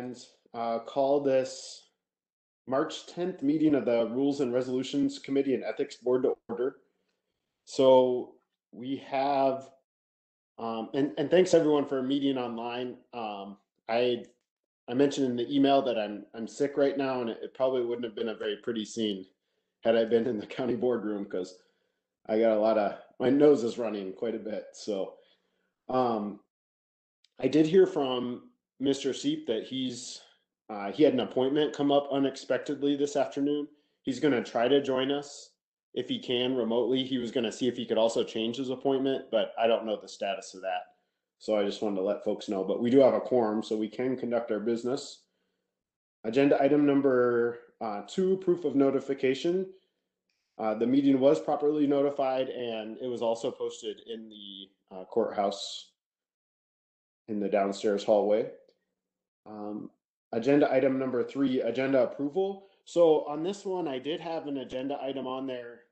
and uh, call this March 10th meeting of the Rules and Resolutions Committee and Ethics Board to order. So we have, um, and, and thanks everyone for meeting online. Um, I, I mentioned in the email that I'm, I'm sick right now and it, it probably wouldn't have been a very pretty scene had I been in the county boardroom because I got a lot of, my nose is running quite a bit. So, um, I did hear from Mr. Seep that he's, uh, he had an appointment come up unexpectedly this afternoon. He's going to try to join us if he can remotely. He was going to see if he could also change his appointment, but I don't know the status of that. So I just wanted to let folks know. But we do have a quorum, so we can conduct our business. Agenda item number uh, two, proof of notification. Uh, the meeting was properly notified and it was also posted in the uh, courthouse in the downstairs hallway. Um, agenda item number three, agenda approval. So on this one, I did have an agenda item on there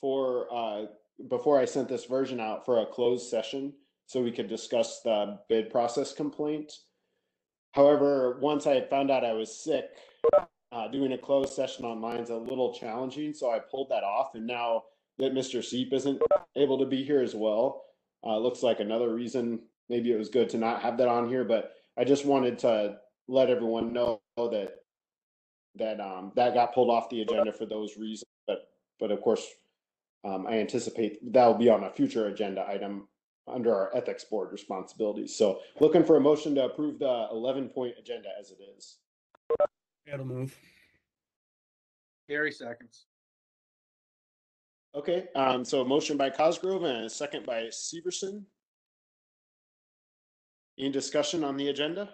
for, uh, before I sent this version out for a closed session so we could discuss the bid process complaint. However, once I found out I was sick, uh, doing a closed session online is a little challenging, so I pulled that off. And now that Mr. Seep isn't able to be here as well, uh, looks like another reason maybe it was good to not have that on here. But I just wanted to let everyone know that that um, that got pulled off the agenda for those reasons. But but of course, um, I anticipate that will be on a future agenda item under our ethics board responsibilities. So looking for a motion to approve the 11 point agenda as it is. That'll move. Gary seconds. Okay, um, so a motion by Cosgrove and a second by Severson. Any discussion on the agenda?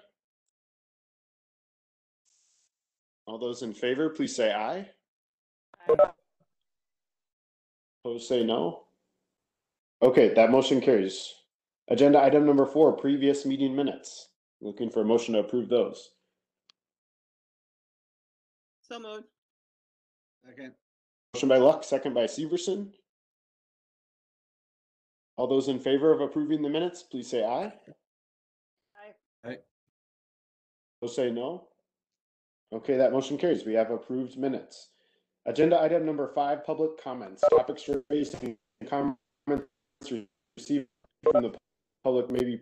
All those in favor, please say aye. Opposed, say no. Okay, that motion carries. Agenda item number four, previous meeting minutes. Looking for a motion to approve those. So moved. Second. Motion by Luck, second by Severson. All those in favor of approving the minutes, please say aye. Aye. Those say no. Okay, that motion carries. We have approved minutes. Agenda item number five, public comments. Topics raised and comments received from the public may be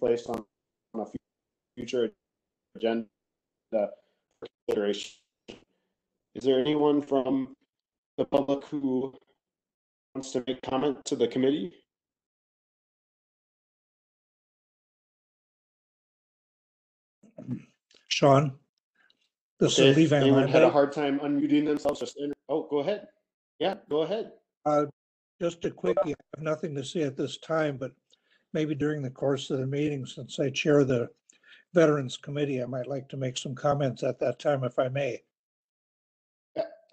placed on a future agenda for consideration. Is there anyone from the public who wants to make comment to the committee? Sean. This is Lee if Van anyone had a hard time unmuting themselves, just, enter- oh, go ahead. Yeah, go ahead. Uh, Just a quickie, I have nothing to say at this time, but maybe during the course of the meeting, since I chair the Veterans Committee, I might like to make some comments at that time if I may.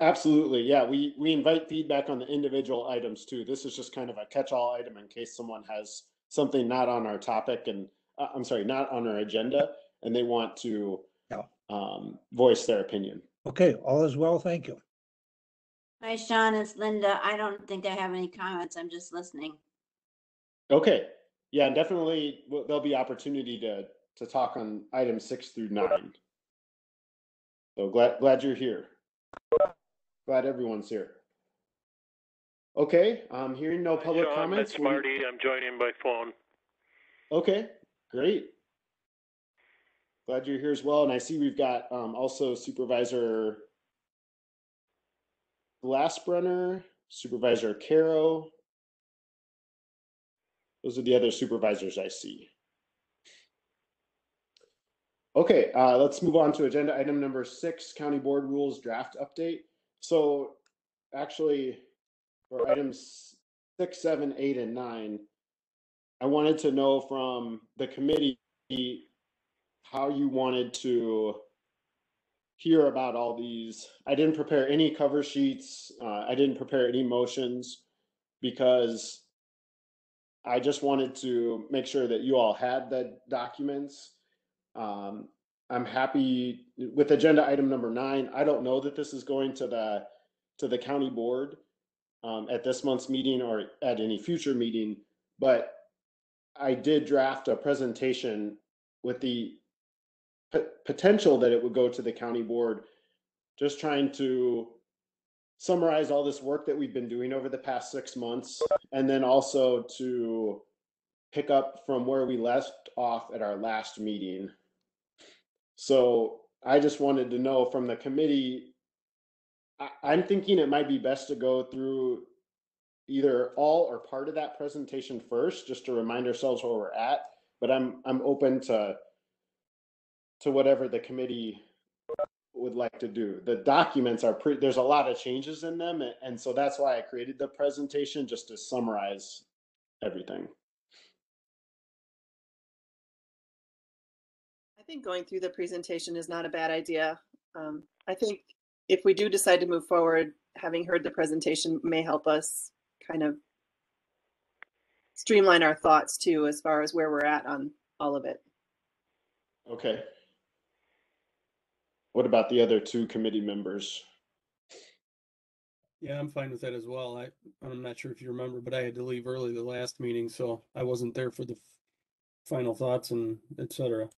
Absolutely, yeah, we, we invite feedback on the individual items too. This is just kind of a catch-all item in case someone has something not on our topic and, uh, I'm sorry, not on our agenda, and they want to. Um, voice their opinion. Okay, all is well, thank you. Hi, Sean, it's Linda. I don't think I have any comments. I'm just listening. Okay, yeah, definitely, well, there'll be opportunity to, to talk on items six through nine. So glad, glad you're here. Glad everyone's here. Okay, um, hearing no public Sean, comments. It's we'll- Marty. I'm joining by phone. Okay, great. Glad you're here as well. And I see we've got um, also Supervisor Glassbrenner, Supervisor Caro. Those are the other supervisors I see. Okay, uh, let's move on to agenda item number six, County Board Rules Draft Update. So actually, for items six, seven, eight, and nine, I wanted to know from the committee how you wanted to hear about all these. I didn't prepare any cover sheets. Uh, I didn't prepare any motions because I just wanted to make sure that you all had the documents. Um, I'm happy with agenda item number nine. I don't know that this is going to the to the county board um, at this month's meeting or at any future meeting, but I did draft a presentation with the potential that it would go to the county board. Just trying to summarize all this work that we've been doing over the past six months, and then also to pick up from where we left off at our last meeting. So I just wanted to know from the committee, I, I'm thinking it might be best to go through either all or part of that presentation first, just to remind ourselves where we're at. But I'm, I'm open to, to whatever the committee would like to do. The documents are pretty, there's a lot of changes in them. a- And so that's why I created the presentation, just to summarize everything. I think going through the presentation is not a bad idea. Um, I think if we do decide to move forward, having heard the presentation may help us kind of streamline our thoughts too, as far as where we're at on all of it. Okay. What about the other two committee members? Yeah, I'm fine with that as well. I, I'm not sure if you remember, but I had to leave early the last meeting, so I wasn't there for the f- final thoughts and et cetera.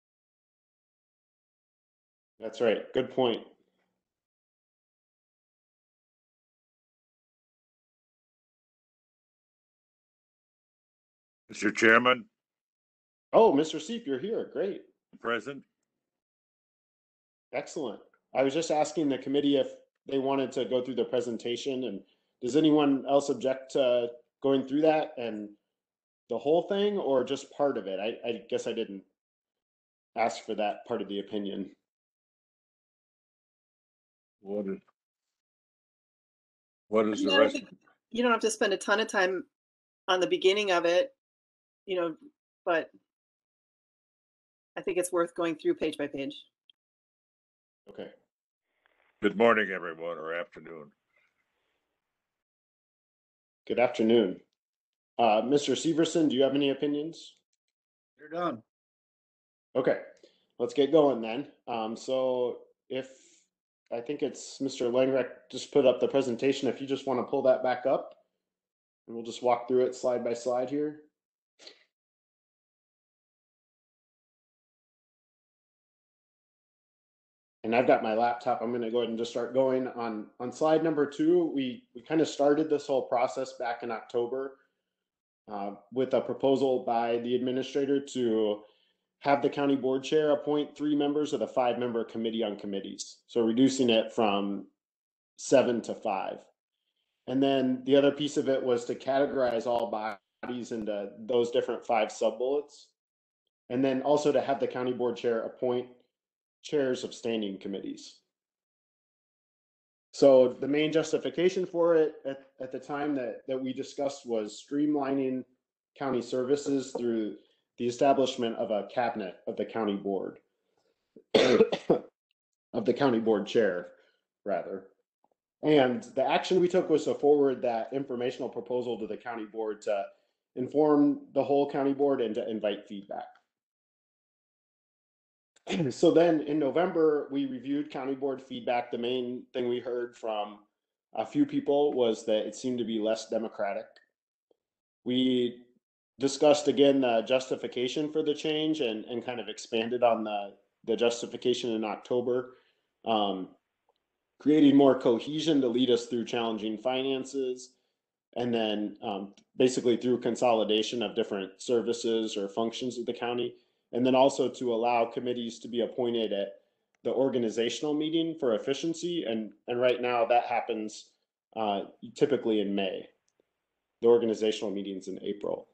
That's right. Good point. Mr. Chairman, Oh, Mr. Seep, you're here. Great. present, Excellent. I was just asking the committee if they wanted to go through the presentation and does anyone else object to going through that and the whole thing or just part of it? I, I guess I didn't ask for that part of the opinion. what is, what is the I don't rest? You don't have to spend a ton of time on the beginning of it, you know, but I think it's worth going through page by page. Okay. Good morning, everyone, or afternoon. Good afternoon. Uh, Mr. Severson, do you have any opinions? You're done. Okay, let's get going then. Um, so if, I think it's Mr. Langreck just put up the presentation, if you just want to pull that back up. And we'll just walk through it slide by slide here. And I've got my laptop. I'm gonna go ahead and just start going on, on slide number two. We, we kind of started this whole process back in October. Uh, with a proposal by the administrator to have the county board chair appoint three members of the five-member committee on committees. So reducing it from seven to five. And then the other piece of it was to categorize all bodies into those different five sub-bullets. And then also to have the county board chair appoint chairs of standing committees. So the main justification for it at, at the time that, that we discussed was streamlining county services through the establishment of a cabinet of the county board. Of the county board chair, rather. And the action we took was to forward that informational proposal to the county board to inform the whole county board and to invite feedback. So then in November, we reviewed county board feedback. The main thing we heard from a few people was that it seemed to be less democratic. We discussed again the justification for the change and, and kind of expanded on the, the justification in October. Um, creating more cohesion to lead us through challenging finances. And then um, basically through consolidation of different services or functions of the county. And then also to allow committees to be appointed at the organizational meeting for efficiency. And, and right now that happens uh, typically in May. The organizational meetings in April.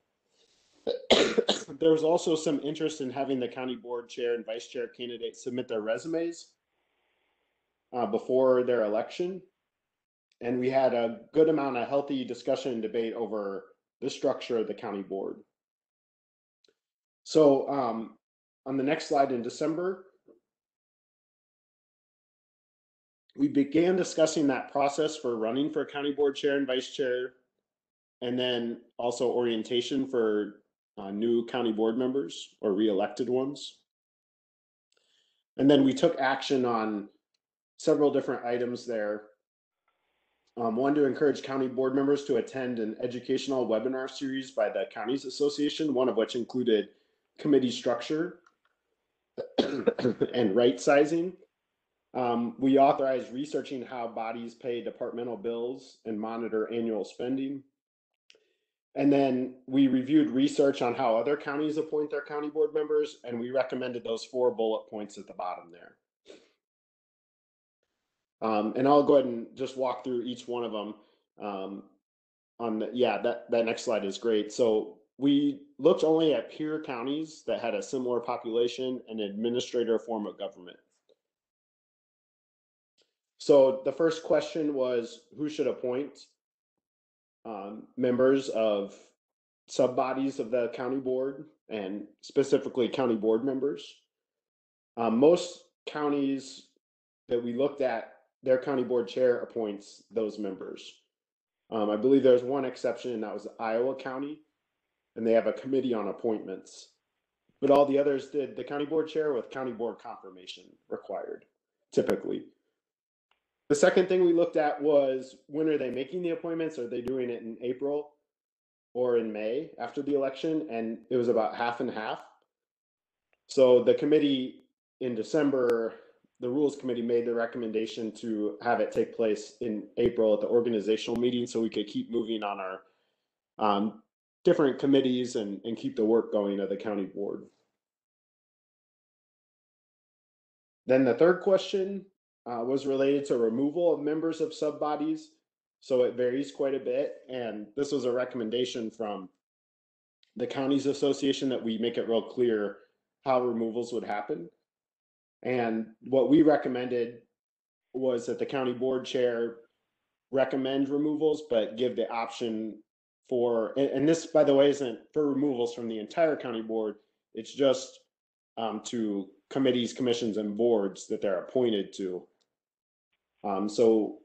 there was also some interest in having the county board chair and vice chair candidates submit their resumes uh, before their election. And we had a good amount of healthy discussion and debate over the structure of the county board. So um, on the next slide in December, we began discussing that process for running for county board chair and vice chair, and then also orientation for uh, new county board members or re-elected ones. And then we took action on several different items there. Um, one to encourage county board members to attend an educational webinar series by the Counties Association, one of which included committee structure. and right sizing. Um, we authorized researching how bodies pay departmental bills and monitor annual spending. And then we reviewed research on how other counties appoint their county board members, and we recommended those four bullet points at the bottom there. Um, and I'll go ahead and just walk through each one of them. Um, on the, yeah, that, that next slide is great. So we looked only at peer counties that had a similar population and administrator form of government. So the first question was who should appoint um, members of sub bodies of the county board and specifically county board members. Um, most counties that we looked at, their county board chair appoints those members. Um, I believe there's one exception, and that was Iowa County, and they have a committee on appointments. But all the others did the county board chair with county board confirmation required, typically. The second thing we looked at was when are they making the appointments? Are they doing it in April or in May after the election? And it was about half and half. So the committee in December, the rules committee made the recommendation to have it take place in April at the organizational meeting so we could keep moving on our um, different committees and, and keep the work going of the county board. Then the third question uh, was related to removal of members of sub bodies. So it varies quite a bit. And this was a recommendation from the counties association that we make it real clear how removals would happen. And what we recommended was that the county board chair recommend removals, but give the option for, and, and this, by the way, isn't for removals from the entire county board. It's just um, to committees, commissions, and boards that they're appointed to. Um, so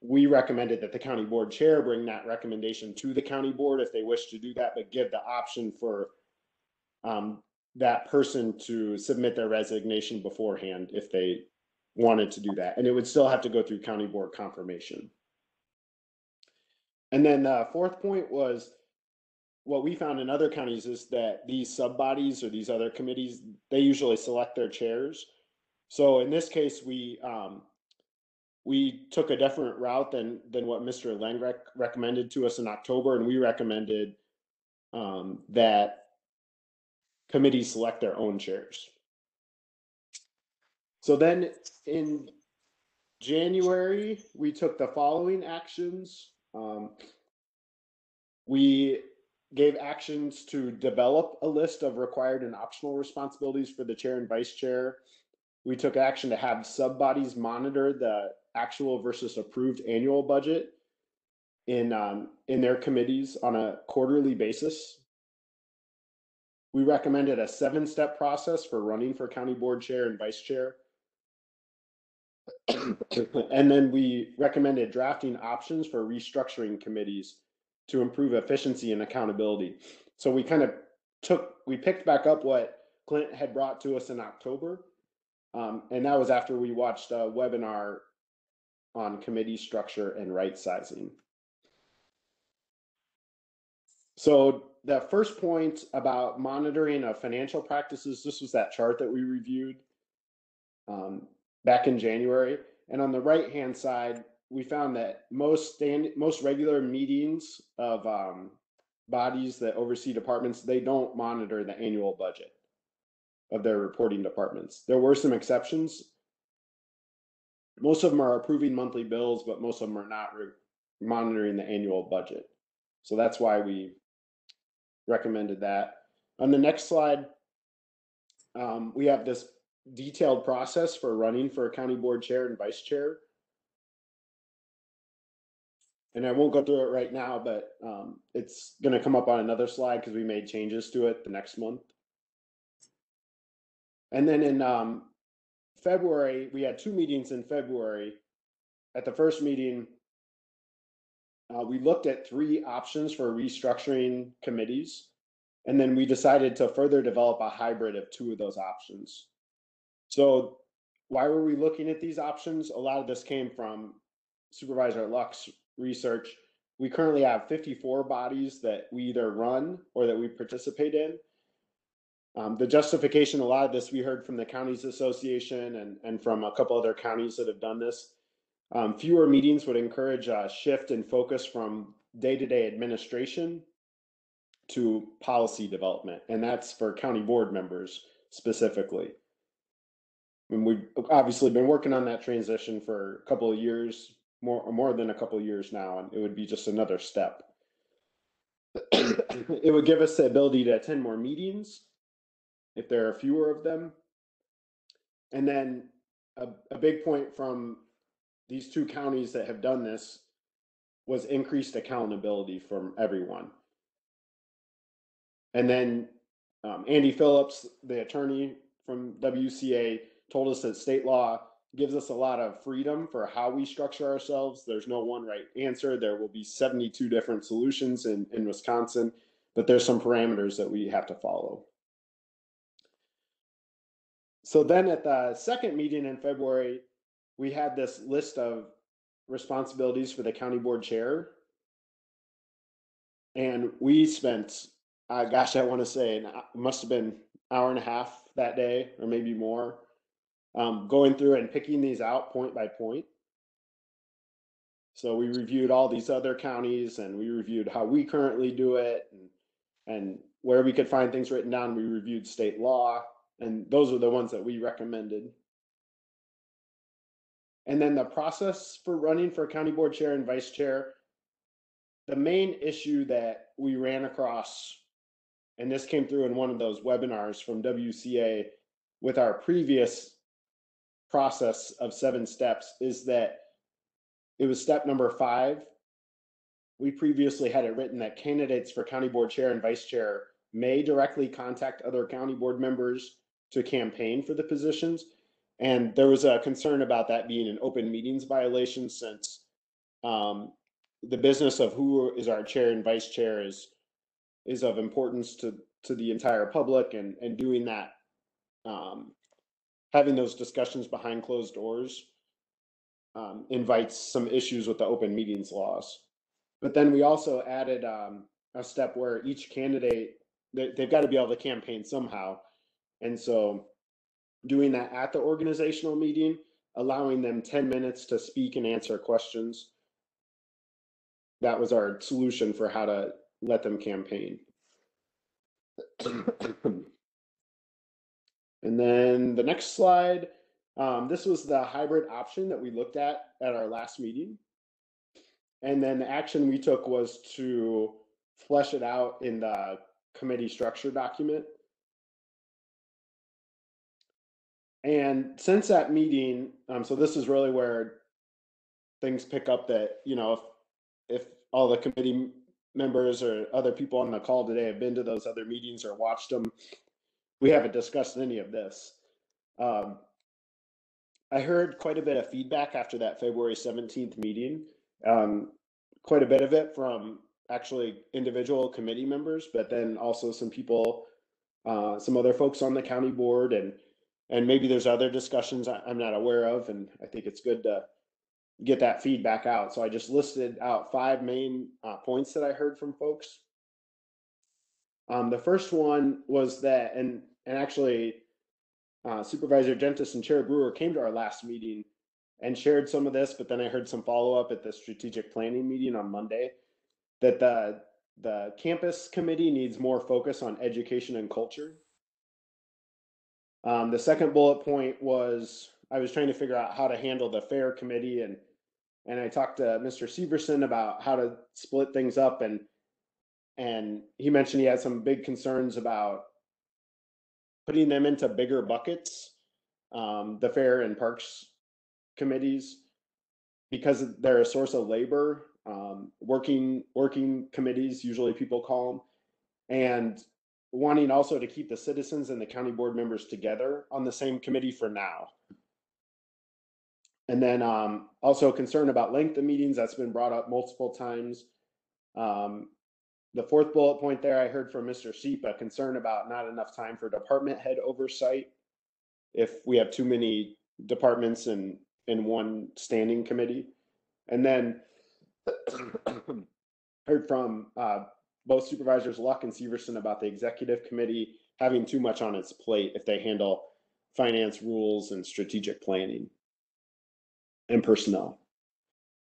we recommended that the county board chair bring that recommendation to the county board if they wish to do that, but give the option for um, that person to submit their resignation beforehand if they wanted to do that. And it would still have to go through county board confirmation. And then the fourth point was what we found in other counties is that these sub bodies or these other committees, they usually select their chairs. So in this case, we um, we took a different route than than what Mr. Langreck recommended to us in October, and we recommended um, that committees select their own chairs. So then in January, we took the following actions. Um, we gave actions to develop a list of required and optional responsibilities for the chair and vice chair. We took action to have sub bodies monitor the actual versus approved annual budget in um, in their committees on a quarterly basis. We recommended a seven step process for running for county board chair and vice chair. And then we recommended drafting options for restructuring committees to improve efficiency and accountability. So we kind of took, we picked back up what Clint had brought to us in October. Um, and that was after we watched a webinar on committee structure and right sizing. So the first point about monitoring of financial practices, this was that chart that we reviewed um, back in January. And on the right hand side, we found that most stand most regular meetings of um, bodies that oversee departments they don't monitor the annual budget of their reporting departments. There were some exceptions. Most of them are approving monthly bills, but most of them are not monitoring the annual budget. So that's why we recommended that. On the next slide, um, we have this detailed process for running for a county board chair and vice chair. And I won't go through it right now, but um, it's going to come up on another slide because we made changes to it the next month. And then in um, February, we had two meetings in February. At the first meeting, uh, we looked at three options for restructuring committees. And then we decided to further develop a hybrid of two of those options. So why were we looking at these options? A lot of this came from Supervisor Luck's research. We currently have 54 bodies that we either run or that we participate in. Um, the justification, a lot of this we heard from the counties association and, and from a couple other counties that have done this. Um, fewer meetings would encourage a shift in focus from day-to-day administration to policy development, and that's for county board members specifically. And we've obviously been working on that transition for a couple of years, more more than a couple of years now, and it would be just another step. it would give us the ability to attend more meetings if there are fewer of them. And then a, a big point from these two counties that have done this was increased accountability from everyone. And then um, Andy Phillips, the attorney from WCA, told us that state law gives us a lot of freedom for how we structure ourselves. There's no one right answer. There will be 72 different solutions in, in Wisconsin, but there's some parameters that we have to follow. So then at the second meeting in February, we had this list of responsibilities for the county board chair. And we spent, uh, gosh, I want to say, it must have been hour and a half that day, or maybe more, um, going through and picking these out point by point. So we reviewed all these other counties, and we reviewed how we currently do it, and and where we could find things written down. We reviewed state law, and those are the ones that we recommended. And then the process for running for county board chair and vice chair, the main issue that we ran across, and this came through in one of those webinars from WCA with our previous process of seven steps, is that it was step number five. We previously had it written that candidates for county board chair and vice chair may directly contact other county board members to campaign for the positions. And there was a concern about that being an open meetings violation since um, the business of who is our chair and vice chair is is of importance to to the entire public and and doing that um, having those discussions behind closed doors um, invites some issues with the open meetings laws but then we also added um, a step where each candidate they, they've got to be able to campaign somehow and so doing that at the organizational meeting, allowing them 10 minutes to speak and answer questions. That was our solution for how to let them campaign. and then the next slide, um, this was the hybrid option that we looked at at our last meeting. And then the action we took was to flesh it out in the committee structure document. And since that meeting, um, so this is really where things pick up that, you know, if, if all the committee members or other people on the call today have been to those other meetings or watched them, we haven't discussed any of this. Um, I heard quite a bit of feedback after that February 17th meeting, um, quite a bit of it from actually individual committee members, but then also some people, uh, some other folks on the county board and and maybe there's other discussions I'm not aware of, and I think it's good to get that feedback out. So I just listed out five main uh, points that I heard from folks. Um, the first one was that, and and actually, uh, Supervisor Gentis and Chair Brewer came to our last meeting and shared some of this, but then I heard some follow up at the strategic planning meeting on Monday that the the campus committee needs more focus on education and culture um, the second bullet point was I was trying to figure out how to handle the fair committee and and I talked to Mr. Severson about how to split things up and and he mentioned he had some big concerns about putting them into bigger buckets, um, the fair and parks committees, because they're a source of labor. Um, working working committees, usually people call them, and wanting also to keep the citizens and the county board members together on the same committee for now. And then um, also concern about length of meetings that's been brought up multiple times. Um, the fourth bullet point there, I heard from Mr. Seep, a concern about not enough time for department head oversight. If we have too many departments in, in one standing committee. And then heard from uh, both supervisors Luck and Severson about the executive committee having too much on its plate if they handle finance rules and strategic planning and personnel.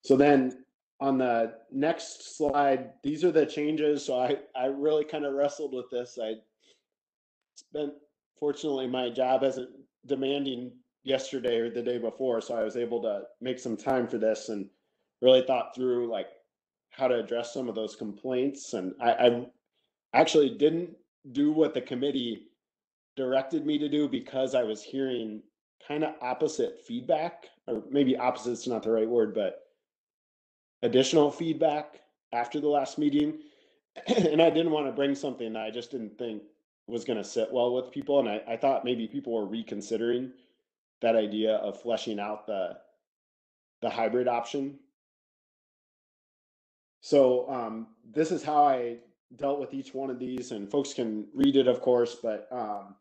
So then on the next slide, these are the changes. So I, I really kind of wrestled with this. I spent, fortunately, my job isn't demanding yesterday or the day before. So I was able to make some time for this and really thought through like how to address some of those complaints. And I, I actually didn't do what the committee directed me to do because I was hearing kind of opposite feedback, or maybe opposite's not the right word, but additional feedback after the last meeting. and I didn't want to bring something that I just didn't think was going to sit well with people. And I, I thought maybe people were reconsidering that idea of fleshing out the the hybrid option. So um, this is how I dealt with each one of these, and folks can read it, of course, but um,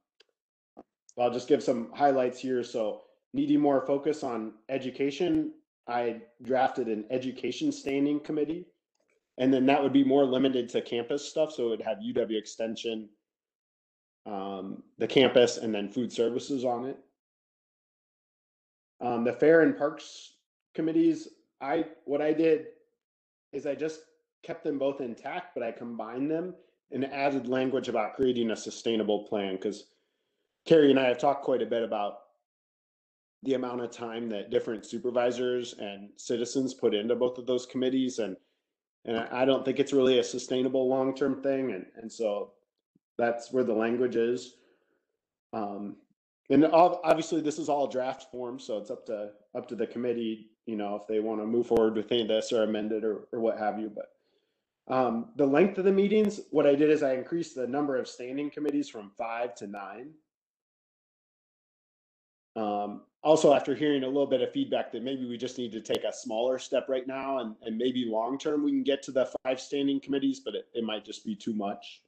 I'll just give some highlights here. So needing more focus on education, I drafted an education standing committee. And then that would be more limited to campus stuff. So it would have UW Extension, um, the campus, and then food services on it. Um, the fair and parks committees, I what I did is I just kept them both intact, but I combined them and added language about creating a sustainable plan because Carrie and I have talked quite a bit about the amount of time that different supervisors and citizens put into both of those committees and and I don't think it's really a sustainable long-term thing and and so that's where the language is. Um, and ob- obviously this is all draft form, so it's up to up to the committee, you know, if they want to move forward with any of this or amend it or or what have you, but um, the length of the meetings, what I did is I increased the number of standing committees from five to nine. Um, also, after hearing a little bit of feedback that maybe we just need to take a smaller step right now and, and maybe long term we can get to the five standing committees, but it, it might just be too much.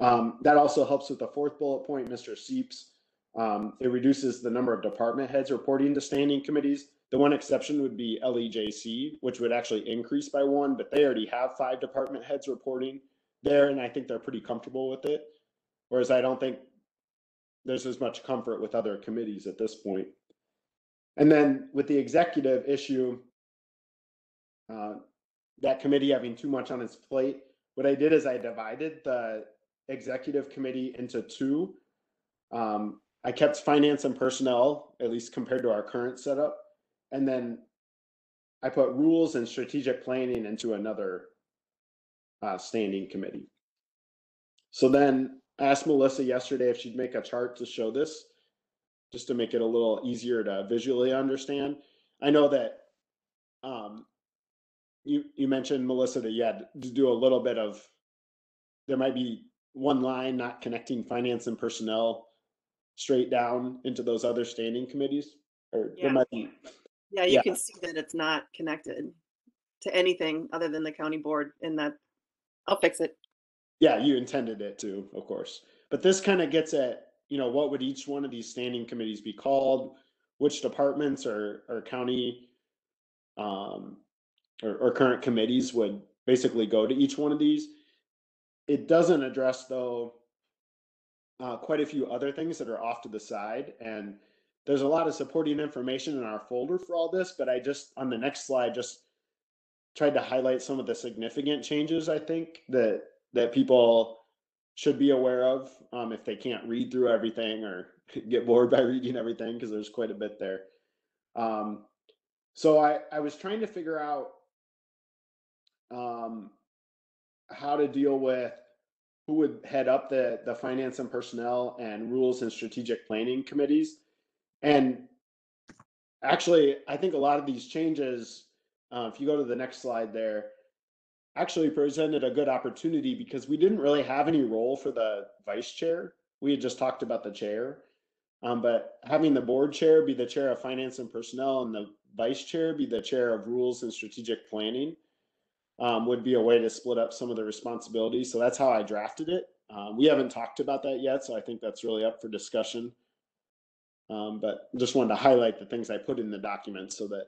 Um, that also helps with the fourth bullet point, Mr. Seeps. Um, it reduces the number of department heads reporting to standing committees. The one exception would be LEJC, which would actually increase by one, but they already have five department heads reporting there, and I think they're pretty comfortable with it. Whereas I don't think there's as much comfort with other committees at this point. And then with the executive issue, uh, that committee having too much on its plate, what I did is I divided the executive committee into two. Um, I kept finance and personnel, at least compared to our current setup. And then I put rules and strategic planning into another uh, standing committee. So then I asked Melissa yesterday if she'd make a chart to show this, just to make it a little easier to visually understand. I know that um, you you mentioned Melissa that you had to do a little bit of there might be one line not connecting finance and personnel straight down into those other standing committees, or Yeah. there might be Yeah, you Yeah. can see that it's not connected to anything other than the county board in that. I'll fix it. Yeah, you intended it to, of course. But this kind of gets at, you know, what would each one of these standing committees be called? Which departments or, or county um, or, or current committees would basically go to each one of these? It doesn't address, though, uh, quite a few other things that are off to the side. And there's a lot of supporting information in our folder for all this, but I just, on the next slide, just tried to highlight some of the significant changes I think that that people should be aware of um, if they can't read through everything or get bored by reading everything because there's quite a bit there. Um, so I, I was trying to figure out um, how to deal with who would head up the, the finance and personnel and rules and strategic planning committees. And actually, I think a lot of these changes, uh, if you go to the next slide there, actually presented a good opportunity because we didn't really have any role for the vice chair. We had just talked about the chair. Um, but having the board chair be the chair of finance and personnel and the vice chair be the chair of rules and strategic planning um, would be a way to split up some of the responsibilities. So that's how I drafted it. Um, we haven't talked about that yet, so I think that's really up for discussion. Um, but just wanted to highlight the things I put in the document so that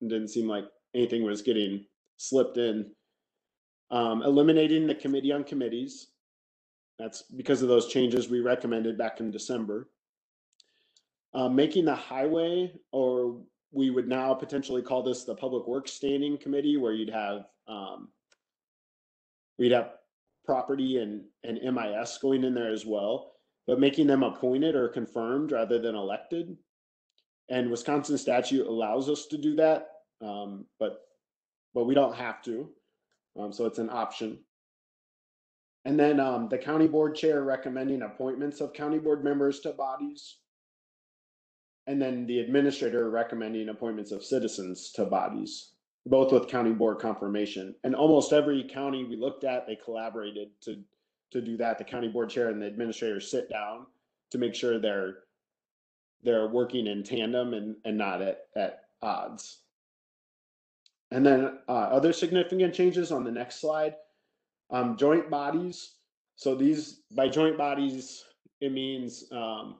it didn't seem like anything was getting slipped in um, eliminating the committee on committees, That's because of those changes we recommended back in December. Uh, making the highway, or we would now potentially call this the Public Works Standing Committee, where you'd have, um, we'd have property and, and MIS going in there as well, but making them appointed or confirmed rather than elected. And Wisconsin statute allows us to do that, um, but, but we don't have to. Um, so it's an option. And then, um, the county board chair recommending appointments of county board members to bodies. And then the administrator recommending appointments of citizens to bodies, both with county board confirmation. And almost every county we looked at, they collaborated to, to do that. The county board chair and the administrator sit down to make sure they're, they're working in tandem and, and not at, at odds. And then, uh, other significant changes on the next slide. Um, joint bodies. So these, by joint bodies, it means, um,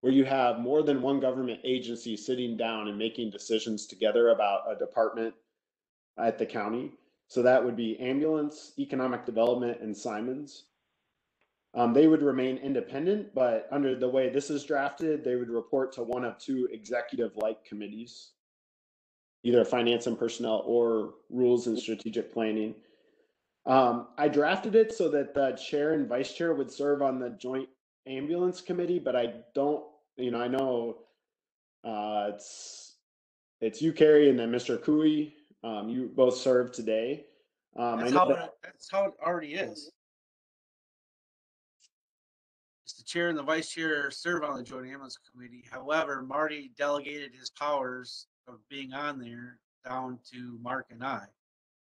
where you have more than one government agency sitting down and making decisions together about a department at the county. So that would be ambulance, economic development, and Symons. Um, they would remain independent, but under the way this is drafted, they would report to one of two executive-like committees, either finance and personnel or rules and strategic planning. Um, I drafted it so that the chair and vice chair would serve on the joint ambulance committee, but I don't, you know, I know uh, it's it's you, Carrie, and then Mr. Cooey. Um, you both serve today. Um, That's how, that, it- that's how it already is. It's the chair and the vice chair serve on the joint ambulance committee. However, Marty delegated his powers of being on there down to Mark and I,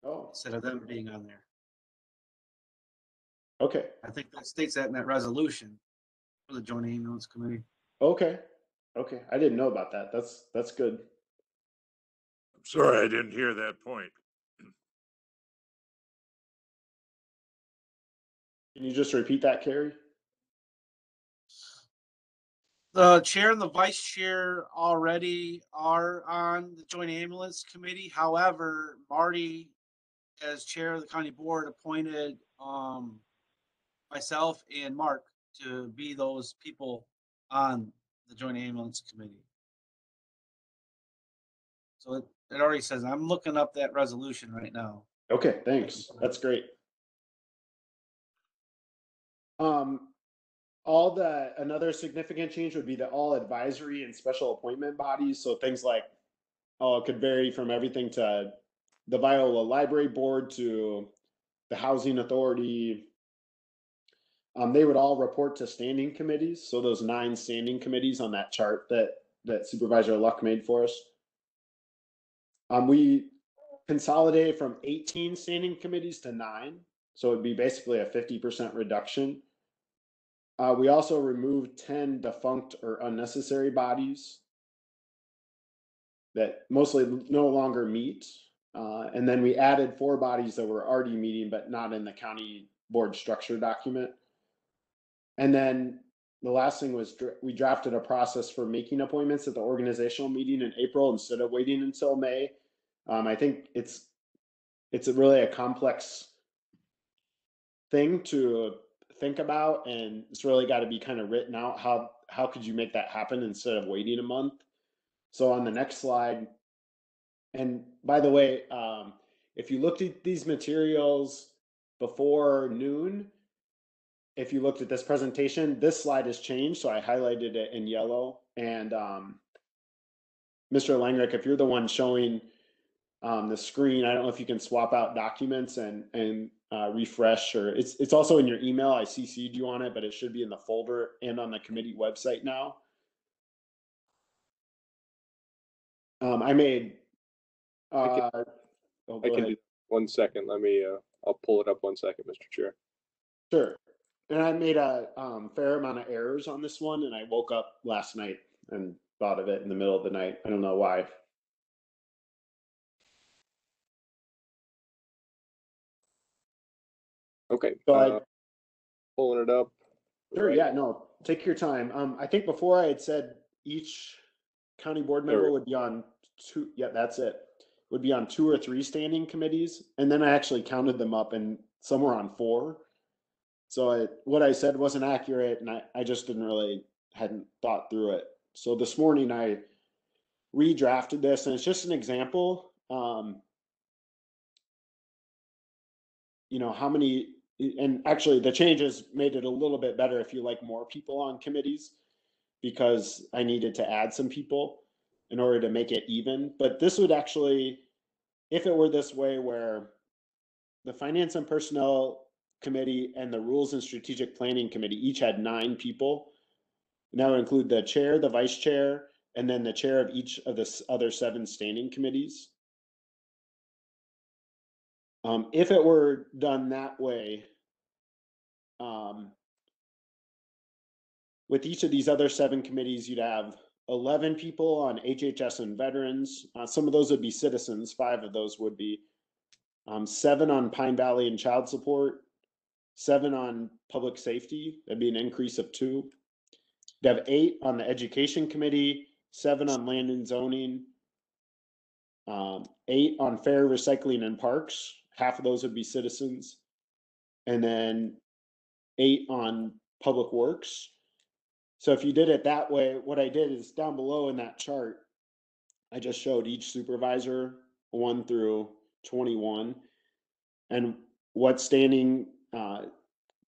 oh, instead of them being on there. okay, I think that states that in that resolution for the joint ambulance committee. okay, okay. I didn't know about that. That's that's good. I'm sorry, I didn't hear that point. Can you just repeat that, Carrie? The chair and the vice chair already are on the joint ambulance committee. However, Marty, as chair of the county board, appointed um myself and Mark to be those people on the joint ambulance committee. So it, it already says, I'm looking up that resolution right now. Okay, thanks. That's great. Um, all the, another significant change would be that all advisory and special appointment bodies, so things like, oh, it could vary from everything to the Viola Library Board to the Housing Authority. Um, they would all report to standing committees, so those nine standing committees on that chart that, that Supervisor Luck made for us. Um, we consolidated from 18 standing committees to nine. So it'd be basically a 50% reduction. Uh, we also removed 10 defunct or unnecessary bodies that mostly no longer meet. Uh, and then we added four bodies that were already meeting, but not in the county board structure document. And then the last thing was dr- we drafted a process for making appointments at the organizational meeting in April instead of waiting until May. Um, I think it's it's a really a complex thing to think about, and it's really got to be kind of written out. How how could you make that happen instead of waiting a month? So on the next slide, and by the way, um, if you looked at these materials before noon, if you looked at this presentation, this slide has changed. So I highlighted it in yellow. And um, Mr. Langreck, if you're the one showing um, the screen, I don't know if you can swap out documents and and uh, refresh, or it's it's also in your email. I CC'd you on it, but it should be in the folder and on the committee website now. Um, I made. I can- Uh, oh, I can do one second. Let me, uh, I'll pull it up one second, Mr. Chair. Sure. And I made a um, fair amount of errors on this one, and I woke up last night and thought of it in the middle of the night. I don't know why. Okay. So I- uh, Pulling it up. Sure, right- yeah, no, take your time. Um, I think before I had said each county board member would be on two, yeah, that's it. Would be on two or three standing committees, and then I actually counted them up and some were on four. So I, what I said wasn't accurate and I, I just didn't really, hadn't thought through it. So this morning I redrafted this and it's just an example. Um, you know, how many, and actually the changes made it a little bit better if you like more people on committees because I needed to add some people in order to make it even. But this would actually, if it were this way where the Finance and Personnel Committee and the Rules and Strategic Planning Committee each had nine people. And that would include the chair, the vice chair, and then the chair of each of the other seven standing committees. Um, if it were done that way, um, with each of these other seven committees, you'd have 11 people on HHS and veterans. Uh, some of those would be citizens, five of those would be. Um, seven on Pine Valley and child support, seven on public safety. That'd be an increase of two. You'd have eight on the education committee, seven on land and zoning, um, eight on fair recycling and parks. Half of those would be citizens. And then eight on public works. So if you did it that way, what I did is down below in that chart, I just showed each supervisor one through twenty-one. And what standing uh,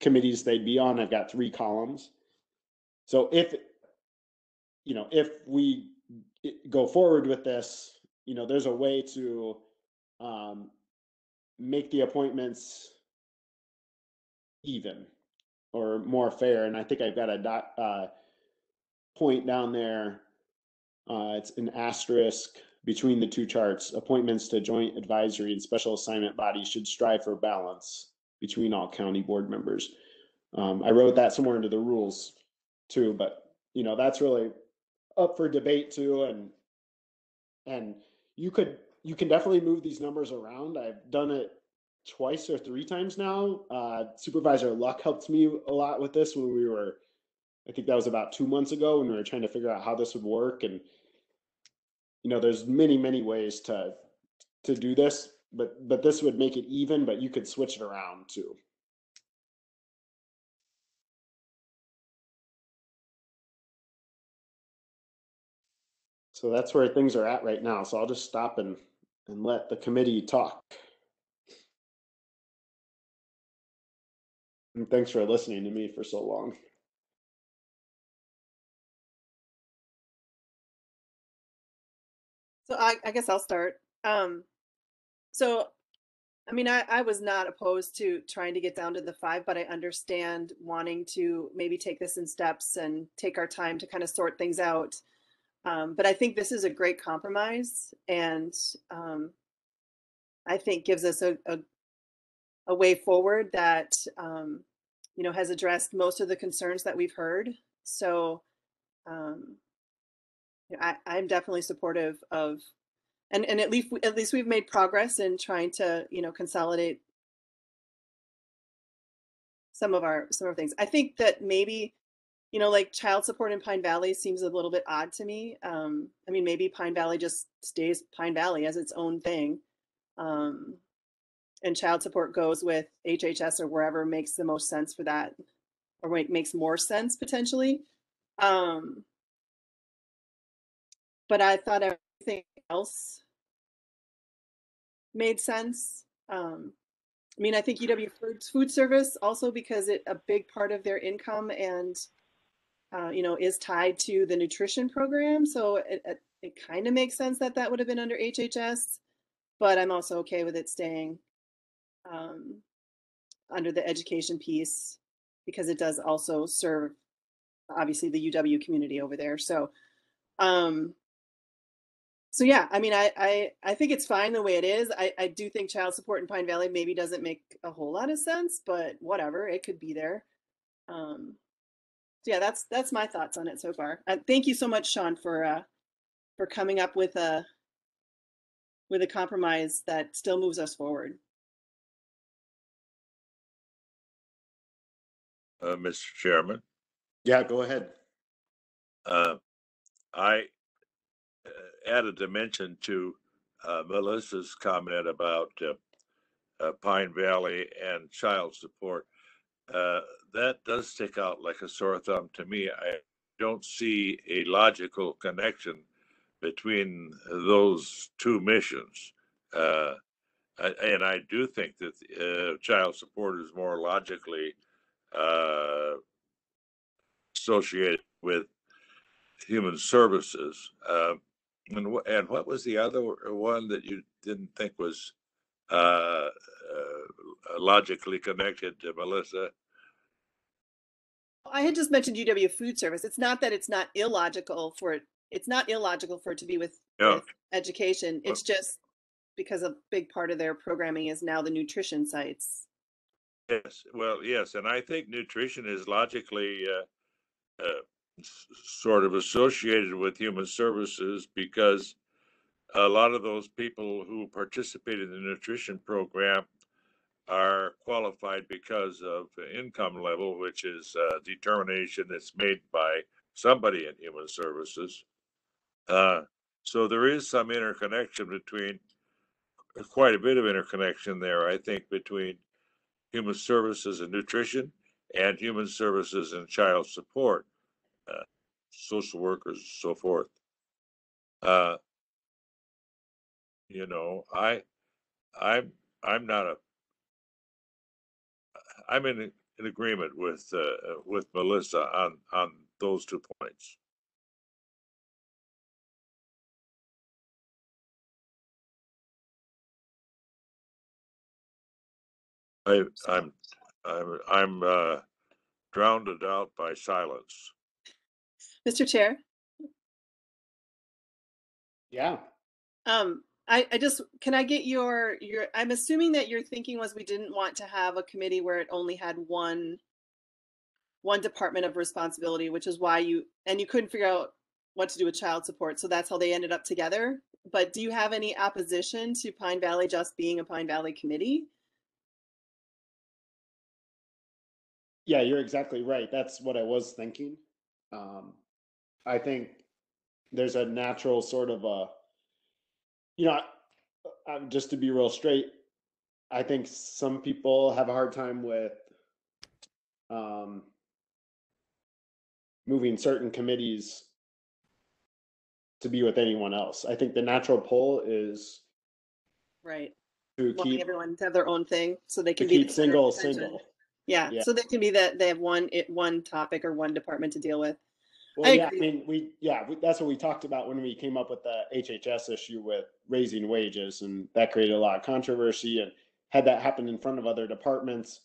committees they'd be on. I've got three columns. So if, you know, if we go forward with this, you know, there's a way to um, make the appointments even or more fair. And I think I've got a dot, uh, point down there. Uh, it's an asterisk between the two charts. Appointments to joint advisory and special assignment bodies should strive for balance between all county board members. Um, I wrote that somewhere into the rules too, but you know, that's really up for debate too. And, and you could, you can definitely move these numbers around. I've done it twice or three times now. Uh, Supervisor Luck helped me a lot with this when we were, I think that was about two months ago when we were trying to figure out how this would work. And, you know, there's many, many ways to, to do this, but, but this would make it even, but you could switch it around too. So that's where things are at right now. So I'll just stop and, and let the committee talk. And thanks for listening to me for so long. So I, I guess I'll start. Um, so, I mean, I, I was not opposed to trying to get down to the five, but I understand wanting to maybe take this in steps and take our time to kind of sort things out. Um, but I think this is a great compromise and um, I think gives us a, a, a way forward that, um, you know, has addressed most of the concerns that we've heard. So, um, I, I'm definitely supportive of, and, and at least, at least we've made progress in trying to, you know, consolidate some of our, some of our things. I think that maybe, you know, like child support in Pine Valley seems a little bit odd to me. Um, I mean, maybe Pine Valley just stays Pine Valley as its own thing. Um, and child support goes with HHS or wherever makes the most sense for that, or makes more sense potentially. Um, but I thought everything else made sense. Um, I mean, I think UW Food, food Service also because it a big part of their income and uh, you know is tied to the nutrition program, so it it, it kind of makes sense that that would have been under HHS. But I'm also okay with it staying um, under the education piece because it does also serve obviously the UW community over there. So um so yeah i mean I, I i think it's fine the way it is. I i do think child support in pine valley maybe doesn't make a whole lot of sense but whatever it could be there. Um so yeah that's that's my thoughts on it so far. Uh, thank you so much sean for uh for coming up with a with a compromise that still moves us forward Uh, Mr. Chairman, Yeah, go ahead. uh, I uh, add a dimension to uh, Melissa's comment about uh, uh, Pine Valley and child support. uh, that does stick out like a sore thumb to me. I don't see a logical connection between those two missions. Uh, I- and I do think that uh, child support is more logically uh, associated with human services. Uh, and, and what was the other one that you didn't think was uh, uh, logically connected to Melissa? I had just mentioned UW Food Service. It's not that it's not illogical for it. It's not illogical for it to be with, Yeah. with education. It's just because a big part of their programming is now the nutrition sites. Yes, well, yes, and I think nutrition is logically uh, uh, s- sort of associated with human services because a lot of those people who participate in the nutrition program are qualified because of income level, which is a determination that's made by somebody in human services. Uh, so there is some interconnection between, quite a bit of interconnection there, I think, between human services and nutrition and human services and child support, uh, social workers, so forth. Uh, you know, I, I'm, I'm not a, I'm in, in agreement with, uh, with Melissa on, on those two points. I, I'm, I'm, I'm, uh, drowned out by silence. Mr. Chair, Yeah. um, I, I just, can I get your, your, I'm assuming that your thinking was we didn't want to have a committee where it only had one, one department of responsibility, which is why you, and you couldn't figure out what to do with child support. So that's how they ended up together. But do you have any opposition to Pine Valley just being a Pine Valley committee? Yeah, you're exactly right. That's what I was thinking. Um, I think there's a natural sort of a, you know, I, I'm just to be real straight. I think some people have a hard time with um, moving certain committees to be with anyone else. I think the natural pull is Right. to Wanting keep everyone to have their own thing so they can be. keep single attention. single. Yeah, Yeah. so they can be that they have one, it, one topic or one department to deal with. Well, I yeah, I mean, we, yeah, we, that's what we talked about when we came up with the HHS issue with raising wages, and that created a lot of controversy. And had that happened in front of other departments,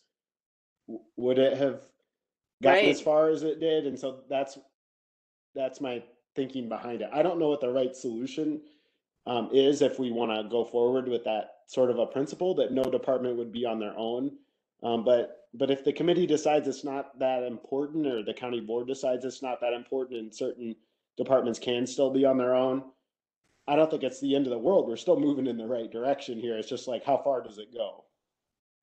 w- would it have gotten as far as it did? And so that's that's my thinking behind it. I don't know what the right solution um, is if we want to go forward with that sort of a principle that no department would be on their own. Um, but but if the committee decides it's not that important, or the county board decides it's not that important, and certain departments can still be on their own, I don't think it's the end of the world. We're still moving in the right direction here. It's just like how far does it go?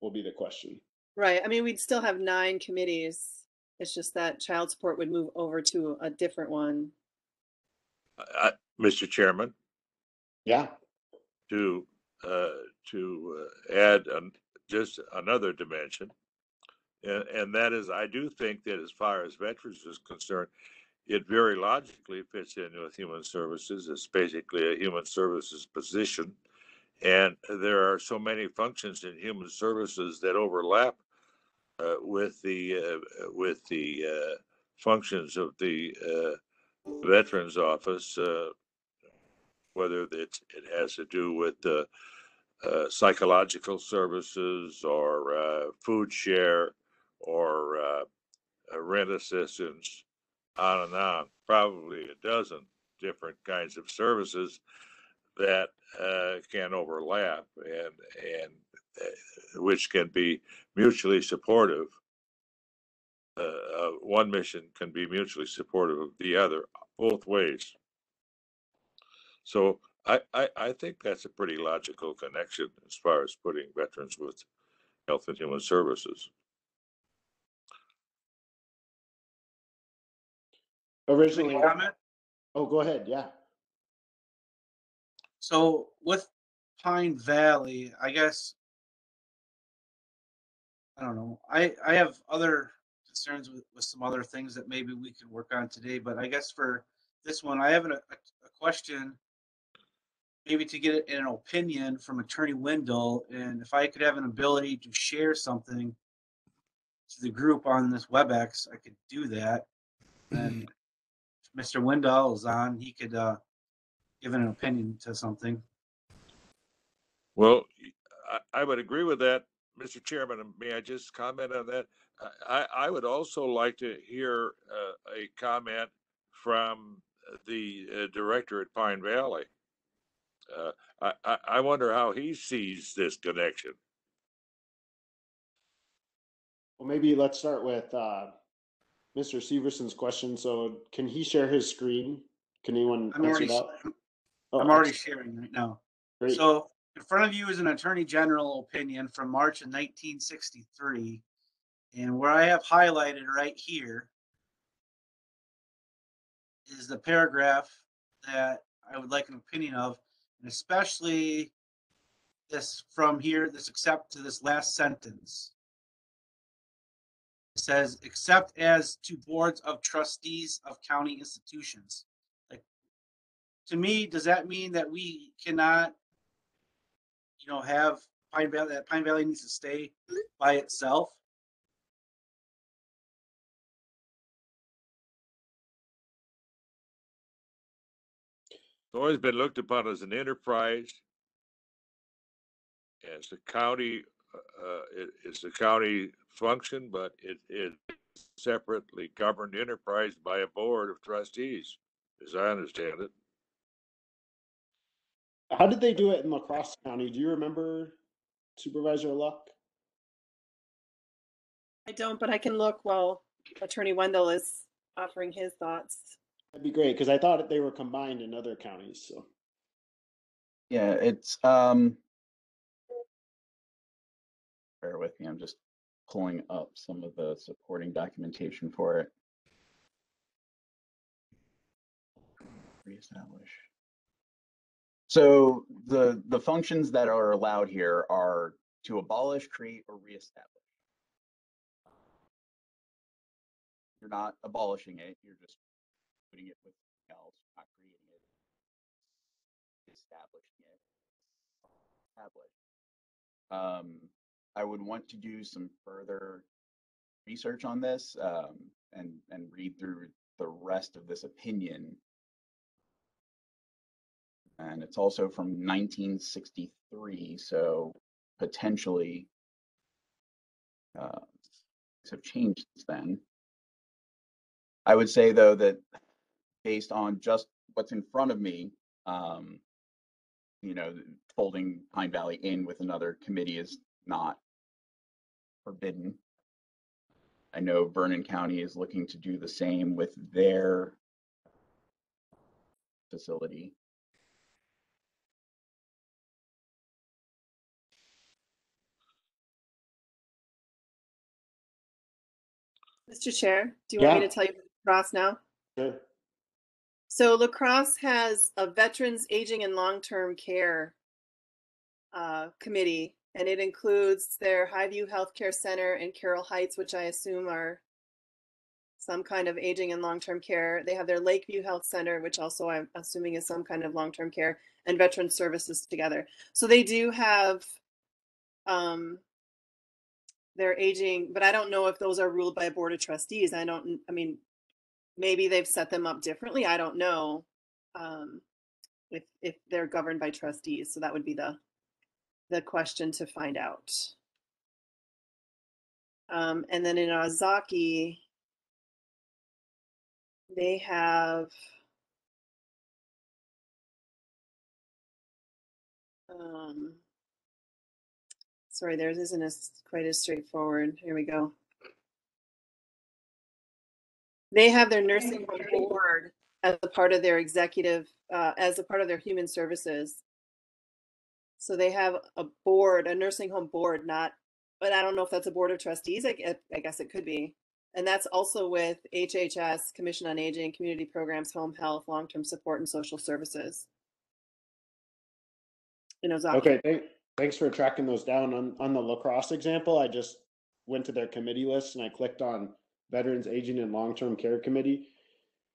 Will be the question. Right, I mean, we'd still have nine committees. It's just that child support would move over to a different one. I, Mr. Chairman, Yeah. to, uh, to uh, add an, just another dimension. And, and that is, I do think that as far as veterans is concerned, it very logically fits in with human services. It's basically a human services position. And there are so many functions in human services that overlap uh, with the, uh, with the uh, functions of the uh, Veterans Office, uh, whether it has to do with uh, psychological services or food share or uh, uh, rent assistance, on and on. Probably a dozen different kinds of services that uh, can overlap and and uh, which can be mutually supportive. Uh, uh, one mission can be mutually supportive of the other, both ways. So I, I, I think that's a pretty logical connection as far as putting veterans with health and human services. Originally, Comment? oh, go ahead. Yeah. So with Pine Valley, I guess I don't know. I, I have other concerns with, with some other things that maybe we could work on today, but I guess for this one, I have an- a, a question. Maybe to get an opinion from Attorney Wendell, and if I could have an ability to share something to the group on this WebEx, I could do that. And Mr. Wendell is on, he could, uh, give an opinion to something. Well, I, I would agree with that, Mr. Chairman. May I just comment on that? I, I I would also like to hear uh, a comment from the uh, director at Pine Valley. Uh, I, I, I wonder how he sees this connection. Well, maybe let's start with uh, Mr. Severson's question. So, can he share his screen? Can anyone I'm answer already, that? Oh, I'm already sharing right now. Great. So in front of you is an Attorney General opinion from March of nineteen sixty-three. And where I have highlighted right here is the paragraph that I would like an opinion of, and especially this from here, this except to this last sentence. Says, except as to boards of trustees of county institutions. Like, to me, does that mean that we cannot you know, have Pine Valley, that Pine Valley needs to stay by itself. It's always been looked upon as an enterprise. As the county, uh, uh, it, it's a county function, but it is separately governed enterprise by a board of trustees, as I understand it. How did they do it in La Crosse County? Do you remember, Supervisor Luck? I don't, but I can look while Attorney Wendell is offering his thoughts. That'd be great because I thought they were combined in other counties. So, Yeah, it's, um, bear with me, I'm just pulling up some of the supporting documentation for it. Reestablish. So the, the functions that are allowed here are to abolish, create, or reestablish. You're not abolishing it, you're just putting it with else, not creating it. Establishing it. Established. Um, I would want to do some further research on this, um, and, and read through the rest of this opinion. And it's also from nineteen sixty-three, so potentially uh, things have changed since then. I would say though that based on just what's in front of me, um, you know, folding Pine Valley in with another committee is not forbidden. I know Vernon County is looking to do the same with their facility. Mr. Chair, do you want me to tell you La Crosse now? sure. So La Crosse has a veterans aging and long-term care uh, committee, and it includes their Hillview Healthcare Center in Carroll Heights, which I assume are some kind of aging and long-term care. They have their Lakeview Health Center, which also I'm assuming is some kind of long-term care, and veteran services together. So they do have um, their aging, but I don't know if those are ruled by a board of trustees. I don't, I mean, maybe they've set them up differently. I don't know. Um, if, if they're governed by trustees. So that would be the, the question to find out. Um, and then in Ozaukee, they have um, sorry, theirs isn't as quite as straightforward. Here we go. They have their nursing home board as a part of their executive, uh, as a part of their human services. So they have a board, a nursing home board, not, but I don't know if that's a board of trustees. I, I guess it could be. And that's also with HHS, Commission on Aging, Community Programs, Home Health, Long-Term Support, and Social Services. In. Okay, thank, thanks for tracking those down on, on the La Crosse example. I just went to their committee list and I clicked on Veterans Aging and Long-Term Care Committee.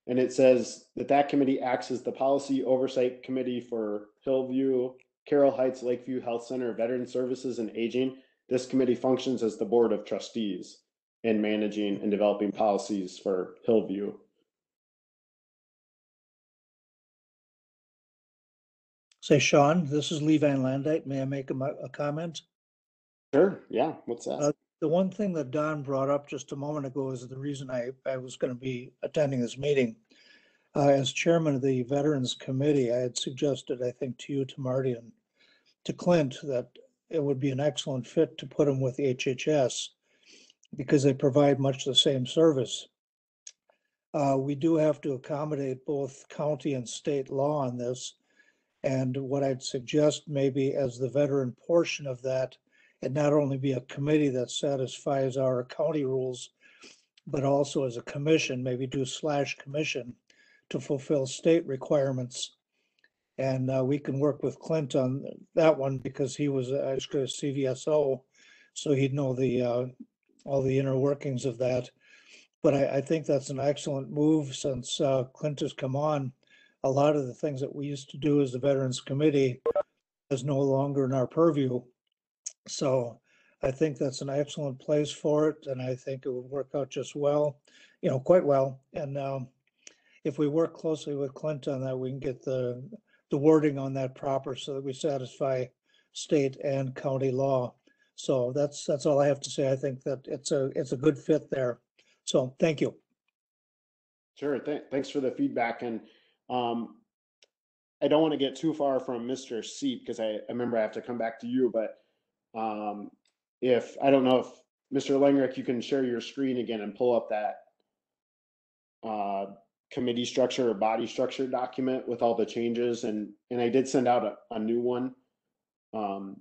And it says that that committee acts as the policy oversight committee for Hillview, Carroll Heights, Lakeview Health Center, Veteran Services and Aging. This committee functions as the board of trustees in managing and developing policies for Hillview. Say, Sean, this is Lee Van Landite. May I make a, mo- a comment? Sure, yeah, what's that? Uh, The one thing that Don brought up just a moment ago is the reason I, I was going to be attending this meeting. Uh, as chairman of the Veterans Committee, I had suggested, I think, to you, to Marty and to Clint, that it would be an excellent fit to put them with HHS because they provide much the same service. Uh, we do have to accommodate both county and state law on this. And what I'd suggest maybe as the veteran portion of that, it not only be a committee that satisfies our county rules, but also as a commission, maybe do slash commission to fulfill state requirements. And uh, we can work with Clint on that one because he was actually a CVSO, so he'd know the, uh, all the inner workings of that. But I, I think that's an excellent move since uh, Clint has come on. A lot of the things that we used to do as the Veterans Committee is no longer in our purview. So I think that's an excellent place for it, and I think it would work out just well, you know, quite well. And um, if we work closely with Clint on that, we can get the, the wording on that proper so that we satisfy state and county law. So that's, that's all I have to say. I think that it's a, it's a good fit there. So thank you. Sure, th- thanks for the feedback and, um, I don't want to get too far from Mr. Seep because I, I remember I have to come back to you, but, um, if, I don't know if, Mr. Langreck, you can share your screen again and pull up that, uh, committee structure or body structure document with all the changes and, and I did send out a, a new one. Um,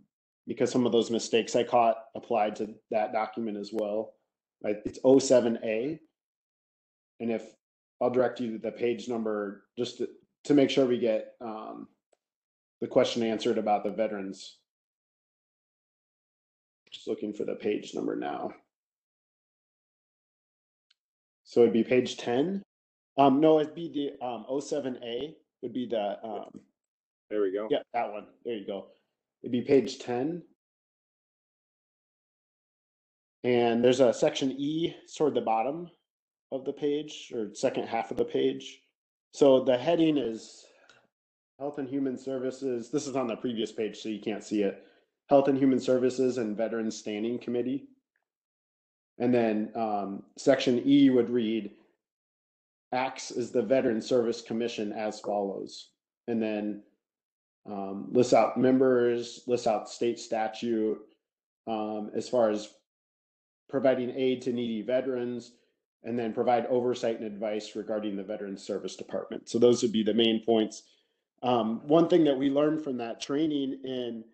because some of those mistakes I caught applied to that document as well. It's 07A. And if, I'll direct you to the page number, just to, to make sure we get, um, the question answered about the veterans. Just looking for the page number now. So it'd be page ten. Um, no, it'd be the, um, 07A would be the, um, There we go. yeah, that one. There you go. It'd be page ten. And there's a section E toward the bottom of the page or second half of the page. So the heading is Health and Human Services. This is on the previous page, so you can't see it. Health and Human Services and Veterans Standing Committee. And then um, section E would read acts as the Veteran Service Commission as follows. And then um, out members, lists out state statute um, as far as providing aid to needy veterans, and then provide oversight and advice regarding the Veterans Service Department. So those would be the main points. Um, one thing that we learned from that training and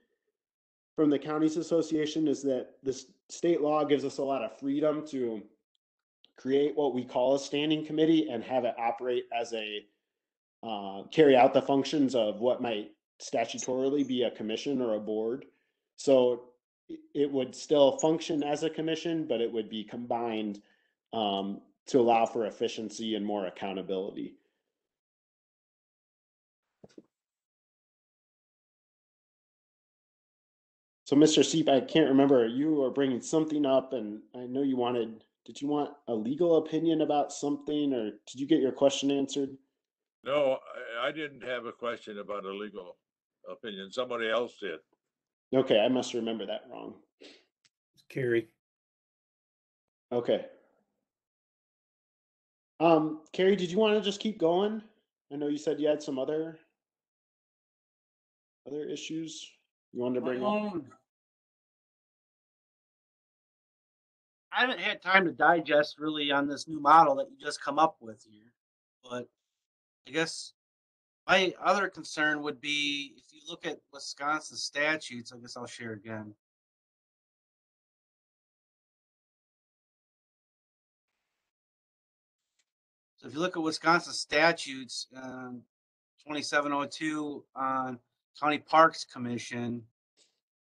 from the counties association is that this state law gives us a lot of freedom to create what we call a standing committee and have it operate as a uh, carry out the functions of what might statutorily be a commission or a board. So it- would still function as a commission, but it would be combined um, to allow for efficiency and more accountability. So, Mr. Seep, I can't remember, you were bringing something up and I know you wanted, did you want a legal opinion about something or did you get your question answered? No, I, I didn't have a question about a legal opinion. Somebody else did. Okay, I must remember that wrong. Carrie. Okay. Um, Carrie, did you want to just keep going? I know you said you had some other other issues you wanted to bring up. Um, I haven't had time to digest really on this new model that you just come up with here, but I guess my other concern would be if you look at Wisconsin statutes, I guess I'll share again. So if you look at Wisconsin statutes, um, twenty-seven oh two on County Parks Commission,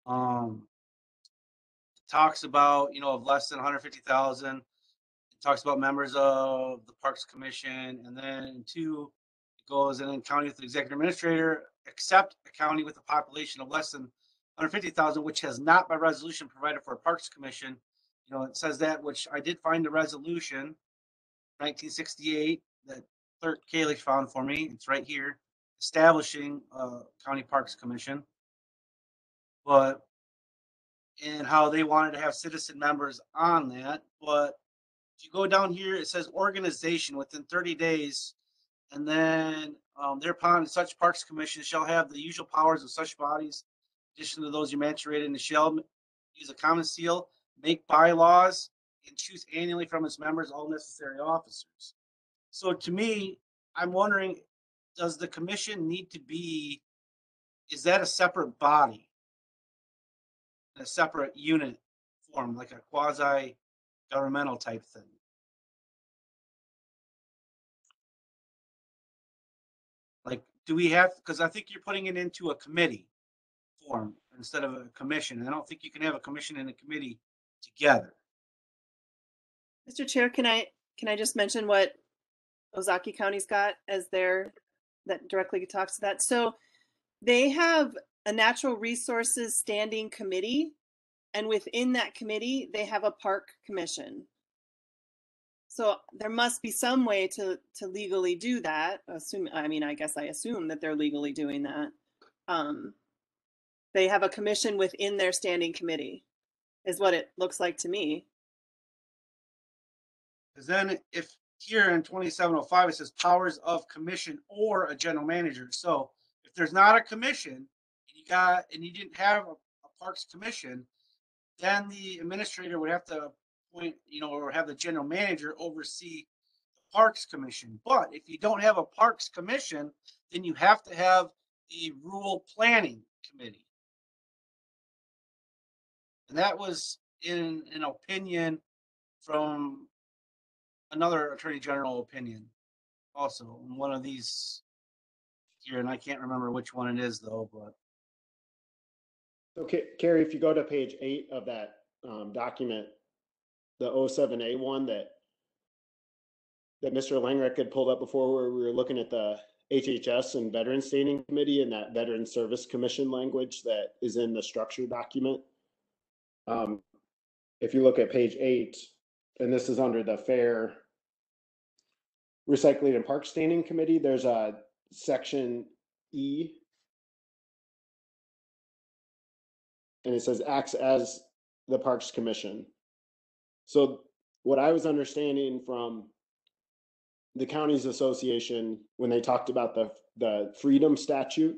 um, talks about, you know, of less than hundred fifty thousand. It talks about members of the Parks Commission, and then two, it goes in county with the executive administrator, except a county with a population of less than hundred fifty thousand, which has not by resolution provided for a Parks Commission. You know, it says that, which I did find the resolution, nineteen sixty-eight, that Clerk Kaylee found for me. It's right here, establishing a county Parks Commission. But and how they wanted to have citizen members on that, but if you go down here, it says organization within thirty days. And then, um, thereupon such parks commission shall have the usual powers of such bodies. in Addition to those emancipated and shall use a common seal, make bylaws, and choose annually from its members all necessary officers. So to me, I'm wondering, does the commission need to be, is that a separate body? A separate unit form, like a quasi governmental type thing. Like, do we have, because I think you're putting it into a committee form instead of a commission. I don't think you can have a commission and a committee together. Mr. Chair, can I, can I just mention what Ozaukee County's got as their, that directly talks to that? So they have a natural resources standing committee. And within that committee, they have a park commission. So there must be some way to, to legally do that. Assume, I mean, I guess I assume that they're legally doing that. Um, they have a commission within their standing committee, is what it looks like to me. Because then if here in twenty-seven oh five, it says powers of commission or a general manager. So if there's not a commission, got, and you didn't have a, a parks commission, then the administrator would have to appoint, you know, or have the general manager oversee the parks commission. But if you don't have a parks commission, then you have to have a rural planning committee. And that was in an opinion from another attorney general opinion also in one of these here, and I can't remember which one it is though, but Okay, Carrie, if you go to page eight of that um, document, the 07A one that that Mr. Langreck had pulled up before where we were looking at the HHS and Veteran Standing Committee and that Veteran Service Commission language that is in the structure document. Um, if you look at page eight, and this is under the Fair Recycling and Park Standing Committee, there's a section E and it says acts as the Parks Commission. So what I was understanding from the counties association when they talked about the the freedom statute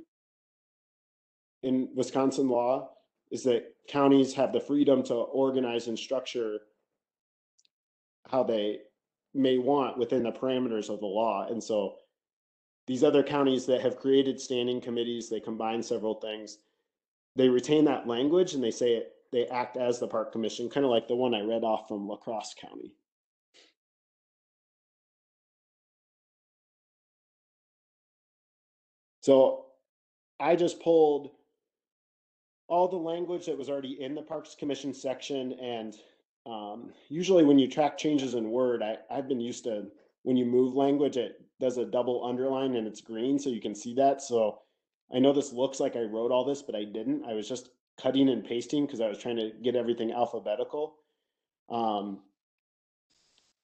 in Wisconsin law is that counties have the freedom to organize and structure how they may want within the parameters of the law. And so these other counties that have created standing committees, they combine several things they retain that language and they say it, they act as the park commission, kind of like the one I read off from La Crosse County. So I just pulled all the language that was already in the Parks Commission section and um, usually when you track changes in Word, I, I've been used to when you move language, it does a double underline and it's green so you can see that. So I know this looks like I wrote all this, but I didn't. I was just cutting and pasting because I was trying to get everything alphabetical. Um,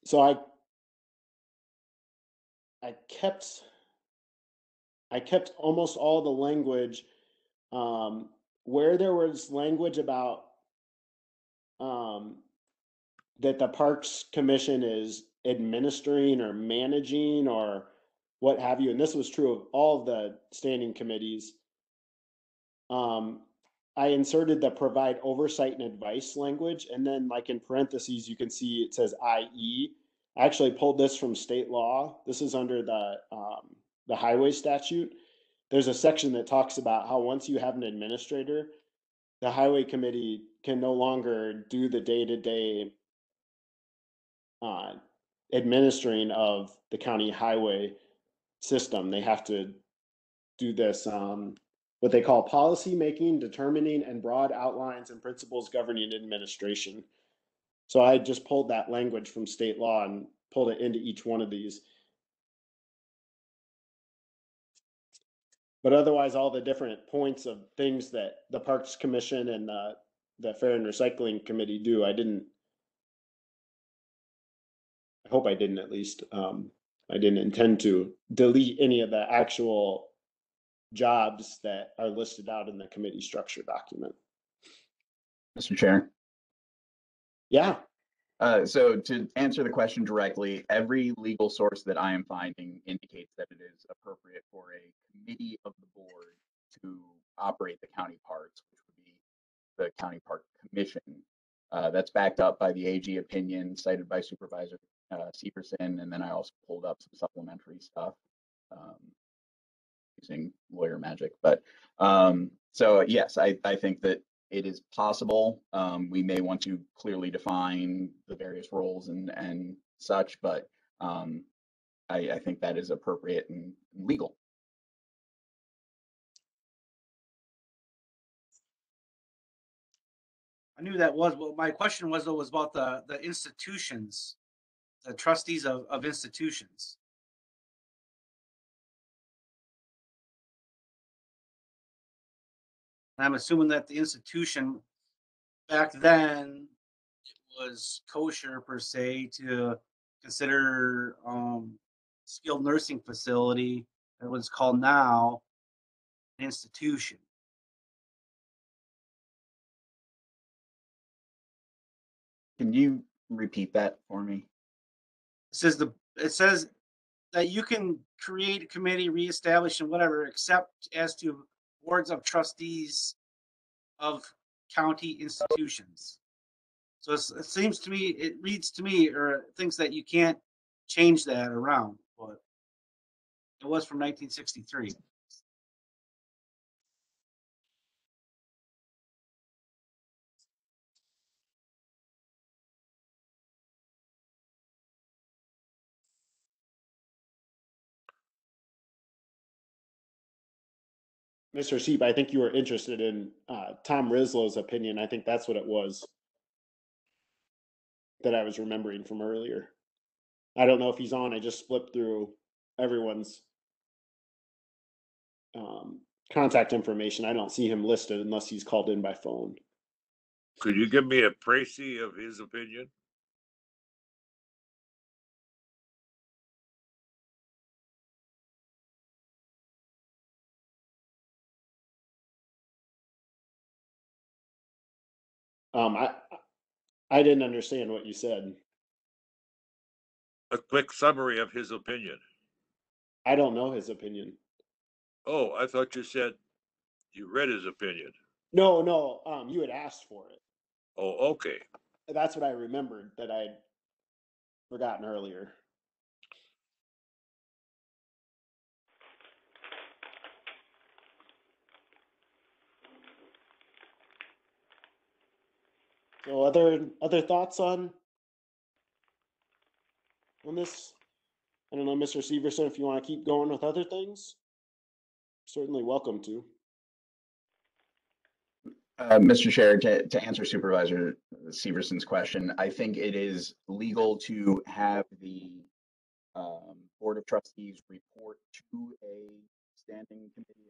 so I I kept I kept almost all the language um, where there was language about um, that the Parks Commission is administering or managing or what have you. And this was true of all of the standing committees. Um, I inserted the provide oversight and advice language. And then like in parentheses, you can see it says IE. I actually pulled this from state law. This is under the, um, the highway statute. There's a section that talks about how once you have an administrator, the highway committee can no longer do the day-to-day uh, administering of the county highway system. They have to do this um, what they call policy making, determining, and broad outlines and principles governing administration. So I just pulled that language from state law and pulled it into each one of these. But otherwise, all the different points of things that the Parks Commission and the, the Fair and Recycling Committee do, I didn't. I hope I didn't at least. Um, I didn't intend to delete any of the actual jobs that are listed out in the committee structure document. Mr. Chair. Yeah, Uh, so to answer the question directly, every legal source that I am finding indicates that it is appropriate for a committee of the board to operate the county parks, which would be the county park commission. Uh, that's backed up by the AG opinion cited by Supervisor uh, Severson, and then I also pulled up some supplementary stuff um, using lawyer magic. But um, so yes, I, I think that it is possible. Um, we may want to clearly define the various roles and, and such, but um, I, I think that is appropriate and legal. I knew that was, but my question was though, was about the, the institutions, the trustees of, of institutions. And I'm assuming that the institution back then was kosher per se to consider um skilled nursing facility that was called now an institution. Can you repeat that for me? says the it says that you can create committee, reestablish, and whatever, except as to boards of trustees of county institutions. So it seems to me, it reads to me, or thinks that you can't change that around, but it was from 1963. Mr. Seep, I think you were interested in uh, Tom Rislow's opinion. I think that's what it was that I was remembering from earlier. I don't know if he's on. I just flipped through everyone's um, contact information. I don't see him listed unless he's called in by phone. Could you give me a précis of his opinion? Um, I I didn't understand what you said. A quick summary of his opinion. I don't know his opinion. Oh, I thought you said you read his opinion. No, no. Um, you had asked for it. Oh, okay. That's what I remembered that I'd forgotten earlier. So other other thoughts on on this? I don't know, Mr. Severson, if you want to keep going with other things, certainly welcome to. Uh, Mr. Chair, to, to answer Supervisor Severson's question, I think it is legal to have the um, Board of Trustees report to a standing committee.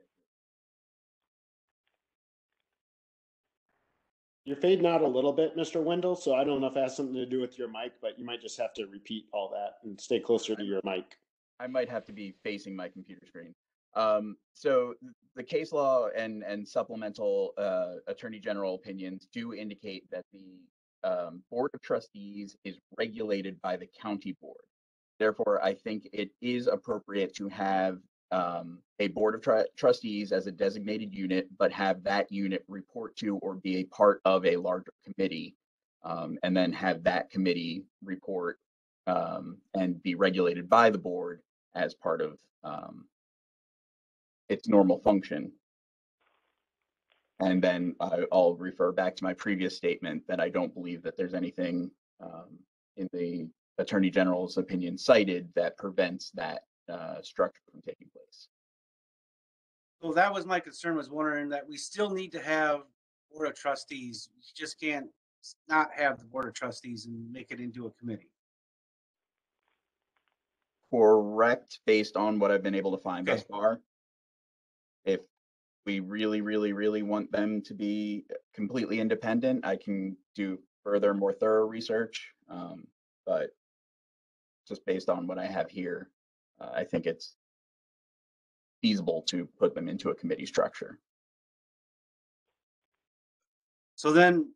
You're fading out a little bit, Mr. Wendell, so I don't know if it has something to do with your mic, but you might just have to repeat all that and stay closer to your mic. I might have to be facing my computer screen. Um, so the case law and, and supplemental, uh, attorney general opinions do indicate that the, um, board of trustees is regulated by the county board. Therefore, I think it is appropriate to have, um, a board of tru- trustees as a designated unit, but have that unit report to or be a part of a larger committee. Um, and then have that committee report, um, and be regulated by the board as part of um, its normal function. And then I, I'll refer back to my previous statement that I don't believe that there's anything um, in the Attorney General's opinion cited that prevents that uh, structure from taking place. Well, that was my concern, was wondering that we still need to have board of trustees. You just can't not have the board of trustees and make it into a committee. Correct, based on what I've been able to find thus far. If we really, really, really want them to be completely independent, I can do further, more thorough research. Um, but just based on what I have here, uh, I think it's feasible to put them into a committee structure. So then,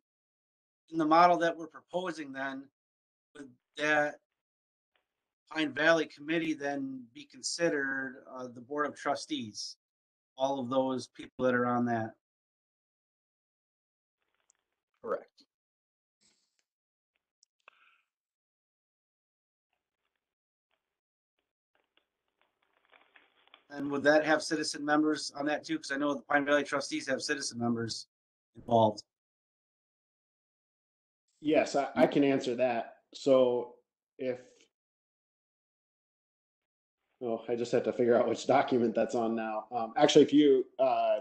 in the model that we're proposing then, would that Pine Valley Committee then be considered, uh, the Board of Trustees? All of those people that are on that? Correct. And would that have citizen members on that too? Because I know the Pine Valley trustees have citizen members involved. Yes, I, I can answer that. So if, oh, I just have to figure out which document that's on now. Um, actually, if you, uh,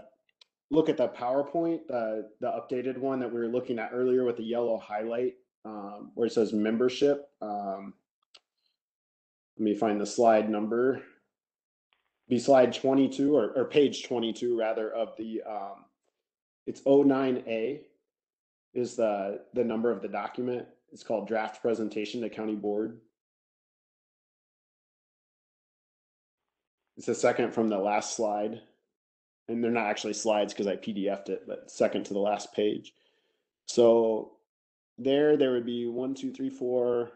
look at the PowerPoint, the, the updated one that we were looking at earlier with the yellow highlight, um, where it says membership, um, let me find the slide number. Be slide twenty-two or, or page twenty-two rather of the, um, it's O nine A is the, the number of the document. It's called draft presentation to county board. It's the second from the last slide. And they're not actually slides because I PDF'd it, but second to the last page. So there, there would be one, two, three, four,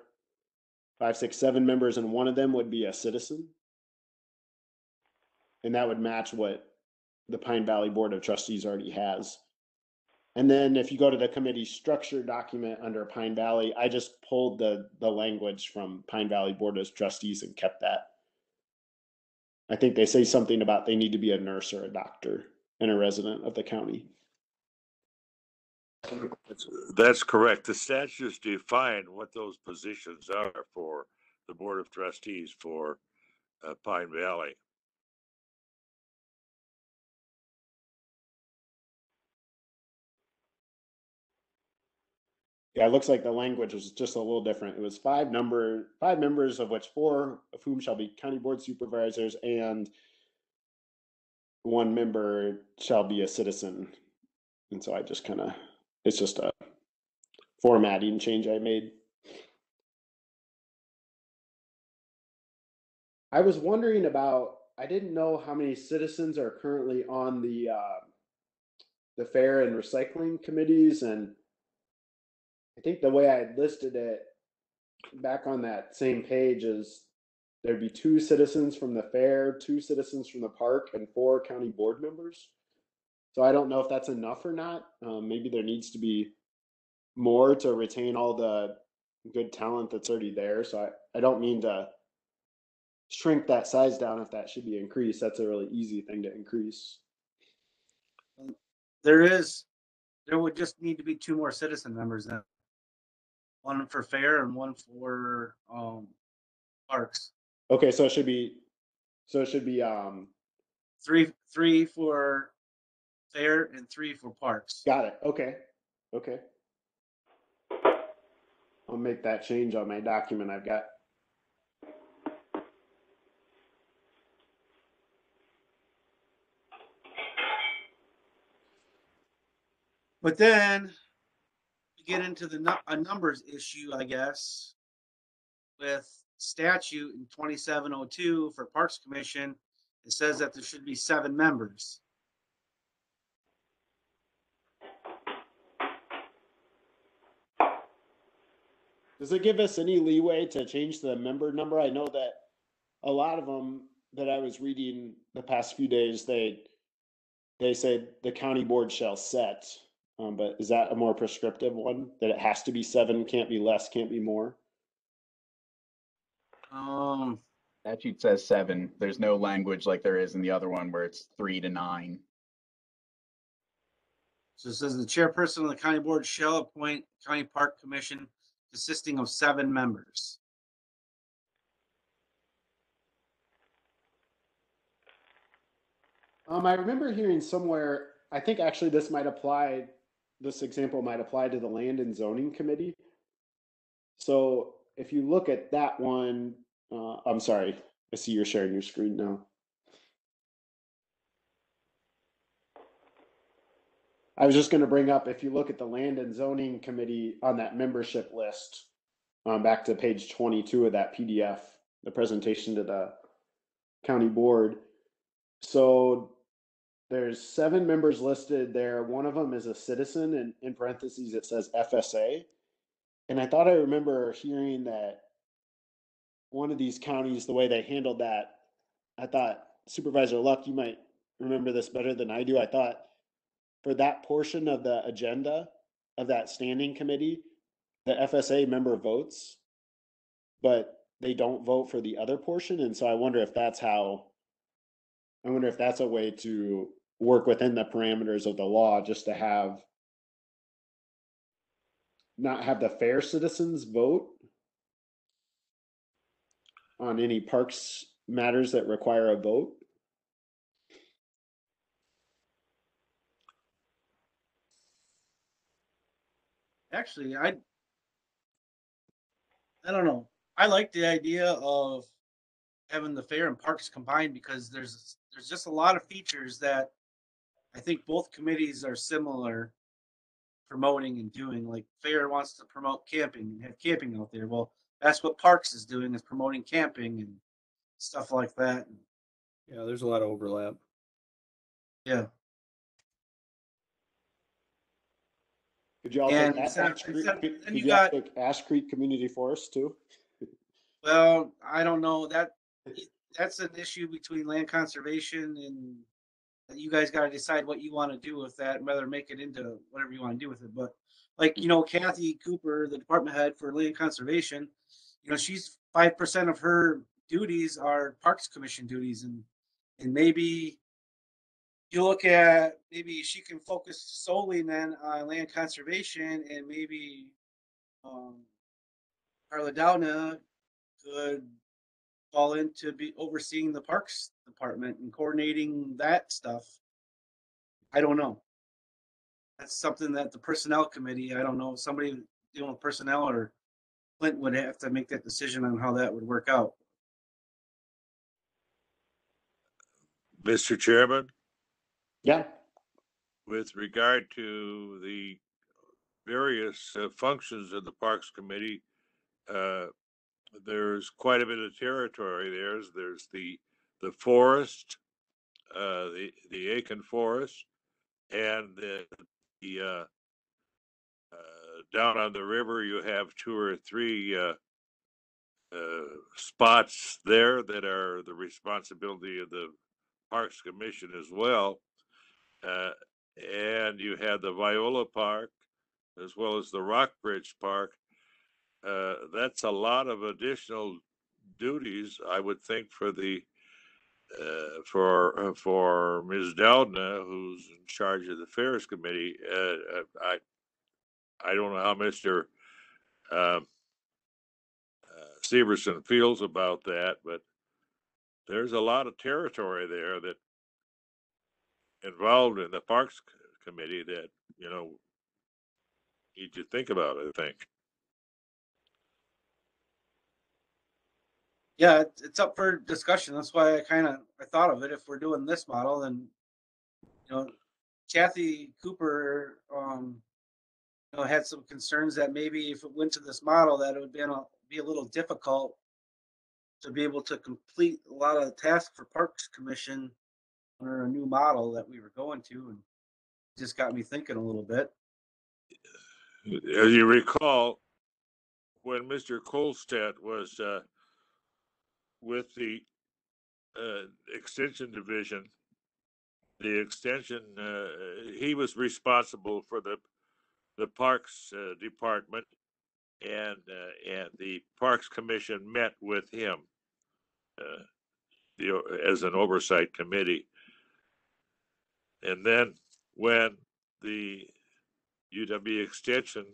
five, six, seven members, and one of them would be a citizen. And that would match what the Pine Valley Board of Trustees already has. And then if you go to the committee structure document under Pine Valley, I just pulled the, the language from Pine Valley Board of Trustees and kept that. I think they say something about they need to be a nurse or a doctor and a resident of the county. That's- correct. The statutes define what those positions are for the Board of Trustees for uh, Pine Valley. Yeah, it looks like the language was just a little different. It was five number, five members of which four of whom shall be county board supervisors and one member shall be a citizen. And so I just kind of, it's just a formatting change I made. I was wondering about, I didn't know how many citizens are currently on the, uh, the fair and recycling committees and I think the way I listed it back on that same page is there'd be two citizens from the fair, two citizens from the park, and four county board members. So I don't know if that's enough or not. Um, maybe there needs to be more to retain all the good talent that's already there. So I, I don't mean to shrink that size down if that should be increased. That's a really easy thing to increase. There is, there would just need to be two more citizen members then. One for fair and one for, um, parks. Okay, so it should be, so it should be, um, Three, three for fair and three for parks. Got it. Okay. Okay. I'll make that change on my document I've got. But then get into the a numbers issue, I guess, with statute in twenty-seven oh two for Parks Commission. It says that there should be seven members. Does it give us any leeway to change the member number? I know that a lot of them that I was reading the past few days, they they said the county board shall set. Um, but is that a more prescriptive one that it has to be seven, can't be less, can't be more? Um, Statute says seven. There's no language like there is in the other one where it's three to nine. so it says the chairperson of the county board shall appoint county park commission consisting of seven members. Um, I remember hearing somewhere, I think actually this might apply, this example might apply to the Land and Zoning Committee. So if you look at that one, uh, I'm sorry, I see you're sharing your screen now. I was just gonna bring up, if you look at the Land and Zoning Committee on that membership list, um, back to page twenty-two of that PDF, the presentation to the county board. So there's seven members listed there. One of them is a citizen, and in parentheses it says FSA. And I thought I remember hearing that one of these counties, the way they handled that, I thought Supervisor Luck, you might remember this better than I do. I thought for that portion of the agenda of that standing committee, the FSA member votes, but they don't vote for the other portion. And so I wonder if that's how, I wonder if that's a way to work within the parameters of the law, just to have not have the fair citizens vote on any parks matters that require a vote. Actually, I, I don't know. I like the idea of having the fair and parks combined because there's there's just a lot of features that I think both committees are similar promoting and doing. Like fair wants to promote camping and have camping out there. Well, that's what parks is doing is promoting camping and stuff like that. Yeah, there's a lot of overlap. Yeah. Could you also And add instead Ash Creek, instead of- could then could you you got- add Ash Creek Community Forest too? Well, I don't know that that's an issue between land conservation and you guys got to decide what you want to do with that, whether make it into whatever you want to do with it. But like you know, Kathy Cooper, the department head for land conservation, you know, she's five percent of her duties are Parks Commission duties, and and maybe you look at maybe she can focus solely then on land conservation, and maybe um, Carla Doudna could fall into be overseeing the parks department and coordinating that stuff. I don't know. That's something that the personnel committee, I don't know, somebody dealing with personnel or Clint would have to make that decision on how that would work out. Mr. Chairman, Yeah, with regard to the various uh, functions of the Parks Committee, uh, there's quite a bit of territory. There's, there's the, the forest, uh, the, the Aiken Forest, and the, the, uh, uh, down on the river, you have two or three, uh, uh, spots there that are the responsibility of the Parks Commission as well. And you have the Viola Park as well as the Rockbridge Park. Uh, that's a lot of additional duties, I would think, for the uh, for uh, for Ms. Doudna, who's in charge of the Fairs Committee. Uh, uh, I I don't know how Mr. Um, uh, Severson feels about that, but there's a lot of territory there that involved in the Parks Committee that, you know, need to think about, I think. Yeah, it's, up for discussion. That's why I kind of, I thought of it. If we're doing this model, then, you know, Kathy Cooper, um, you know, had some concerns that maybe if it went to this model, that it would be, a be a little difficult to be able to complete a lot of the tasks for Parks Commission under a new model that we were going to, and just got me thinking a little bit. As you recall, when Mr. Kolstad was uh, with the uh, Extension Division, the extension, uh, he was responsible for the the Parks uh, Department, and uh, and the Parks Commission met with him uh, the, as an oversight committee. And then when the UW Extension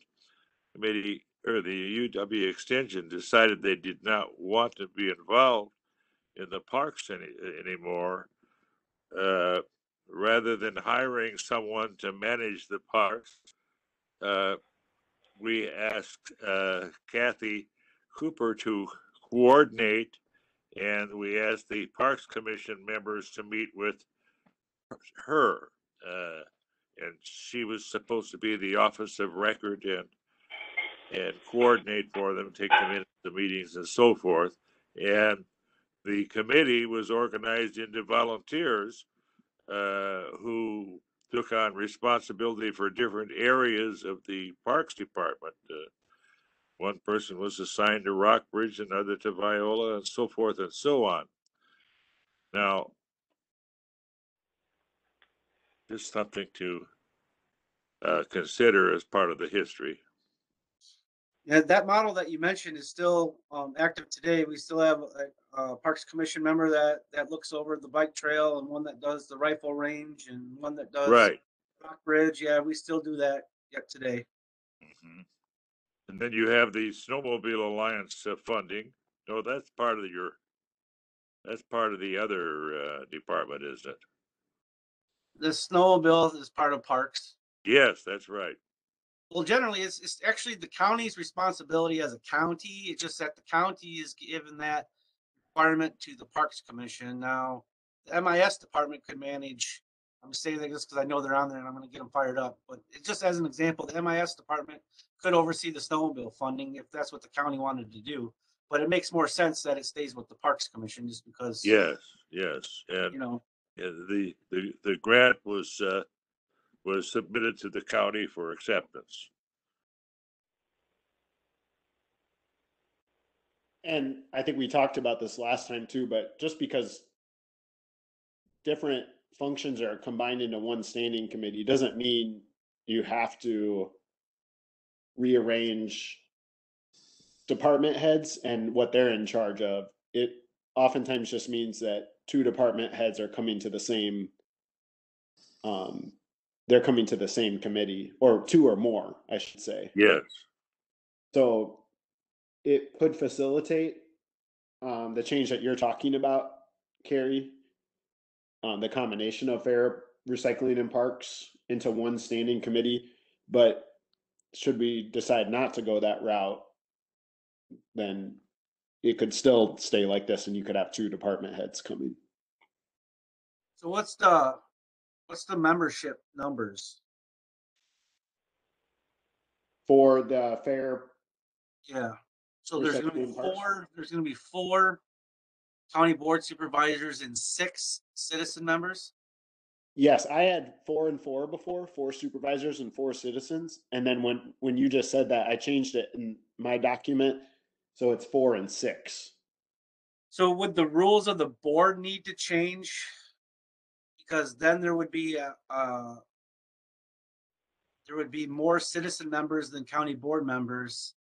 Committee or the UW Extension decided they did not want to be involved in the parks any, anymore, uh, rather than hiring someone to manage the parks, uh, we asked uh, Kathy Cooper to coordinate, and we asked the Parks Commission members to meet with her. Uh, and she was supposed to be the office of record and and coordinate for them, take them into the meetings and so forth. And the committee was organized into volunteers uh, who took on responsibility for different areas of the Parks Department. Uh, one person was assigned to Rockbridge, another to Viola, and so forth and so on. Now, just something to uh, consider as part of the history. Yeah, that model that you mentioned is still um, active today. We still have a, a Parks Commission member that that looks over the bike trail, and one that does the rifle range, and one that does Right. Rock Bridge. Yeah, we still do that yet today. Mhm. And then you have the Snowmobile Alliance uh, funding. No, that's part of your, that's part of the other uh, department, isn't it? The snowmobile is part of parks. Yes, that's right. Well, generally, it's, it's actually the county's responsibility as a county. It's just that the county is given that requirement to the Parks Commission. Now, the MIS department could manage, I'm saying that just because I know they're on there and I'm gonna get them fired up, but it just as an example, the MIS department could oversee the snowmobile funding if that's what the county wanted to do. But it makes more sense that it stays with the Parks Commission just because. Yes, yes. You know, the, the, the grant was, uh, was submitted to the county for acceptance. And I think we talked about this last time too, but just because different functions are combined into one standing committee doesn't mean you have to rearrange department heads and what they're in charge of. It oftentimes just means that two department heads are coming to the same um they're coming to the same committee or two or more, I should say. Yes. So it could facilitate um, the change that you're talking about, Carrie. Um, the combination of fair recycling and parks into one standing committee. But should we decide not to go that route, then it could still stay like this and you could have two department heads coming. so what's the, what's the membership numbers? For the fair, Yeah, so there's gonna be parks. four, there's gonna be four county board supervisors and six citizen members. yes, I had four and four before, four supervisors and four citizens. And then when, when you just said that, I changed it in my document. So it's four and six. So would the rules of the board need to change? Because then there would be a, uh, there would be more citizen members than county board members.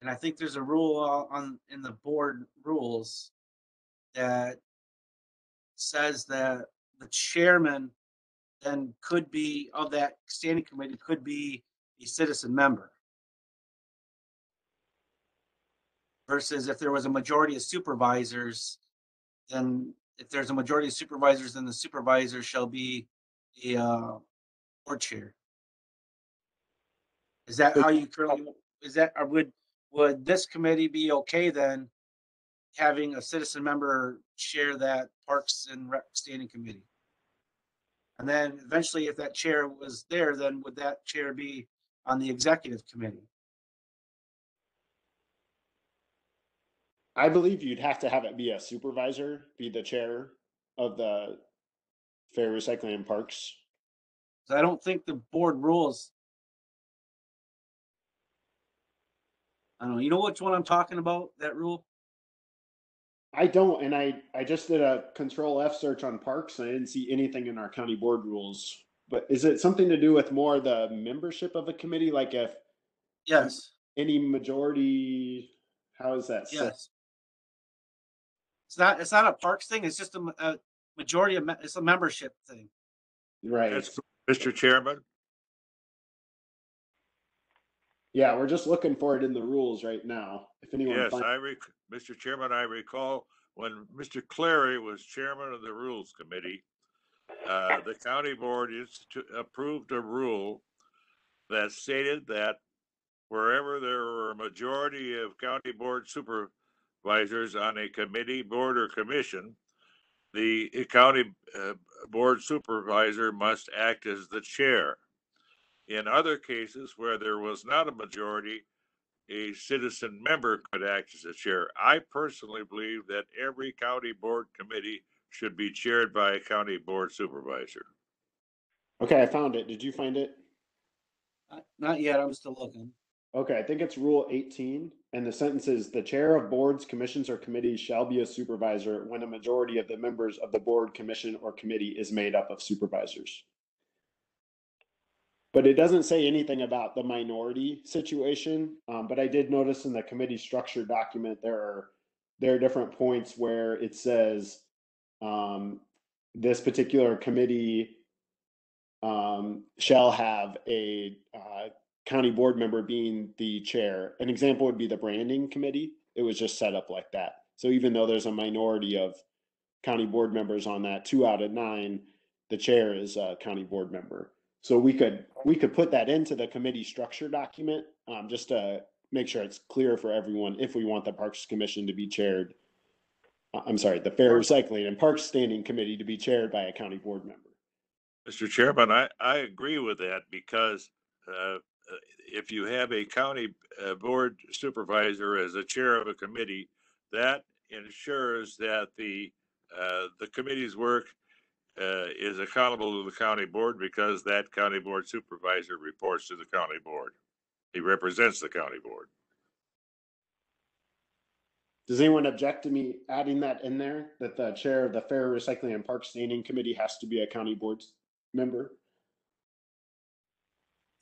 And I think there's a rule on, in the board rules that says that the chairman then could be, of that standing committee, could be a citizen member. Versus if there was a majority of supervisors, then if there's a majority of supervisors, then the supervisor shall be a uh, board chair. Is that how you currently, is that, or would, would this committee be okay then? Having a citizen member chair that Parks and Rec Standing Committee? And then eventually, if that chair was there, then would that chair be on the executive committee? I believe you'd have to have it be a supervisor, be the chair of the fair recycling and parks. 'Cause I don't think the board rules. I don't know, you know which one I'm talking about, that rule? I don't, and I, I just did a control F search on parks and I didn't see anything in our county board rules. But is it something to do with more the membership of a committee? Like if Yes, any majority, how is that? set? yes. It's not, it's not a parks thing, it's just a, a majority of, me- it's a membership thing. Right. That's, Mr. Chairman, Yeah, we're just looking for it in the rules right now. If anyone yes, finds, I rec, Mr. Chairman, I recall when Mr. Clary was chairman of the Rules Committee, uh, the county board institu- approved a rule that stated that wherever there were a majority of county board supervisors on a committee, board, or commission, the county uh, board supervisor must act as the chair. In other cases where there was not a majority, a citizen member could act as a chair. I personally believe that every county board committee should be chaired by a county board supervisor. Okay, I found it. Did you find it? Not- Not yet, I'm still looking. Okay, I think it's rule eighteen, and the sentence is, the chair of boards, commissions, or committees shall be a supervisor when a majority of the members of the board, commission, or committee is made up of supervisors. But it doesn't say anything about the minority situation, um, but I did notice in the committee structure document, there are, there are different points where it says, um, this particular committee um, shall have a, uh, county board member being the chair. An example would be the branding committee. It was just set up like that. So even though there's a minority of county board members on that, two out of nine, the chair is a county board member. So we could, we could put that into the committee structure document, um, just to make sure it's clear for everyone if we want the Parks Commission to be chaired. uh, I'm sorry, the Fair Recycling and Parks Standing Committee to be chaired by a county board member. Mr. Chairman, I, I agree with that because uh, uh, if you have a county uh, board supervisor as a chair of a committee, that ensures that the, uh, the committee's work uh, is accountable to the county board because that county board supervisor reports to the county board. He represents the county board. Does anyone object to me adding that in there, that the chair of the Fair Recycling and Park Standing Committee has to be a county board member?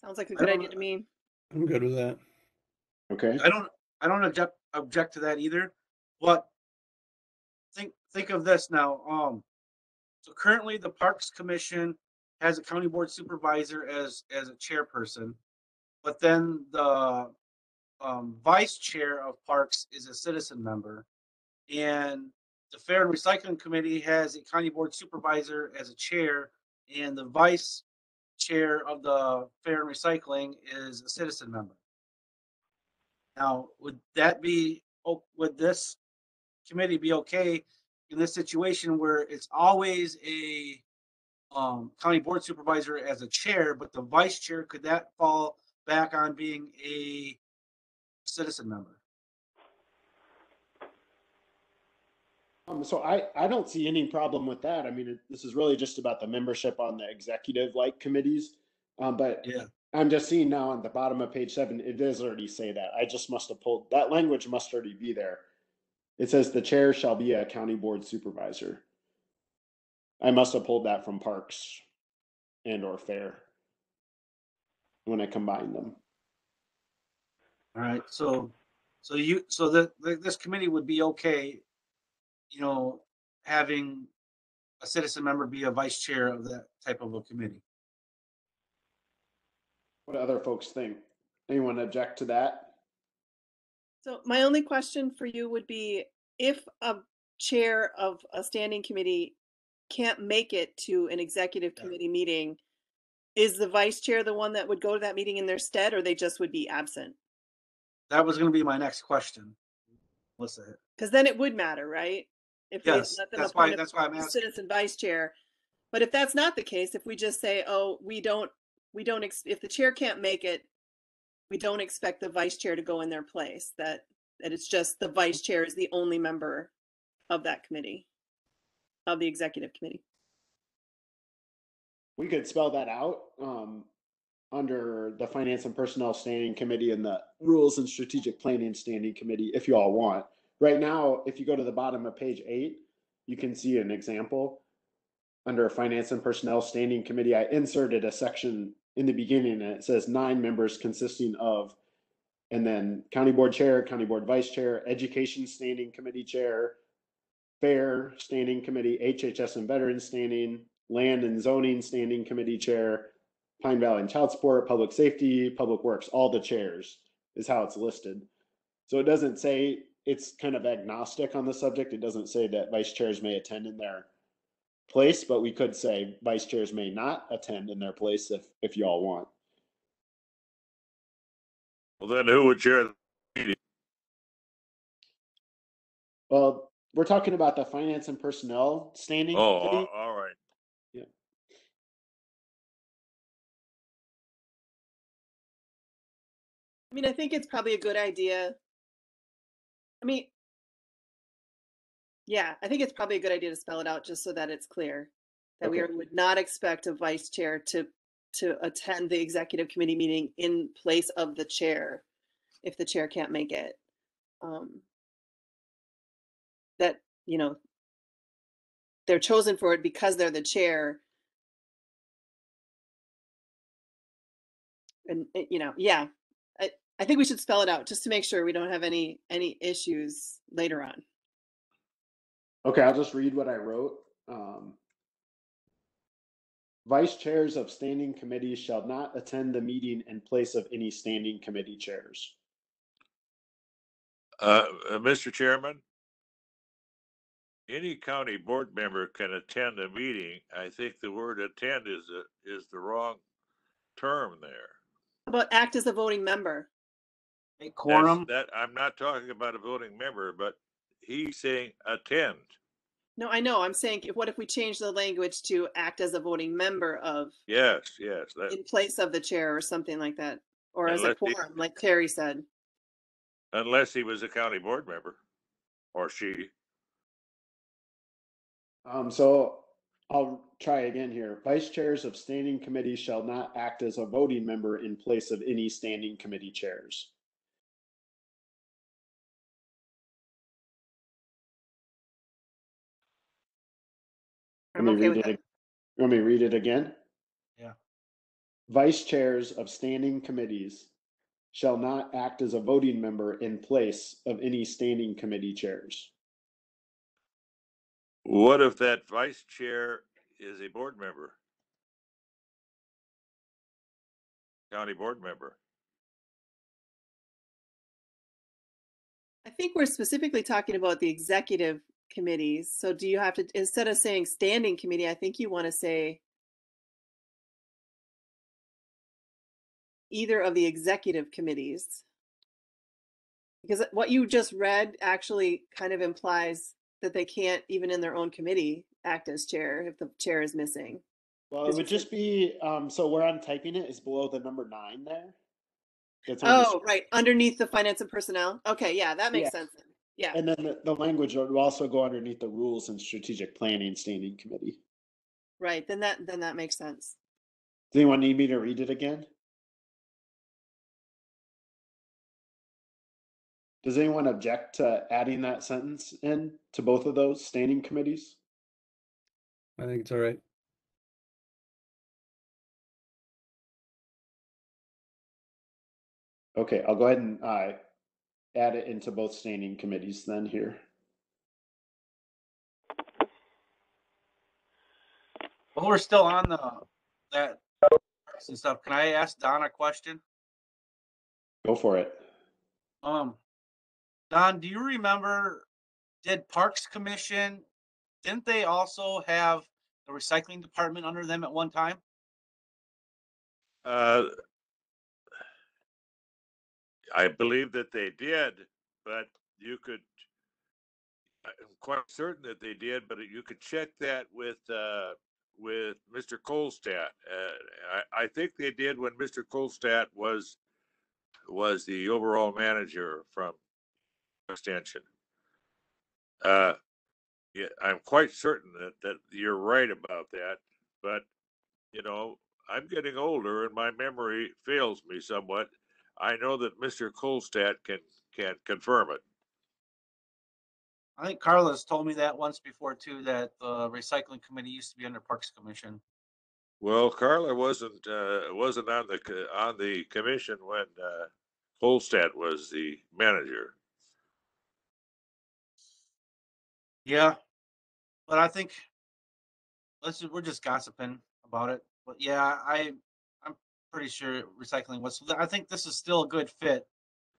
Sounds like a good idea to me. I'm good with that. Okay, I don't, I don't object, object to that either, but think, think of this now, um, so currently the Parks Commission has a county board supervisor as, as a chairperson. But then the, um, vice chair of Parks is a citizen member. And the Fair and Recycling Committee has a county board supervisor as a chair, and the vice chair of the Fair and Recycling is a citizen member. Now, would that be, would this committee be okay in this situation where it's always a um, county board supervisor as a chair, but the vice chair, could that fall back on being a citizen member? Um, so I, I don't see any problem with that. I mean, it- this is really just about the membership on the executive-like committees. Um, but Yeah. I'm just seeing now on the bottom of page seven, it does already say that. I just must have pulled, that language must already be there. It says the chair shall be a county board supervisor. I must have pulled that from Parks and or Fair when I combined them. All right, so, so you, so that, this committee would be okay, you know, having a citizen member be a vice chair of that type of a committee. What do other folks think? Anyone object to that? So my only question for you would be if a chair of a standing committee can't make it to an executive committee meeting, is the vice chair the one that would go to that meeting in their stead or they just would be absent? That was gonna be my next question. Melissa, Because then it would matter, right? If we Yes, let them that's why- appoint a that's why I'm asking. Citizen vice chair. But if that's not the case, if we just say, oh, we don't, we don't, ex- if the chair can't make it, we don't expect the vice chair to go in their place, that, that it's just the vice chair is the only member of that committee, of the executive committee. We could spell that out um, under the Finance and Personnel Standing Committee and the Rules and Strategic Planning Standing Committee if you all want. Right now, if you go to the bottom of page eight, you can see an example. Under Finance and Personnel Standing Committee, I inserted a section in the beginning and it says nine members consisting of, and then County Board Chair, County Board Vice Chair, Education Standing Committee Chair, Fair Standing Committee, HHS and Veterans Standing, Land and Zoning Standing Committee Chair, Pine Valley and Child Support, Public Safety, Public Works, all the chairs is how it's listed. So it doesn't say, it's kind of agnostic on the subject. It doesn't say that vice chairs may attend in their place, but we could say vice chairs may not attend in their place if, if y'all want. Well, then who would chair? the meeting? Well, we're talking about the finance and personnel standing. Oh, committee. all- all right. I mean, I think it's probably a good idea. I mean, yeah, I think it's probably a good idea to spell it out just so that it's clear that we Okay. are- would not expect a vice chair to to attend the executive committee meeting in place of the chair if the chair can't make it. Um, that you know they're chosen for it because they're the chair. And uh, you know, yeah, I, I think we should spell it out just to make sure we don't have any any issues later on. Okay, I'll just read what I wrote. Um, Vice chairs of standing committees shall not attend the meeting in place of any standing committee chairs. Uh, uh, Mr. Chairman? Any county board member can attend a meeting. I think the word attend is, a- is the wrong term there. How About act as a voting member. A That's- quorum. That, I'm not talking about a voting member, but he's saying attend. No, I know. I'm saying, if- what if we change the language to act as a voting member of, Yes, yes, that, in place of the chair or something like that? Or as a Unless the- quorum, like Terry said. unless he was a county board member or she. Um, so I'll try again here. Vice chairs of standing committees shall not act as a voting member in place of any standing committee chairs. I'm Let me okay read with it. that. ag- Let me read it again. Yeah. Vice chairs of standing committees shall not act as a voting member in place of any standing committee chairs. What if that vice chair is a board member? County board member. I think we're specifically talking about the executive committees. So do you have to, instead of saying standing committee, I think you want to say either of the executive committees. Because what you just read actually kind of implies that they can't, even in their own committee, act as chair if the chair is missing. Well, it would just be, um, so where I'm typing it is below the number nine there. Oh, right, underneath the finance and personnel. Okay, yeah, that makes Yeah. sense. Then. Yeah, And then the, the language will also go underneath the rules and strategic planning standing committee. right. Then that then that makes sense. Does anyone need me to read it again? Does anyone object to adding that sentence in to both of those standing committees? I think it's all right. Okay, I'll go ahead and uh, add it into both standing committees then here. While we're still on the, that and stuff, can I ask Don a question? Go for it. Um, Don, do you remember, did Parks Commission, didn't they also have the recycling department under them at one time? Uh, I believe that they did, but you could, I'm quite certain that they did, but you could check that with, uh, with Mr. Kolstad. Uh, I, I think they did when Mr. Kolstad was, was the overall manager from Extension. Uh, yeah, I'm quite certain that, that you're right about that, but, you know, I'm getting older and my memory fails me somewhat. I know that Mr. Kolstad can, can confirm it. I think Carlos told me that once before too, that the recycling committee used to be under Parks Commission. Well, Carla wasn't, uh, wasn't on the, on the commission when, uh, Kolstad was the manager. Yeah, but I think let's we're just gossiping about it. But yeah, I pretty sure recycling was. I think this is still a good fit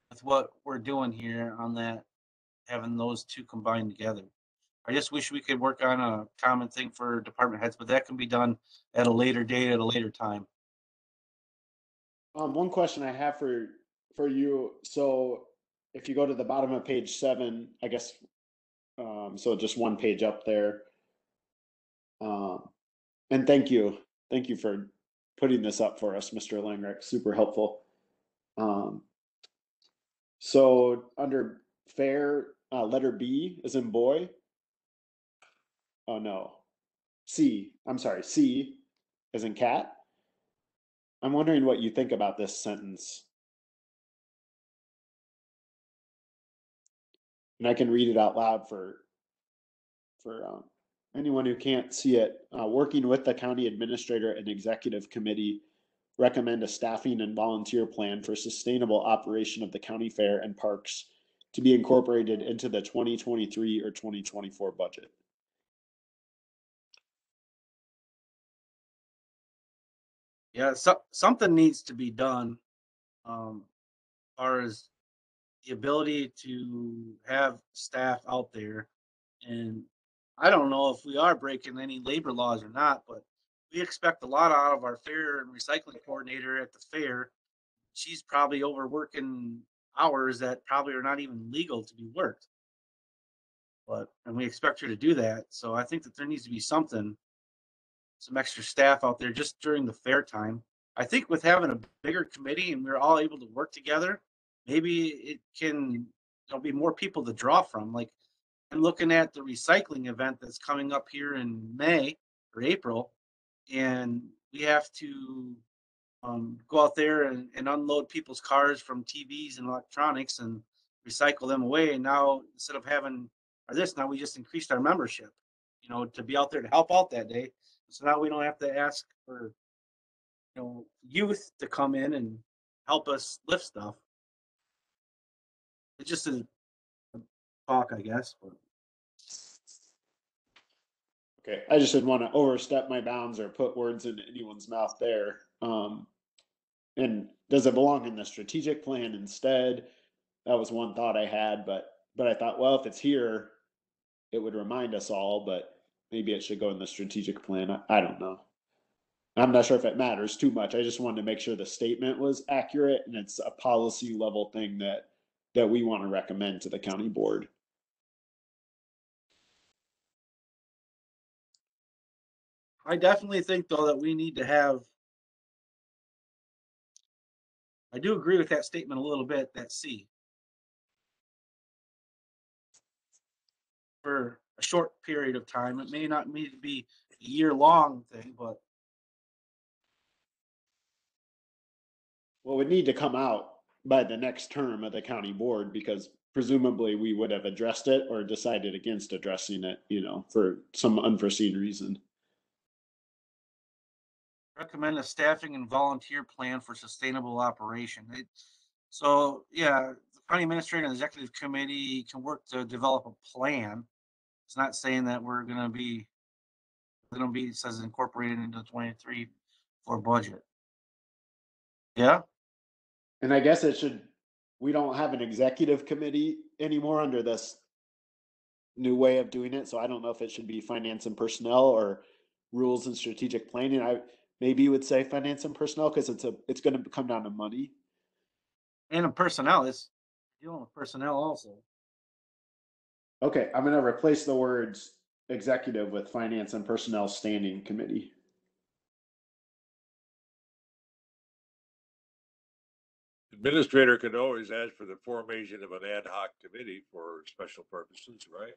with what we're doing here on that, having those two combined together. I just wish we could work on a common thing for department heads, but that can be done at a later date, at a later time. Um, one question I have for for you. So if you go to the bottom of page seven, I guess, um, so just one page up there. Um, and thank you, thank you for putting this up for us, Mr. Langreck. Super helpful. Um, so under fair, uh, letter B is in boy. Oh no, C. I'm sorry, C is in cat. I'm wondering what you think about this sentence. And I can read it out loud for for um, anyone who can't see it. Uh, working with the county administrator and executive committee, recommend a staffing and volunteer plan for sustainable operation of the county fair and parks to be incorporated into the 2023 or 2024 budget. Yeah, so, something needs to be done. Um, as far as the ability to have staff out there. And I don't know if we are breaking any labor laws or not, but we expect a lot out of our fair and recycling coordinator at the fair. She's probably overworking hours that probably are not even legal to be worked. But, and we expect her to do that. So I think that there needs to be something, some extra staff out there just during the fair time. I think with having a bigger committee and we're all able to work together, maybe it can there'll be more people to draw from. Like I'm looking at the recycling event that's coming up here in May or April, and we have to um, go out there and, and unload people's cars from TVs and electronics and recycle them away. And now instead of having or this, now we just increased our membership, you know, to be out there to help out that day. So now we don't have to ask for you know youth to come in and help us lift stuff. It's just a talk, I guess. But Okay, I just didn't want to overstep my bounds or put words in anyone's mouth there. Um, and does it belong in the strategic plan instead? That was one thought I had, but but I thought, well, if it's here, it would remind us all. But maybe it should go in the strategic plan. I, I don't know. I'm not sure if it matters too much. I just wanted to make sure the statement was accurate and it's a policy level thing that that we want to recommend to the county board. I definitely think though that we need to have. I do agree with that statement a little bit, that C. For a short period of time, it may not need to be a year long thing, but Well, would need to come out by the next term of the county board because presumably we would have addressed it or decided against addressing it, you know, for some unforeseen reason. Recommend a staffing and volunteer plan for sustainable operation. It, so, yeah, the county administrator and executive committee can work to develop a plan. It's not saying that we're gonna be, gonna be, it says incorporated into twenty-three for budget. Yeah, And I guess it should, we don't have an executive committee anymore under this new way of doing it. So I don't know if it should be finance and personnel or rules and strategic planning. I maybe you would say finance and personnel because it's a, it's going to come down to money. and in personnel, it's dealing with personnel also. Okay, I'm going to replace the words executive with finance and personnel standing committee. Administrator could always ask for the formation of an ad hoc committee for special purposes, right?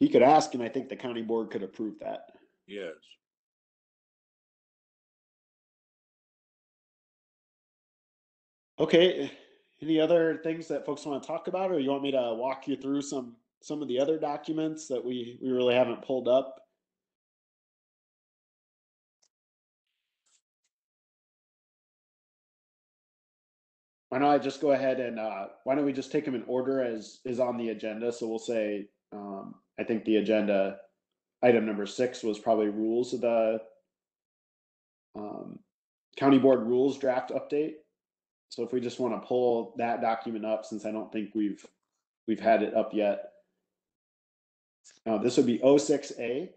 He could ask, and I think the county board could approve that. Yes. Okay, any other things that folks want to talk about, or you want me to walk you through some, some of the other documents that we, we really haven't pulled up? Why don't I just go ahead and, uh, why don't we just take them in order as is on the agenda? So we'll say, um, I think the agenda, item number six was probably rules of the um, county board rules draft update. So if we just want to pull that document up, since I don't think we've we've had it up yet. Uh, this would be 06A.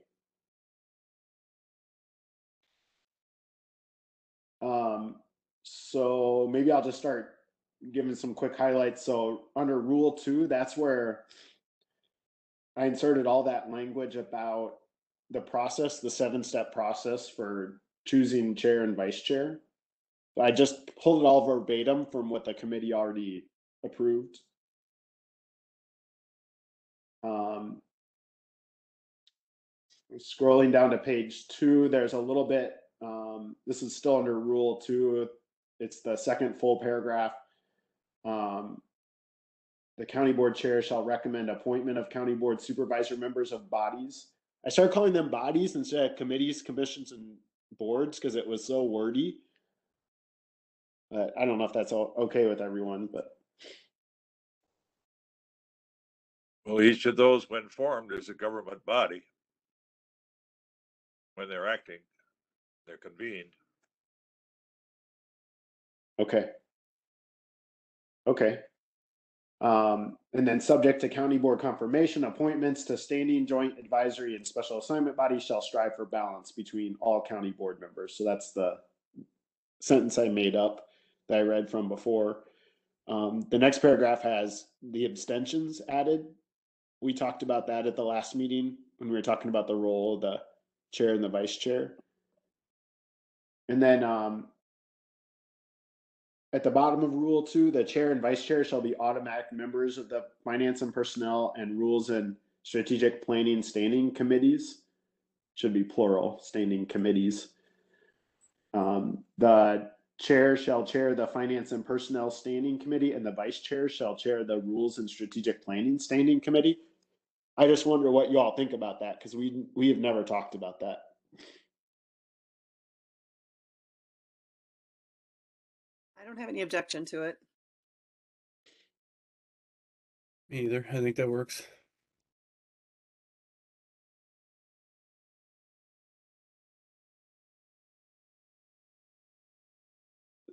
Um, so maybe I'll just start giving some quick highlights. So under rule two, that's where I inserted all that language about the process, the seven step process for choosing chair and vice chair. I just pulled it all verbatim from what the committee already approved. Um, scrolling down to page two, there's a little bit, um, this is still under rule two. It's the second full paragraph. Um, the county board chair shall recommend appointment of county board supervisor members of bodies. I started calling them bodies instead of committees, commissions, and boards because it was so wordy. But I don't know if that's all okay with everyone, but Well, each of those, when formed, is a government body. When they're acting, they're convened. okay. Okay. Um, and then subject to county board confirmation, appointments to standing joint advisory and special assignment bodies shall strive for balance between all county board members. So that's the sentence I made up that I read from before. Um, the next paragraph has the abstentions added. We talked about that at the last meeting when we were talking about the role of the chair and the vice chair. And then um, at the bottom of rule two, the chair and vice chair shall be automatic members of the finance and personnel and rules and strategic planning standing committees. Should be plural, standing committees. Um, the chair shall chair the finance and personnel standing committee and the vice chair shall chair the rules and strategic planning standing committee. I just wonder what you all think about that because we we have never talked about that. Don't have any objection to it. Me either. I think that works.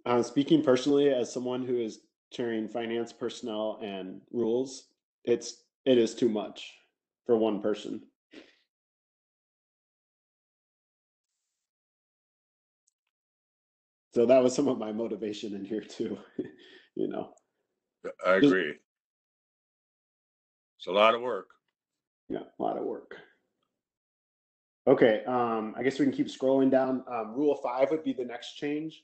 Uh, speaking personally as someone who is chairing finance, personnel, and rules, it's it is too much for one person. So that was some of my motivation in here too, you know. I agree. It's a lot of work. Yeah, a lot of work. Okay, um, I guess we can keep scrolling down. Um, rule five would be the next change.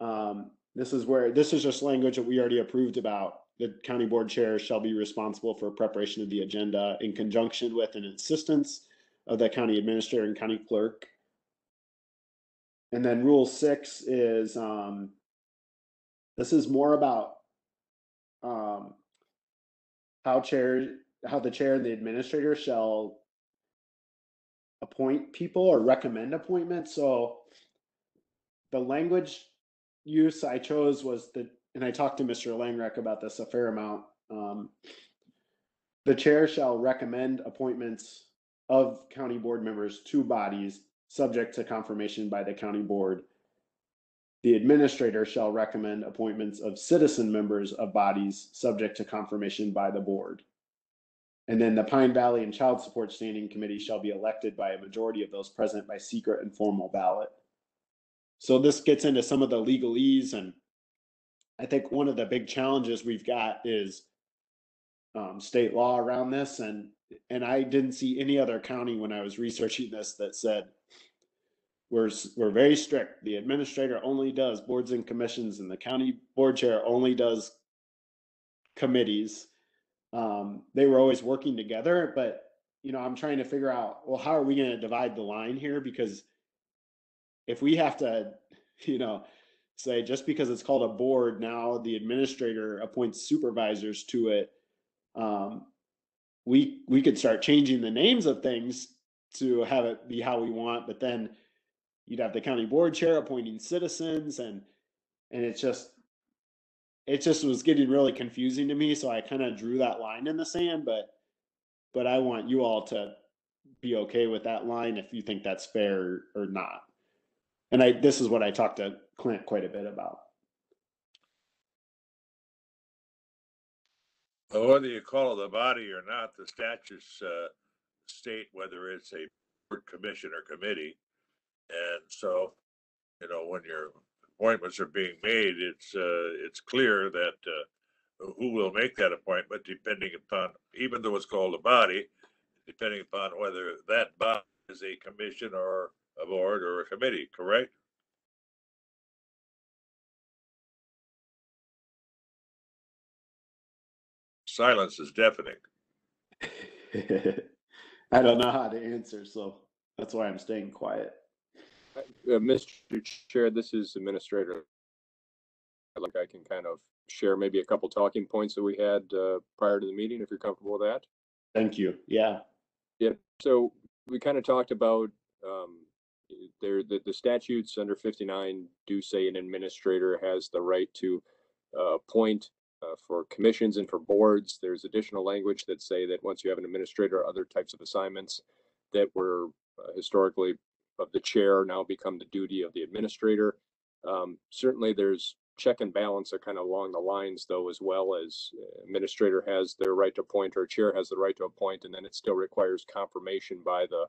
Um, this is where, this is just language that we already approved about. The county board chair shall be responsible for preparation of the agenda in conjunction with an assistance of the county administrator and county clerk. And then rule six is, um, this is more about, um, how chair, how the chair and the administrator shall appoint people or recommend appointments. So the language use I chose was the, and I talked to Mr. Langreck about this a fair amount. Um, the chair shall recommend appointments of county board members to bodies subject to confirmation by the county board. The administrator shall recommend appointments of citizen members of bodies subject to confirmation by the board. And then the Pine Valley and Child Support Standing Committee shall be elected by a majority of those present by secret and formal ballot. So this gets into some of the legalese and I think one of the big challenges we've got is um, state law around this and and I didn't see any other county when I was researching this that said we're we're very strict. The administrator only does boards and commissions and the county board chair only does committees um, they were always working together. But you know, I'm trying to figure out, well, how are we going to divide the line here? Because if we have to, you know, say just because it's called a board, now the administrator appoints supervisors to it. Um, we we could start changing the names of things to have it be how we want, but then you'd have the county board chair appointing citizens and and it's just it just was getting really confusing to me so i kind of drew that line in the sand but but i want you all to be okay with that line if you think that's fair or not and i this is what i talked to clint quite a bit about Well, whether you call it a body or not, the statutes, uh, state whether it's a board, commission or committee. And so, you know, when your appointments are being made, it's, uh, it's clear that, uh, who will make that appointment depending upon, even though it's called a body, depending upon whether that body is a commission or a board or a committee, correct? Silence is deafening. I don't know how to answer, so that's why I'm staying quiet. Uh, Mr. Chair, this is Administrator. I Like I can kind of share maybe a couple talking points that we had uh, prior to the meeting, if you're comfortable with that. Thank you. Yeah. Yeah, so we kind of talked about, um, there, the, the statutes under fifty-nine do say an administrator has the right to uh, appoint uh, for commissions and for boards. There's additional language that say that once you have an administrator, other types of assignments that were uh, historically of the chair now become the duty of the administrator. Um, certainly, there's check and balance are kind of along the lines, though, as well as uh, administrator has their right to appoint or chair has the right to appoint, and then it still requires confirmation by the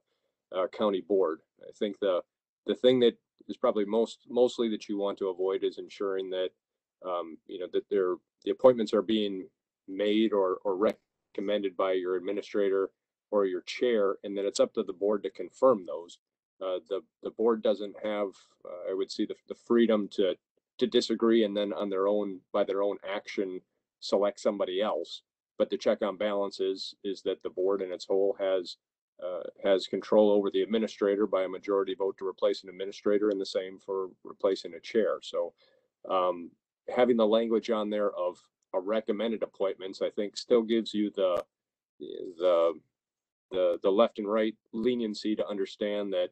uh, county board. I think the the thing that is probably most mostly that you want to avoid is ensuring that um, you know that they're the appointments are being made or or recommended by your administrator or your chair, and then it's up to the board to confirm those. Uh, the the board doesn't have, uh, I would see the the freedom to to disagree and then on their own by their own action select somebody else. But the check on balance is is that the board in its whole has uh, has control over the administrator by a majority vote to replace an administrator, and the same for replacing a chair. So um, having the language on there of a recommended appointments, I think, still gives you the the the the left and right leniency to understand that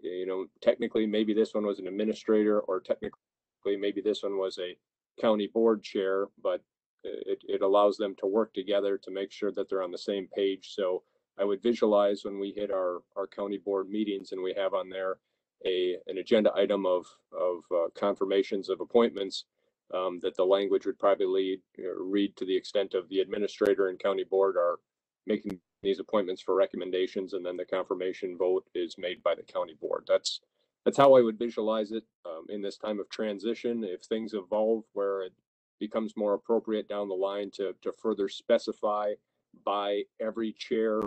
you know technically maybe this one was an administrator or technically maybe this one was a county board chair, but it, it allows them to work together to make sure that they're on the same page. So I would visualize when we hit our, our county board meetings and we have on there a, an agenda item of, of uh, confirmations of appointments, um, that the language would probably lead, uh, read to the extent of the administrator and county board are making these appointments for recommendations, and then the confirmation vote is made by the county board. That's, that's how I would visualize it um, in this time of transition. If things evolve where it becomes more appropriate down the line to, to further specify by every chair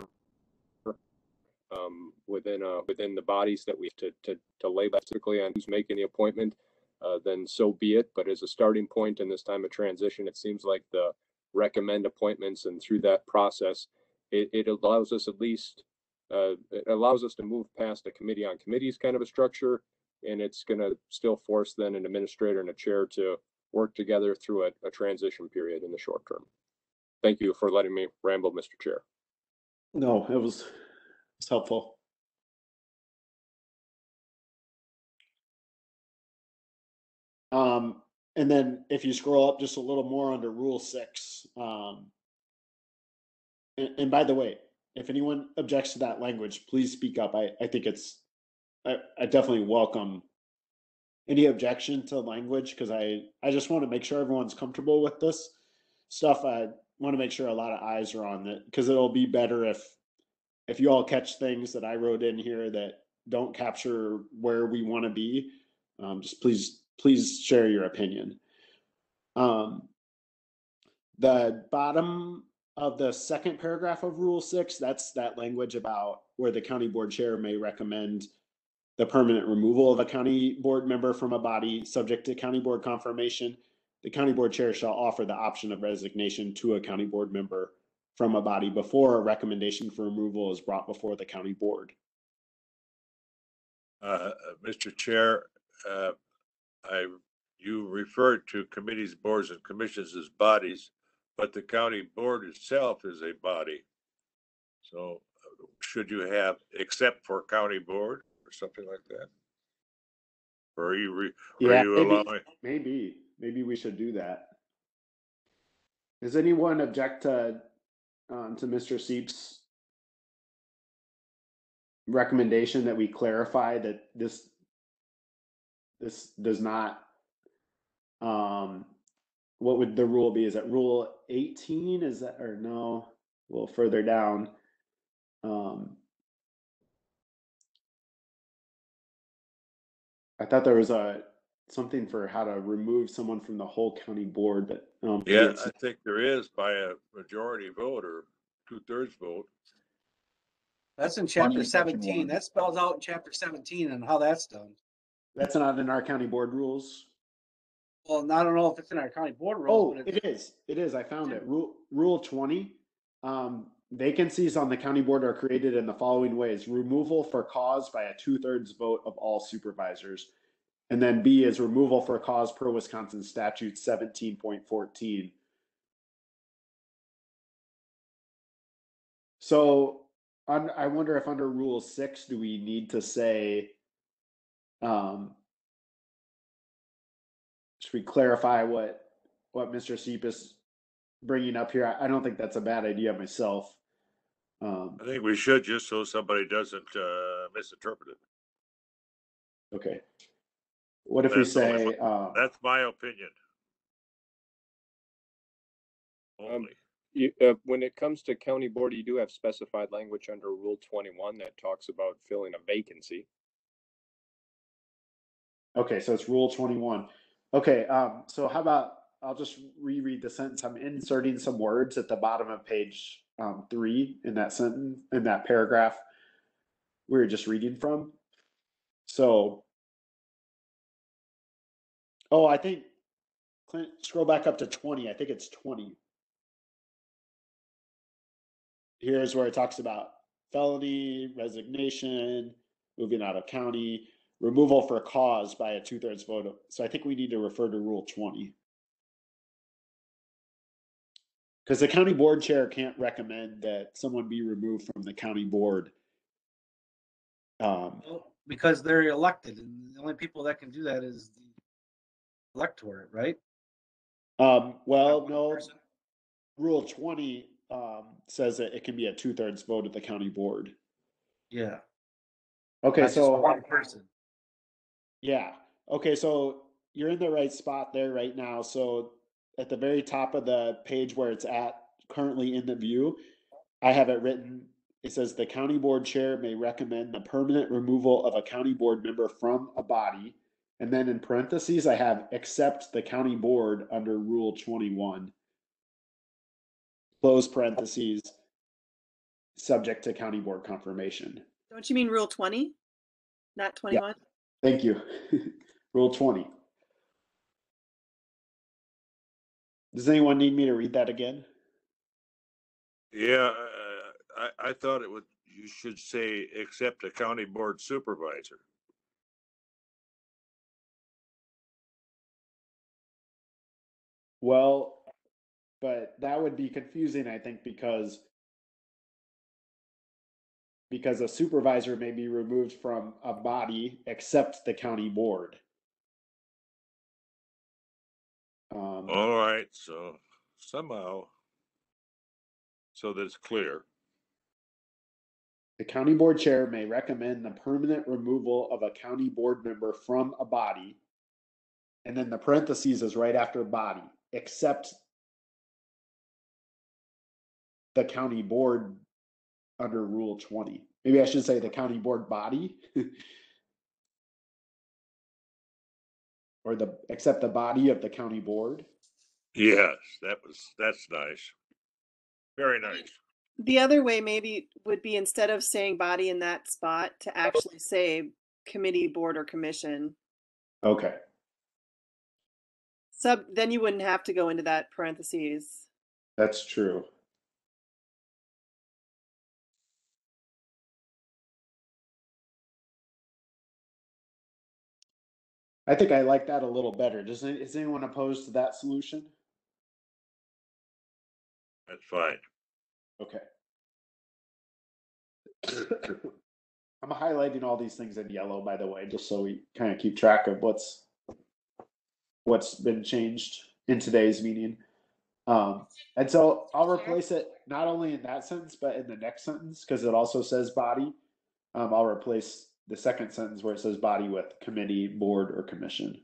um, within uh, within the bodies that we to to to lay specifically on who's making the appointment, uh, then so be it. But as a starting point in this time of transition, it seems like the recommend appointments and through that process, it, it allows us at least uh, it allows us to move past a committee on committees kind of a structure, and it's going to still force then an administrator and a chair to work together through a, a transition period in the short term. Thank you for letting me ramble, Mr. Chair. No, it was it's helpful. Um, and then if you scroll up just a little more under Rule Six, um, and, and by the way, if anyone objects to that language, please speak up. I, I think it's, I, I definitely welcome any objection to language because I, I just want to make sure everyone's comfortable with this stuff. I want to make sure a lot of eyes are on it because it'll be better if, if you all catch things that I wrote in here that don't capture where we want to be. Um, just please, please share your opinion. Um, the bottom of the second paragraph of Rule Six, that's that language about where the county board chair may recommend the permanent removal of a county board member from a body subject to county board confirmation. The county board chair shall offer the option of resignation to a county board member from a body before a recommendation for removal is brought before the county board. Uh, Mr. Chair, uh, I, you referred to committees, boards and commissions as bodies, but the county board itself is a body. So uh, should you have, except for county board or something like that? Or are you, re- Yeah, are you maybe, allowing, maybe, maybe we should do that. Does anyone object to, um, to Mr. Seep's recommendation that we clarify that this, this does not, um, what would the rule be? Is that rule eighteen? Is that, or no, a little further down? Um. I thought there was a, something for how to remove someone from the whole county board, but. um, Yeah, I think there is by a majority vote or two thirds vote. That's in chapter you seventeen. That spells out in chapter seventeen and how that's done. That's not in our county board rules. Well, I don't know if it's in our county board Oh, rules, but it it is. It is. I found it. Rule, rule twenty. Um, vacancies on the county board are created in the following ways. Removal for cause by a two-thirds vote of all supervisors. And then B is removal for cause per Wisconsin statute seventeen point fourteen. So, I wonder if under rule six, do we need to say, um, should we clarify what, what Mr. Seep is bringing up here? I, I don't think that's a bad idea myself. Um, I think we should just so somebody doesn't uh, misinterpret it. okay. What if we That's only say, uh, That's my opinion. Um, Only. You, uh, when it comes to county board, you do have specified language under Rule twenty-one that talks about filling a vacancy. okay, so it's rule twenty-one. Okay, um, so how about, I'll just reread the sentence. I'm inserting some words at the bottom of page, um, three in that sentence, in that paragraph we were just reading from. So, oh, I think, Clint, scroll back up to twenty. I think it's twenty. Here's where it talks about felony, resignation, moving out of county, removal for cause by a two-thirds vote. So I think we need to refer to Rule twenty. Because the county board chair can't recommend that someone be removed from the county board. Um, because they're elected and the only people that can do that is the electorate, right? um, well, no, person. Rule twenty, um, says that it can be a two-thirds vote at the county board. Yeah. Okay, so. One person. Yeah. Okay, so you're in the right spot there right now. So at the very top of the page where it's at currently in the view, I have it written. It says the county board chair may recommend the permanent removal of a county board member from a body. And then in parentheses, I have except the county board under rule twenty-one. Close parentheses, subject to county board confirmation. Don't you mean rule twenty? Not twenty-one? Thank you. Rule twenty. Does anyone need me to read that again? Yeah, uh, I, I thought it would, you should say, except a county board supervisor. Well, but that would be confusing, I think, because because a supervisor may be removed from a body except the county board. Um, All right, so somehow, so that it's clear. The county board chair may recommend the permanent removal of a county board member from a body. And then the parentheses is right after body, except the county board under rule twenty. Maybe I should say the county board body. Or the, except the body of the county board. Yes, that was, that's nice. Very nice. The other way maybe would be instead of saying body in that spot, to actually say committee, board, or commission. Okay, Sub, then you wouldn't have to go into that parentheses. that's true. I think I like that a little better. Does, any- is anyone opposed to that solution? That's fine. Okay. I'm highlighting all these things in yellow, by the way, just so we kind of keep track of what's what's been changed in today's meeting. Um, and so I'll replace it not only in that sentence, but in the next sentence, because it also says body. Um, I'll replace the second sentence where it says body with committee, board, or commission.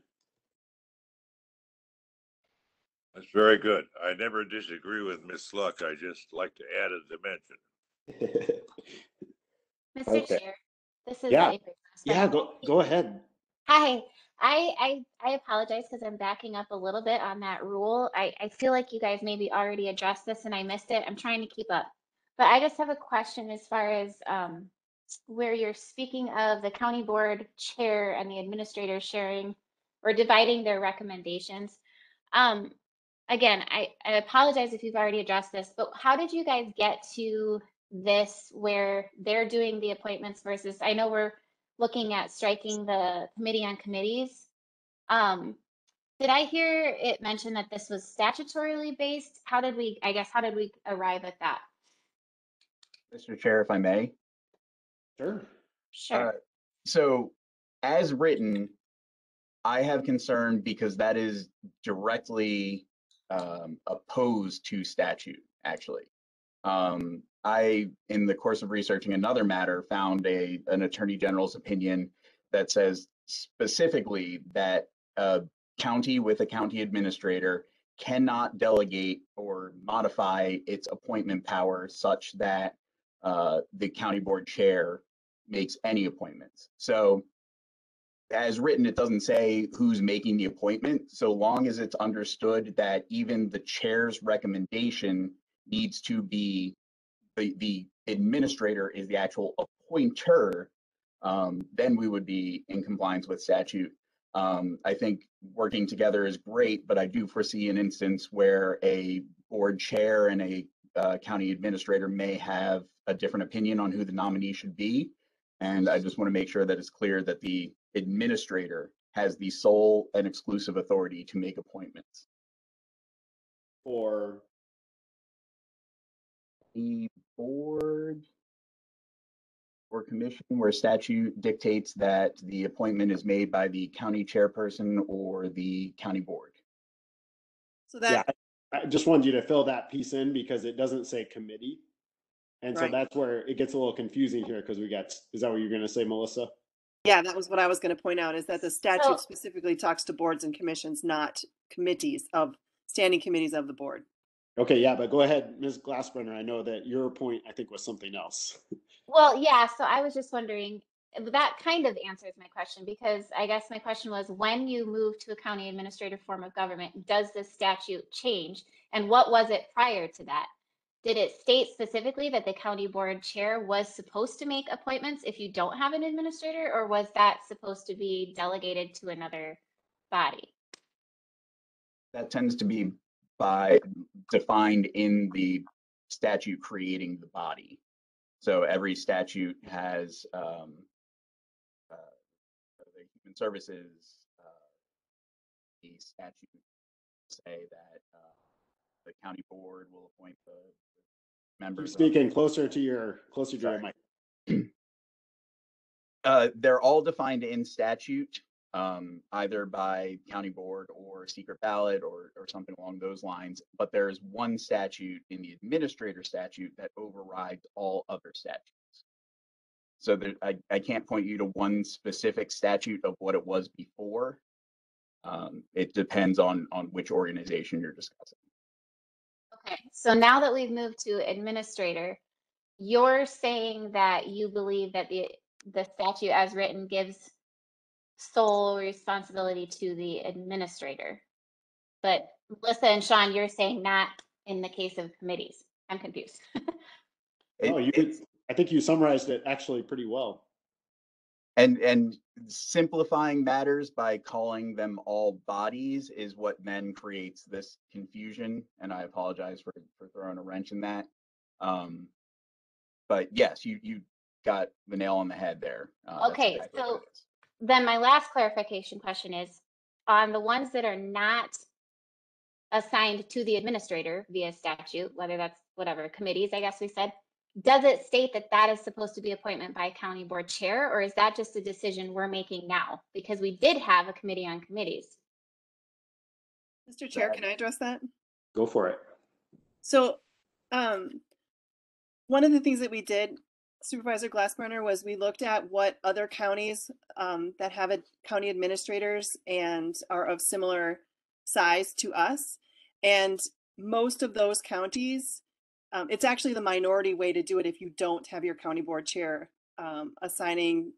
That's very good. I never disagree with Ms. Luck. I just like to add a dimension. Mr. Okay. Chair, this is. Yeah. Avery yeah, go go ahead. Hi, I, I, I apologize because I'm backing up a little bit on that rule. I, I feel like you guys maybe already addressed this and I missed it. I'm trying to keep up. But I just have a question as far as, um, where you're speaking of the county board chair and the administrator sharing or dividing their recommendations. Um, again, I, I apologize if you've already addressed this, but how did you guys get to this where they're doing the appointments versus, I know we're looking at striking the committee on committees. Um, did I hear it mentioned that this was statutorily based? How did we, I guess, how did we arrive at that? Mr. Chair, if I may. Sure. Sure. Uh, So as written, I have concern because that is directly um, opposed to statute, actually. Um, I, in the course of researching another matter, found a, an attorney general's opinion that says specifically that a county with a county administrator cannot delegate or modify its appointment power such that uh, the county board chair makes any appointments. So as written, it doesn't say who's making the appointment, so long as it's understood that even the chair's recommendation needs to be, the, the administrator is the actual appointer, um, then we would be in compliance with statute. Um, I think working together is great, but I do foresee an instance where a board chair and a uh, county administrator may have a different opinion on who the nominee should be. And I just want to make sure that it's clear that the administrator has the sole and exclusive authority to make appointments. Or The board or commission where statute dictates that the appointment is made by the county chairperson or the county board. So that, I I just wanted you to fill that piece in because it doesn't say committee. And so Right. that's where it gets a little confusing here because we got, is that what you're gonna say, Melissa? yeah, that was what I was going to point out is that the So- statute specifically talks to boards and commissions, not committees of, standing committees of the board. Okay, yeah, but go ahead, Ms. Glassbrenner. I know that your point, I think, was something else. Well, yeah, so I was just wondering, that kind of answers my question because I guess my question was when you move to a county administrative form of government, does the statute change? And what was it prior to that? Did it state specifically that the county board chair was supposed to make appointments if you don't have an administrator, or was that supposed to be delegated to another body? That tends to be by, defined in the statute creating the body. So every statute has, um, human services, uh, the statute say that, uh, the county board will appoint the members. of- speaking closer to your, closer to your mic. Uh, they're all defined in statute, um, either by county board or secret ballot or, or something along those lines. But there's one statute in the administrator statute that overrides all other statutes. So there, I, I can't point you to one specific statute of what it was before. Um, it depends on, on which organization you're discussing. Okay, so now that we've moved to administrator, you're saying that you believe that the, the statute as written gives sole responsibility to the administrator. But Melissa and Sean, you're saying not in the case of committees. I'm confused. Oh, It- you, it's- I think you summarized it actually pretty well. And and simplifying matters by calling them all bodies is what then creates this confusion. And I apologize for for throwing a wrench in that. Um, but yes, you you got the nail on the head there. Uh, Okay, exactly so- Then my last clarification question is, on the ones that are not assigned to the administrator via statute, whether that's whatever committees, I guess we said, does it state that that is supposed to be appointment by county board chair, or is that just a decision we're making now? Because we did have a committee on committees. Mr. Chair, can I address that? Go for it. So, um, one of the things that we did, Supervisor Glassburner, was we looked at what other counties um, that have a county administrators and are of similar size to us. And most of those counties, um, it's actually the minority way to do it if you don't have your county board chair um, assigning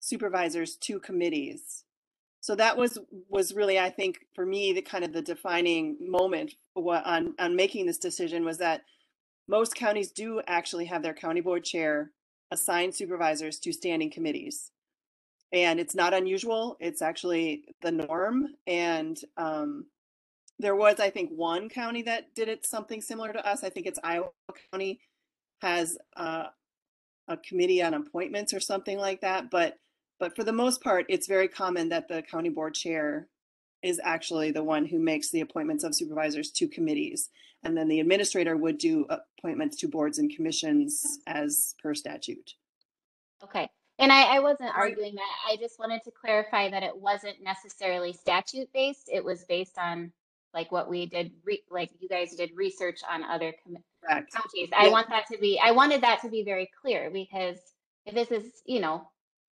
supervisors to committees. So that was was really, I think, for me, the kind of the defining moment on on making this decision was that most counties do actually have their county board chair assign supervisors to standing committees. And it's not unusual. It's actually the norm. And um, there was, I think, one county that did it something similar to us. I think it's Iowa County has uh, a committee on appointments or something like that. But but for the most part, it's very common that the county board chair is actually the one who makes the appointments of supervisors to committees. And then the administrator would do appointments to boards and commissions as per statute. Okay. And I, I wasn't arguing that. I just wanted to clarify that it wasn't necessarily statute based. It was based on like what we did, re- like you guys did research on other commi- Correct. counties. I want that to be, I wanted that to be very clear because if this is, you know,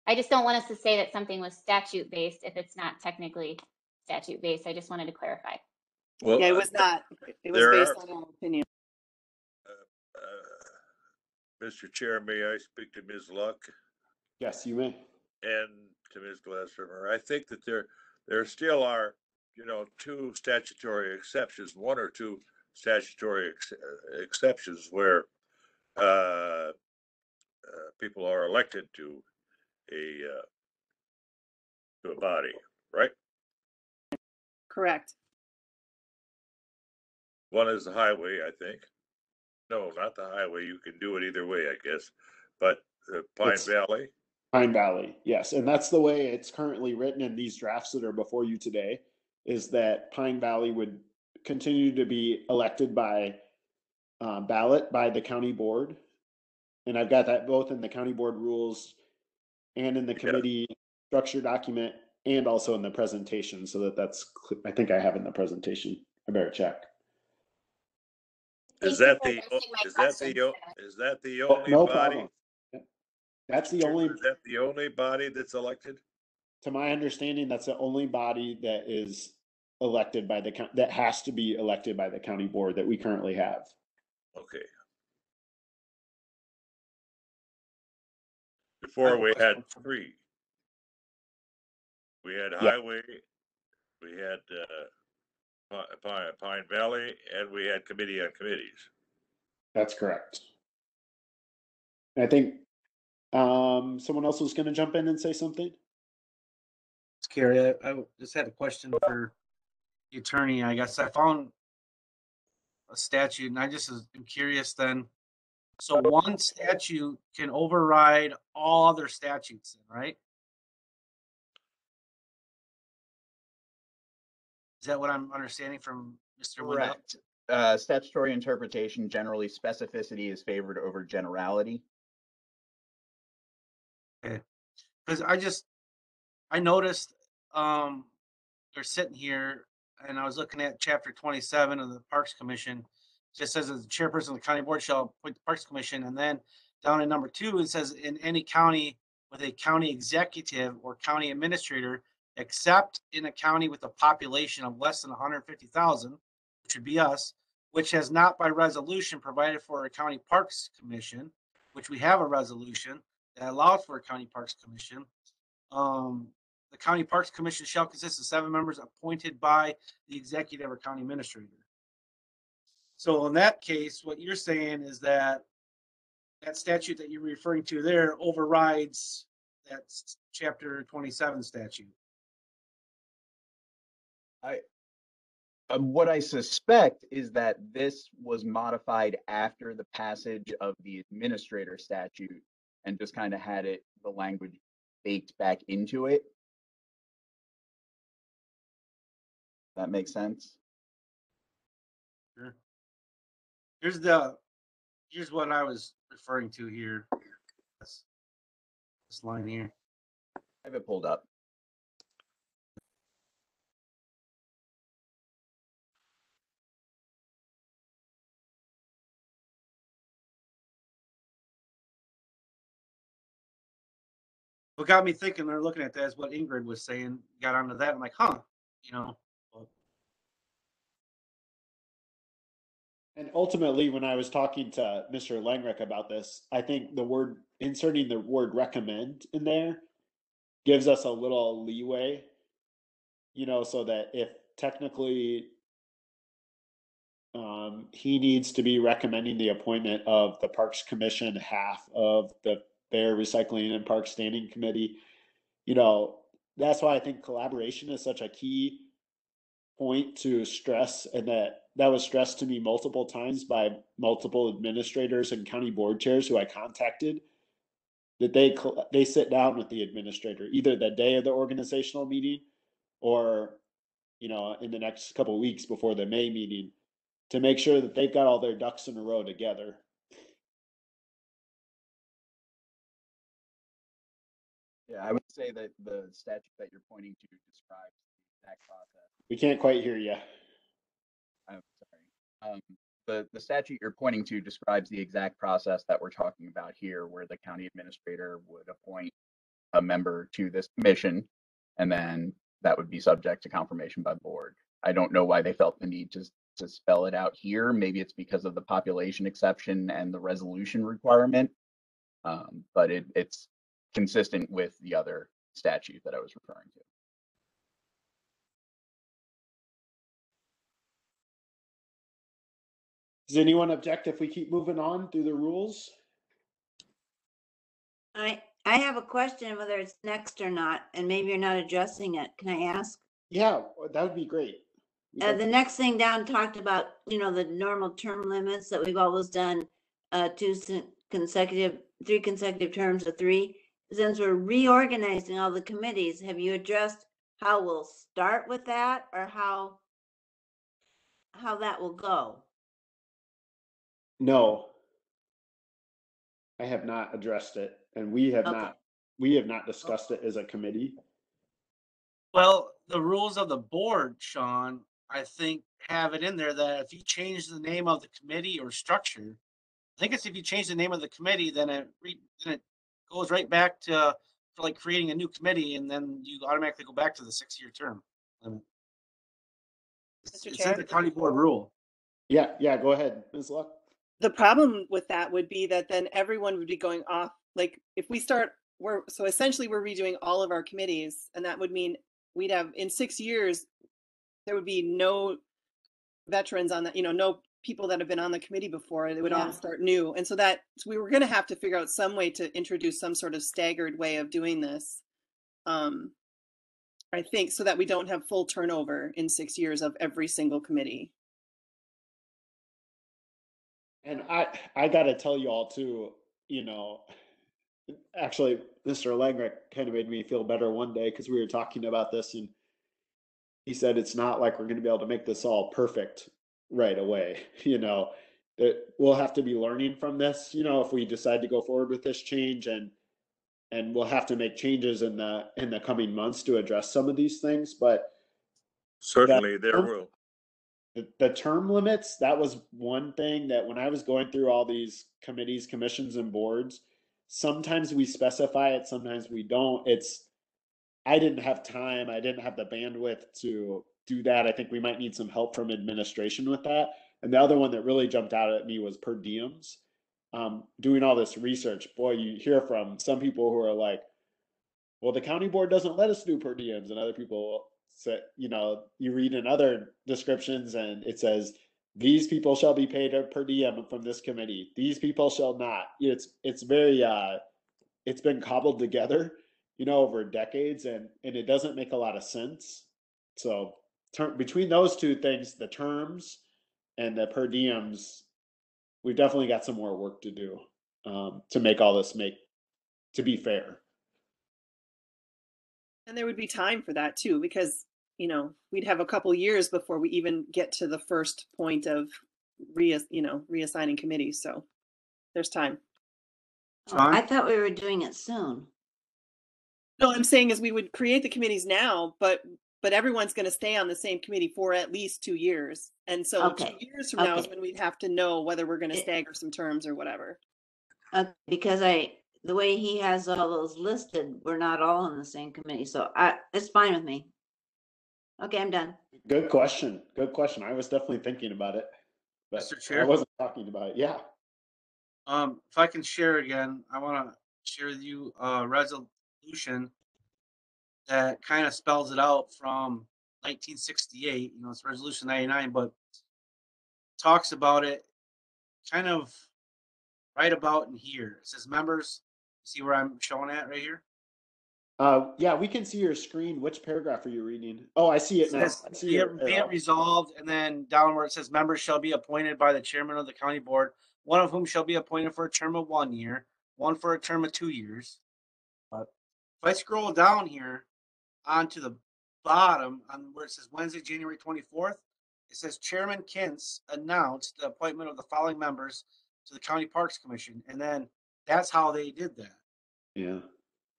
I just don't want us to say that something was statute based if it's not technically statute based. I just wanted to clarify. Well, Yeah, it uh, was not. It was based are- on our opinion. uh, Mr. Chair, may I speak to Ms. Luck Yes, you may. and to Ms. Glasser? I think that there, there still are, you know, two statutory exceptions, one or two statutory ex- uh, exceptions where uh, uh, people are elected to a uh, to a body, right? Correct. One is the highway, I think. No, not the highway. You can do it either way, I guess. But uh, Pine It's- Valley, Pine Valley, yes, and that's the way it's currently written in these drafts that are before you today. Is that Pine Valley would continue to be elected by uh, ballot by the county board, and I've got that both in the county board rules and in the Yeah. committee structure document, and also in the presentation, so that that's I think I have in the presentation. I better check. is that the, for o- addressing my is that the, question. is that the Oh, only no body? problem. That's the only Is that the only body that's elected? To my understanding, that's the only body that is elected by the, coun- that has to be elected by the county board that we currently have. Okay. Before we had three. We had highway, we had, uh, Pine, Pine Valley, and we had committee on committees. That's correct. I think, um, someone else was gonna jump in and say something? It's Carrie, I, I just had a question for the attorney. I guess I found a statute and I just am curious then. So one statute can override all other statutes, right? Is that what I'm understanding from Mr. Wendell? Correct. Uh, statutory interpretation, generally specificity is favored over generality. Okay. Because I just, I noticed, um, they're sitting here and I was looking at chapter twenty-seven of the Parks Commission. Just says as the chairperson of the county board shall appoint the Parks Commission, and then down in number two, it says in any county with a county executive or county administrator, except in a county with a population of less than hundred fifty thousand, which would be us, which has not by resolution provided for a county parks commission, which we have a resolution that allows for a county parks commission. Um, the county parks commission shall consist of seven members appointed by the executive or county administrator. So in that case, what you're saying is that that statute that you're referring to there overrides that chapter twenty-seven statute. Um, what I suspect is that this was modified after the passage of the administrator statute and just kind of had it, the language baked back into it. That makes sense? Sure. Here's the, here's what I was referring to here. This this line here. I have it pulled up. What got me thinking, they're looking at that is what Ingrid was saying, got onto that. I'm like, huh, you know. And ultimately, when I was talking to Mr. Langreck about this, I think the word inserting the word recommend in there gives us a little leeway, you know, so that if technically um, he needs to be recommending the appointment of the Parks Commission, half of the Fair Recycling and Park Standing Committee. You know, that's why I think collaboration is such a key point to stress, and that that was stressed to me multiple times by multiple administrators and county board chairs who I contacted. That they they sit down with the administrator either the day of the organizational meeting, or you know, in the next couple of weeks before the May meeting to make sure that they've got all their ducks in a row together. Yeah, I would say that the statute that you're pointing to describes the exact process. We can't quite hear you. Um, the, the statute you're pointing to describes the exact process that we're talking about here, where the county administrator would appoint a member to this commission, and then that would be subject to confirmation by board. I don't know why they felt the need to, to spell it out here. Maybe it's because of the population exception and the resolution requirement. Um, but it, it's consistent with the other statute that I was referring to. Does anyone object if we keep moving on through the rules? I, I have a question whether it's next or not, and maybe you're not addressing it. Can I ask? Yeah, that would be great. Uh, the next thing down talked about, you know, the normal term limits that we've always done, uh, two consecutive, three consecutive terms of three. Since we're reorganizing all the committees, have you addressed how we'll start with that or how, how that will go? No. I have not addressed it, and we have Okay. not, we have not oh. discussed it as a committee. Well, the rules of the board, Sean, I think have it in there that if you change the name of the committee or structure, I think it's if you change the name of the committee, then it re, then it goes right back to for like creating a new committee and then you automatically go back to the six-year term. limit. It's Mr. it's in Chair? the county board rule. Yeah, yeah, go ahead, Ms. Luck. The problem with that would be that then everyone would be going off, like, if we start, we're, so essentially we're redoing all of our committees, and that would mean we'd have, in six years, there would be no veterans on that, you know, no people that have been on the committee before, it would Yeah. all start new. And so that, so we were gonna have to figure out some way to introduce some sort of staggered way of doing this. Um, I think, so that we don't have full turnover in six years of every single committee. And I, I gotta tell you all too, you know, actually, Mr. Langreck kind of made me feel better one day because we were talking about this and he said it's not like we're gonna be able to make this all perfect right away, you know. That we'll have to be learning from this, you know, if we decide to go forward with this change and and we'll have to make changes in the in the coming months to address some of these things, but Certainly, there will. The, the term limits that was one thing that when i was going through all these committees commissions and boards sometimes we specify it sometimes we don't. It's i didn't have time i didn't have the bandwidth to do that. I think we might need some help from administration with that. And the other one that really jumped out at me was per diems. Um, doing all this research boy you hear from some people who are like well the county board doesn't let us do per diems and other people say you know you read in other descriptions and it says these people shall be paid per diem from this committee. These people shall not. It's it's very uh it's been cobbled together you know over decades and and it doesn't make a lot of sense. So term between those two things the terms and the per diems we've definitely got some more work to do um to make all this make to be fair And there would be time for that too, because, you know, we'd have a couple years before we even get to the first point of re, you know, reassigning committees. So there's time. Oh, I thought we were doing it soon. No, I'm saying is we would create the committees now, but, but everyone's going to stay on the same committee for at least two years. And so two years from now is when we'd have to know whether we're going to stagger some terms or whatever. Uh, because I, the way he has all those listed, we're not all on the same committee, so I, it's fine with me. Okay, I'm done. good question good question i was definitely thinking about it But Mr. I wasn't talking about it. Yeah. Um, if I can share again, I want to share with you a resolution that kind of spells it out from 1968. You know, it's Resolution 99, but talks about it kind of right about in here. It says members. See where I'm showing at right here? Uh, yeah, we can see your screen. Which paragraph are you reading? Oh, I see it now. Says, I see it be it resolved, and then down where it says members shall be appointed by the chairman of the county board, one of whom shall be appointed for a term of one year, one for a term of two years. But if I scroll down here onto the bottom on where it says Wednesday, January twenty-fourth, it says Chairman Kintz announced the appointment of the following members to the County Parks Commission, and then that's how they did that Yeah.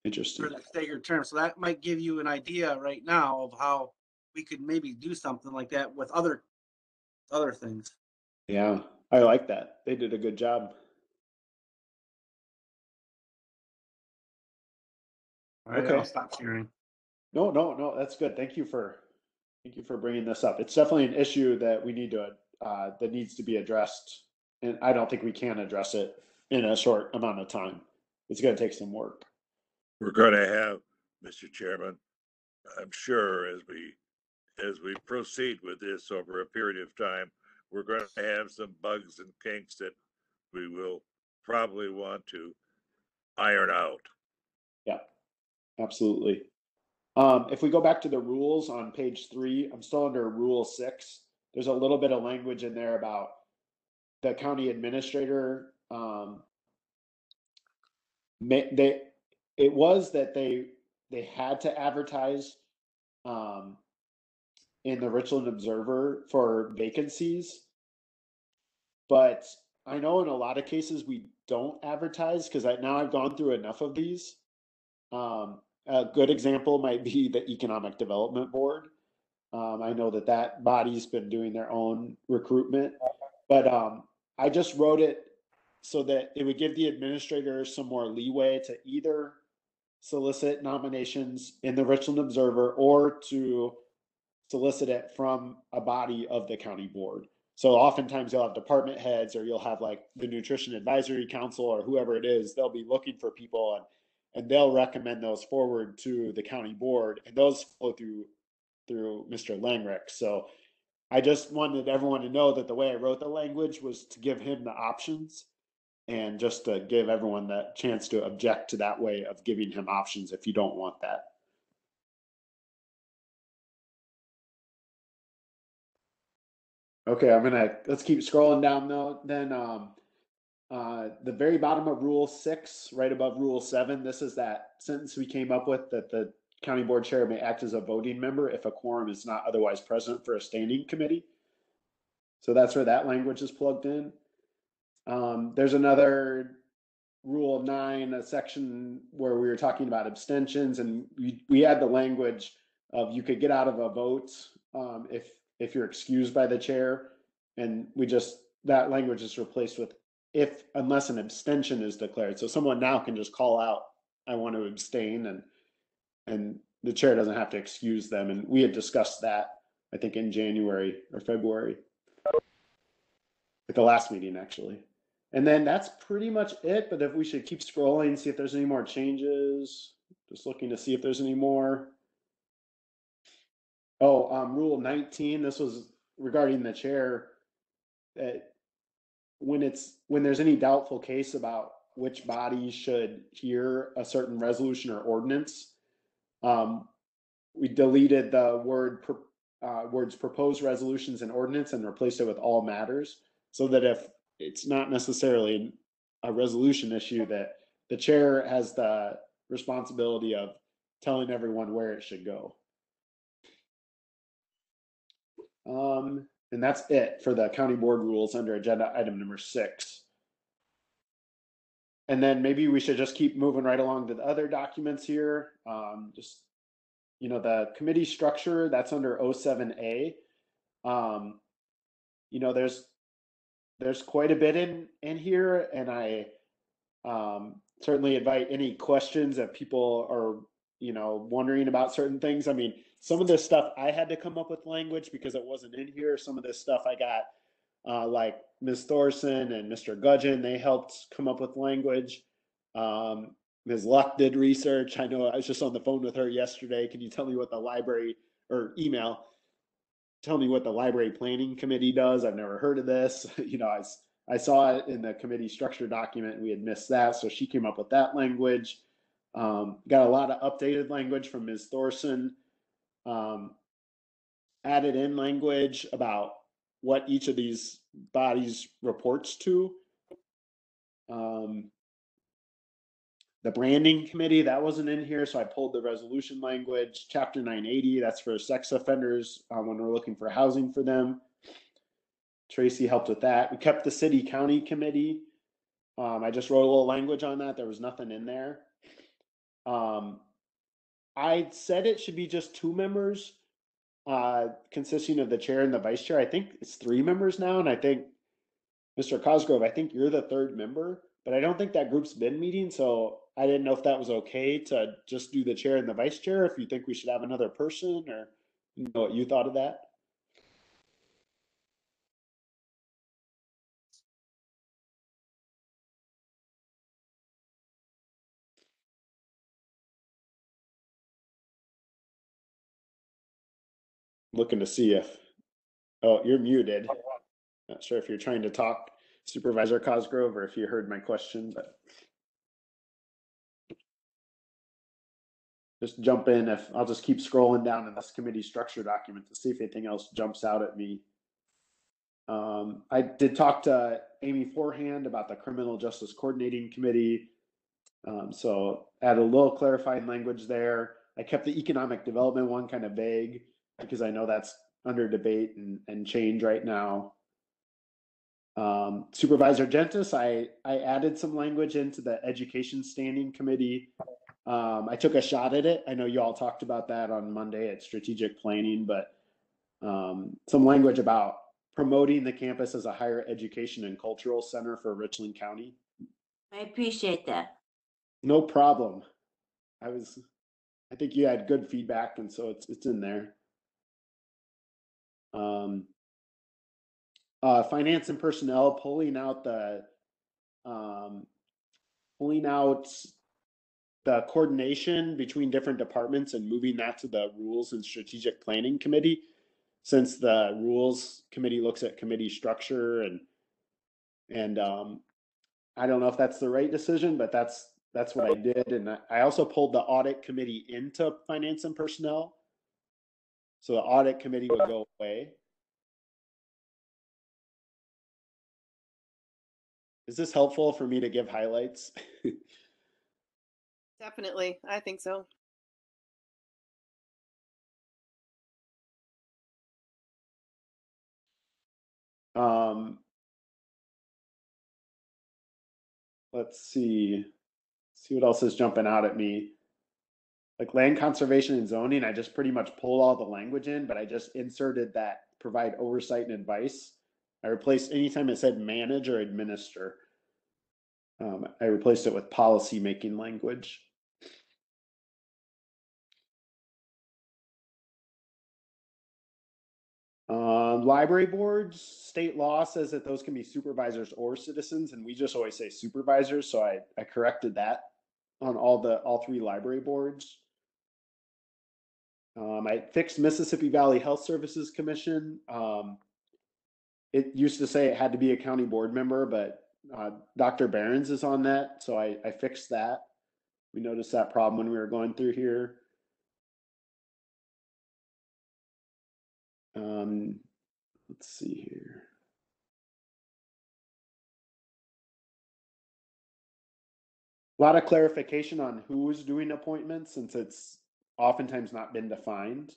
Interesting. for the staggered term. So that might give you an idea right now of how we could maybe do something like that with other other things. Yeah, I like that. They did a good job. All right, Okay. I'll stop sharing. No, no, no, that's good. Thank you for, thank you for bringing this up. It's definitely an issue that we need to, uh, that needs to be addressed. And I don't think we can address it in a short amount of time. It's gonna take some work. We're going to have, Mr. Chairman, I'm sure as we, as we proceed with this over a period of time, we're going to have some bugs and kinks that we will probably want to iron out. Yeah, absolutely. Um, if we go back to the rules on page three, I'm still under rule six. There's a little bit of language in there about the county administrator, um, they, it was that they, they had to advertise, um, in the Richland Observer for vacancies. But I know in a lot of cases we don't advertise because I, now I've gone through enough of these. Um, a good example might be the Economic Development Board. Um, I know that that body's been doing their own recruitment, but um, I just wrote it so that it would give the administrator some more leeway to either solicit nominations in the Richland Observer or to solicit it from a body of the county board. So oftentimes you'll have department heads or you'll have like the nutrition advisory council or whoever it is, they'll be looking for people and and they'll recommend those forward to the county board and those flow through through Mr. Langreck. So I just wanted everyone to know that the way I wrote the language was to give him the options and just to give everyone that chance to object to that way of giving him options if you don't want that. Okay, I'm gonna, let's keep scrolling down though, then, um, uh, the very bottom of rule six, right above rule seven, this is that sentence we came up with that the county board chair may act as a voting member if a quorum is not otherwise present for a standing committee. So that's where that language is plugged in. Um, there's another rule of nine, a section where we were talking about abstentions and we, we had the language of you could get out of a vote, um, if, if you're excused by the chair. And we just, that language is replaced with if, unless an abstention is declared. So someone now can just call out, I want to abstain and, and the chair doesn't have to excuse them. And we had discussed that, I think in January or February. At the last meeting, actually. And then that's pretty much it, but if we should keep scrolling, see if there's any more changes. Just looking to see if there's any more. Oh, um, rule nineteen, this was regarding the chair. That when it's, when there's any doubtful case about which body should hear a certain resolution or ordinance. Um, we deleted the word, pro- uh, words proposed resolutions and ordinance and replaced it with all matters. So that if it's not necessarily a resolution issue, that the chair has the responsibility of telling everyone where it should go. Um, and that's it for the county board rules under agenda item number six. And then maybe we should just keep moving right along to the other documents here. Um, just, you know, the committee structure, that's under 07A. Um, you know, there's, there's quite a bit in, in here and I, um, certainly invite any questions that people are, you know, wondering about certain things. I mean, some of this stuff I had to come up with language because it wasn't in here. Some of this stuff I got uh, like Ms. Thorson and Mr. Gudgeon, they helped come up with language. Um, Ms. Luck did research. I know I was just on the phone with her yesterday. Can you tell me what the library or email? Tell me what the library planning committee does. I've never heard of this. you know, I, I saw it in the committee structure document. We had missed that. So she came up with that language. Um, got a lot of updated language from Ms. Thorson. Um, added in language about what each of these bodies reports to. Um, the branding committee, that wasn't in here, so I pulled the resolution language. Chapter 980, that's for sex offenders uh, when we're looking for housing for them. Tracy helped with that. We kept the city county committee. Um, I just wrote a little language on that. There was nothing in there. Um, I said it should be just two members, uh, consisting of the chair and the vice chair. I think it's three members now, and I think Mr. Cosgrove, I think you're the third member, but I don't think that group's been meeting, so I didn't know if that was okay to just do the chair and the vice chair, if you think we should have another person, or you know what you thought of that. Looking to see if, oh, you're muted. Oh, Not sure if you're trying to talk Supervisor Cosgrove or if you heard my question, but. Just jump in if, I'll just keep scrolling down in this committee structure document to see if anything else jumps out at me. Um, I did talk to Amy forehand about the Criminal Justice Coordinating Committee. Um, so add a little clarifying language there. I kept the economic development one kind of vague because I know that's under debate and, and change right now. Um, Supervisor Gentis, I, I added some language into the Education Standing Committee. Um, I took a shot at it. I know you all talked about that on Monday at strategic planning, but um, some language about promoting the campus as a higher education and cultural center for Richland County. I appreciate that. No problem. I was, I think you had good feedback, and so it's it's in there. Um, uh, finance and personnel pulling out the, um, pulling out the coordination between different departments and moving that to the rules and strategic planning committee. Since the rules committee looks at committee structure and, and, um, I don't know if that's the right decision, but that's, that's what I did. And I- also pulled the audit committee into finance and personnel. So the audit committee would go away. Is this helpful for me to give highlights? Definitely. I think so. Um, let's see, see what else is jumping out at me. Like land conservation and zoning, I just pretty much pulled all the language in, but I just inserted that provide oversight and advice. I replaced anytime it said manage or administer. Um, I replaced it with policy making language. Um, library boards, state law says that those can be supervisors or citizens, and we just always say supervisors, so I, I corrected that on all the, all three library boards. Um, I fixed Mississippi Valley Health Services Commission. Um, it used to say it had to be a county board member, but, uh, Dr. Barron's is on that, so I, I fixed that. We noticed that problem when we were going through here. Um, let's see here. A lot of clarification on who is doing appointments since it's oftentimes not been defined.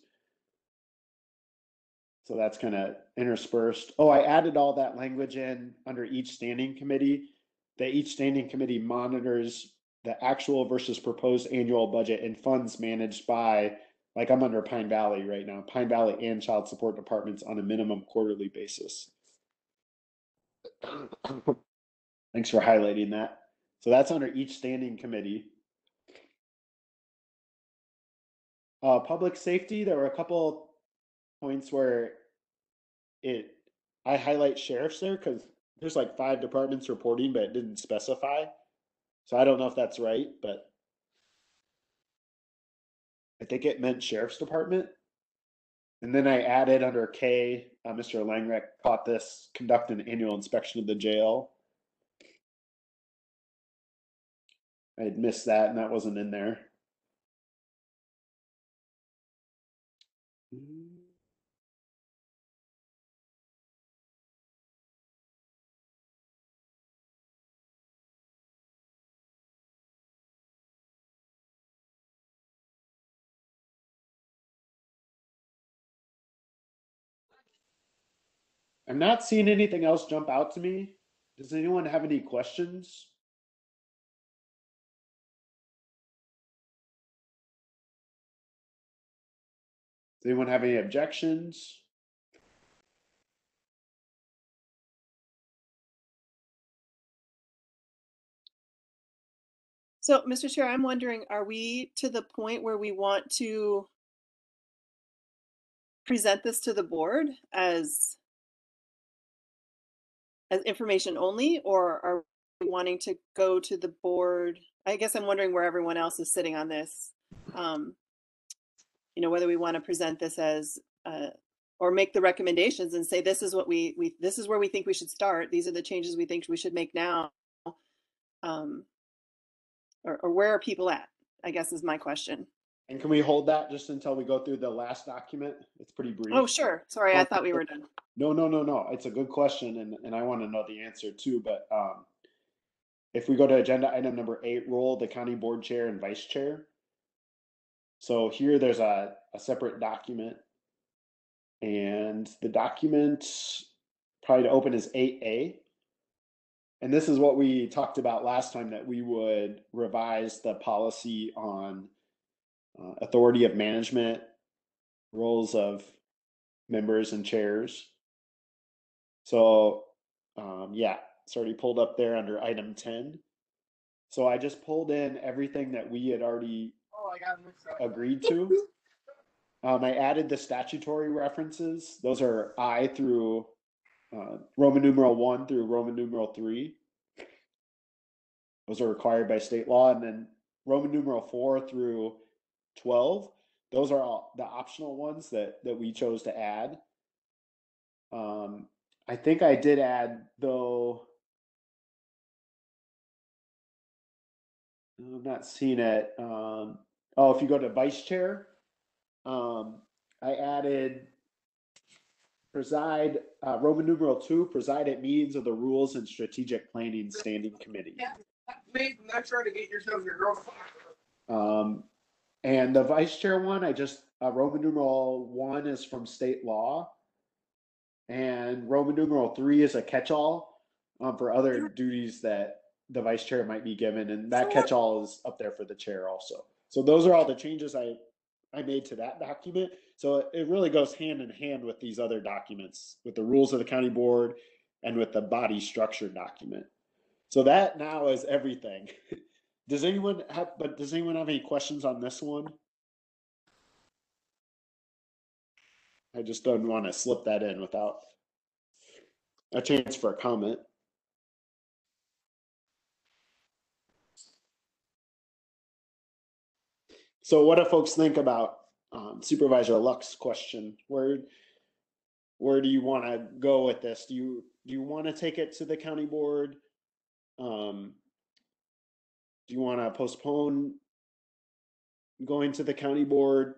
So that's kind of interspersed. Oh, I added all that language in under each standing committee. That each standing committee monitors the actual versus proposed annual budget and funds managed by like I'm under Pine Valley right now, Pine Valley and Child Support Departments on a minimum quarterly basis. Thanks for highlighting that. So that's under each standing committee. Uh, public safety, there were a couple points where it I highlight sheriffs there because there's like five departments reporting, but it didn't specify. So I don't know if that's right, but I think it meant sheriff's department. And then I added under K, uh, Mr. Langreck caught this, conduct an annual inspection of the jail. I had missed that and that wasn't in there. I'm not seeing anything else jump out to me. Does anyone have any questions? Does anyone have any objections? So, Mr. Chair, I'm wondering, are we to the point where we want to present this to the board as as information only, or are we wanting to go to the board? I guess I'm wondering where everyone else is sitting on this. Um, you know, whether we want to present this as uh, or make the recommendations and say this is what we we this is where we think we should start. These are the changes we think we should make now. Um, or, or where are people at? I guess is my question. And can we hold that just until we go through the last document? It's pretty brief. Oh, sure. Sorry, I thought we were done. No, no, no, no. It's a good question, and, and I want to know the answer too. But um, if we go to agenda item number eight, role the county board chair and vice chair. So here, there's a, a separate document, and the document probably to open is eight A. And this is what we talked about last time that we would revise the policy on uh, authority of management, roles of members and chairs. So, um, yeah, it's already pulled up there under item 10. So I just pulled in everything that we had already agreed to. Um, I added the statutory references. Those are I through uh, Roman numeral one through Roman numeral three. Those are required by state law. And then Roman numeral four through 12 those are all the optional ones that that we chose to add um i think i did add though i'm not seeing it um oh if you go to vice chair um i added preside uh, roman numeral 2 preside at meetings of the rules and strategic planning standing committee Please, not trying to get yourself your girlfriend. um and the vice chair one, I just, uh, Roman numeral one is from state law. And Roman numeral three is a catch-all um, for other duties that the vice chair might be given. And that catch-all is up there for the chair also. So those are all the changes I, I made to that document. So it really goes hand in hand with these other documents, with the rules of the county board and with the body structure document. So that now is everything. Does anyone have, but does anyone have any questions on this one? I just don't want to slip that in without a chance for a comment. So what do folks think about um, Supervisor Luck's question? Where, where do you want to go with this? Do you, do you want to take it to the county board? Um, do you want to postpone going to the county board?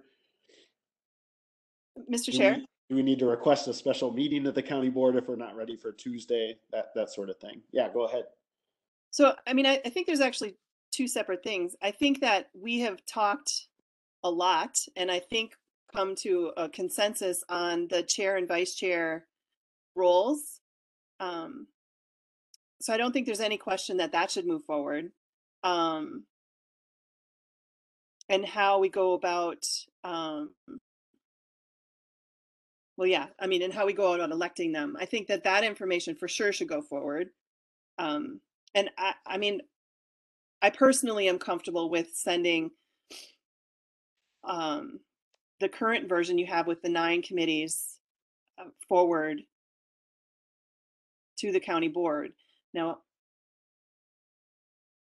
Mr. Do Chair? we, do we need to request a special meeting of the county board if we're not ready for Tuesday? That, that sort of thing. Yeah, go ahead. So, I mean, I, I think there's actually two separate things. I think that we have talked a lot and I think come to a consensus on the chair and vice chair roles. Um, so I don't think there's any question that that should move forward. Um, and how we go about, um, well, yeah, I mean, and how we go about electing them. I think that that information for sure should go forward. Um, and I, I mean, I personally am comfortable with sending um, the current version you have with the nine committees uh, forward to the county board. Now,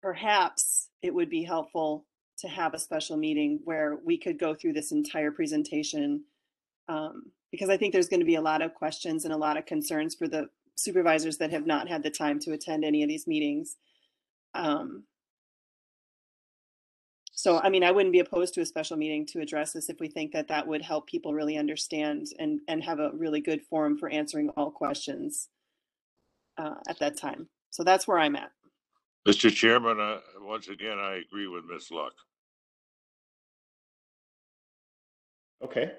perhaps it would be helpful to have a special meeting where we could go through this entire presentation. Um, because I think there's going to be a lot of questions and a lot of concerns for the supervisors that have not had the time to attend any of these meetings. Um, so, I mean, I wouldn't be opposed to a special meeting to address this if we think that that would help people really understand and, and have a really good forum for answering all questions uh, at that time. So that's where I'm at. Mr. Chairman, uh, once again, I agree with Ms. Luck. Okay.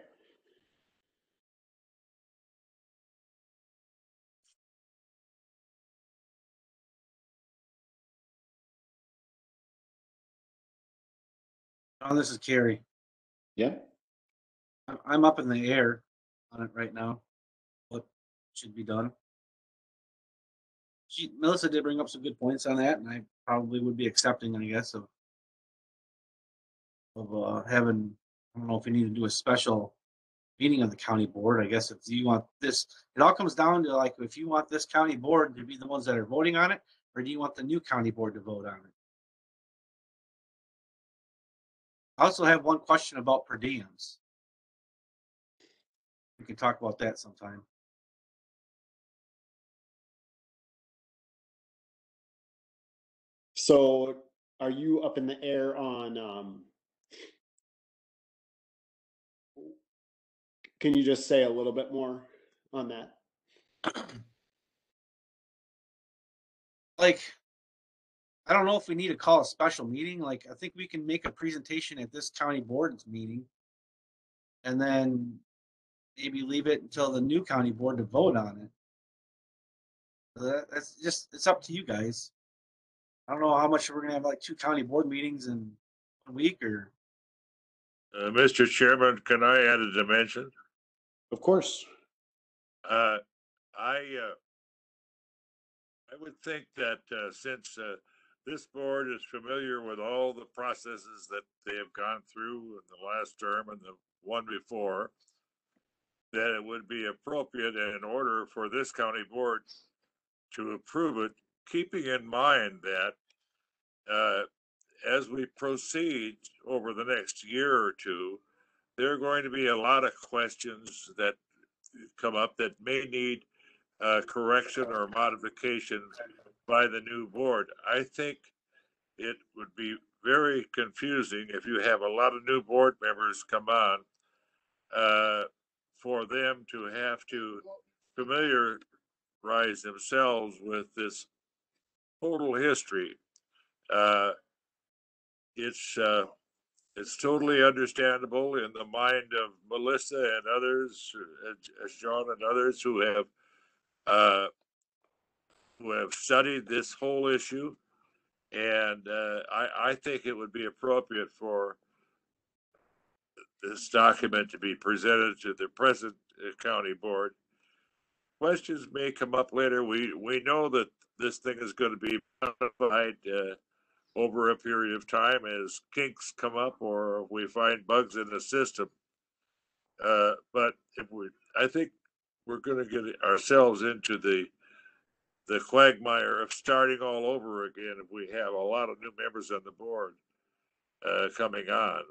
Oh, this is Carrie. Yeah. I'm- I'm up in the air on it right now. What should be done? She, Melissa did bring up some good points on that, and I probably would be accepting, I guess, of of uh, having, I don't know if we need to do a special meeting of the county board. I guess if you want this, it all comes down to like, if you want this county board to be the ones that are voting on it, or do you want the new county board to vote on it? I also have one question about per diems. We can talk about that sometime. So are you up in the air on, um, can you just say a little bit more on that? Like, I don't know if we need to call a special meeting. Like, I think we can make a presentation at this county board's meeting. And then maybe leave it until the new county board to vote on it. That's just, it's up to you guys. I don't know how much we're gonna have like two county board meetings in a week or, Uh, Mr. Chairman, can I add a dimension? Of course. Uh, I, uh, I would think that, uh, since, uh, this board is familiar with all the processes that they have gone through in the last term and the one before, that it would be appropriate and in order for this county board to approve it, keeping in mind that, uh, as we proceed over the next year or two, there are going to be a lot of questions that come up that may need uh, correction or modification by the new board. I think it would be very confusing if you have a lot of new board members come on uh, for them to have to familiarize themselves with this total history. Uh, it's uh, it's totally understandable in the mind of Melissa and others, uh, as John and others who have uh, who have studied this whole issue, and uh, I, I think it would be appropriate for this document to be presented to the present uh, county board. Questions may come up later. We we know that this thing is going to be modified uh, over a period of time as kinks come up or we find bugs in the system. Uh, but if we, I think we're going to get ourselves into the the quagmire of starting all over again if we have a lot of new members on the board uh, coming on.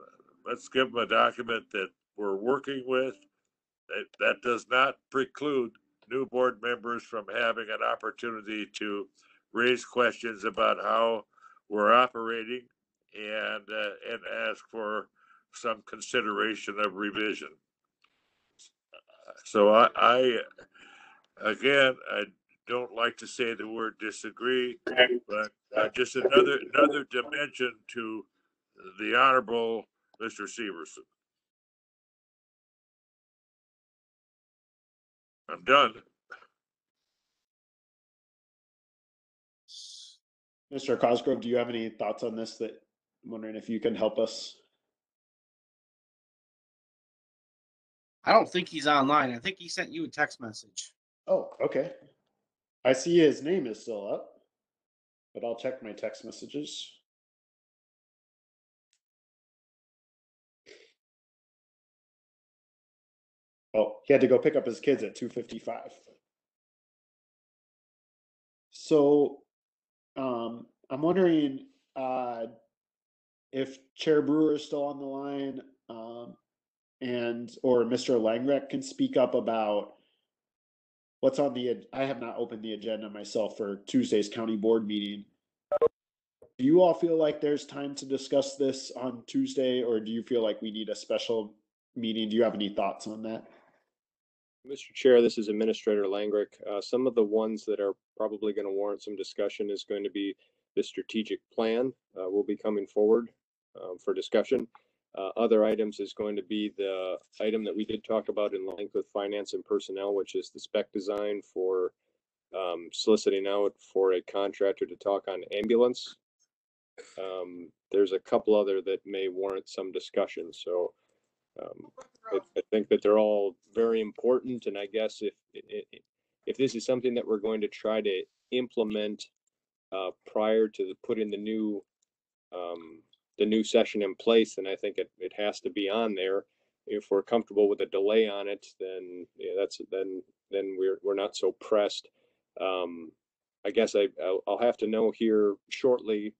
Let's give them a document that we're working with. That, that does not preclude new board members from having an opportunity to raise questions about how we're operating and uh, and ask for some consideration of revision. So I, I again, I don't like to say the word disagree, but uh, just another another dimension to the honorable Mr. Severson. I'm done. Mr. Cosgrove, do you have any thoughts on this that I'm wondering if you can help us? I don't think he's online. I think he sent you a text message. Oh, okay. I see his name is still up, but I'll check my text messages. Oh, he had to go pick up his kids at 2:55. So, um, I'm wondering, uh, if Chair Brewer is still on the line, um, and, or Mr. Langreck can speak up about what's on the, I have not opened the agenda myself for Tuesday's county board meeting. Do you all feel like there's time to discuss this on Tuesday, or do you feel like we need a special meeting? Do you have any thoughts on that? Mr. Chair, this is Administrator Langreck. Uh, some of the ones that are probably going to warrant some discussion is going to be the strategic plan uh, will be coming forward um, for discussion. Uh, other items is going to be the item that we did talk about in length with finance and personnel, which is the spec design for um, soliciting out for a contractor to talk on ambulance. Um, there's a couple other that may warrant some discussion. So um, I, I think that they're all very important, and I guess if if this is something that we're going to try to implement uh, prior to the, putting the new um, the new session in place, then I think it, it has to be on there. If we're comfortable with a delay on it, then yeah, that's then then we're we're not so pressed. Um, I guess I I'll, I'll have to know here shortly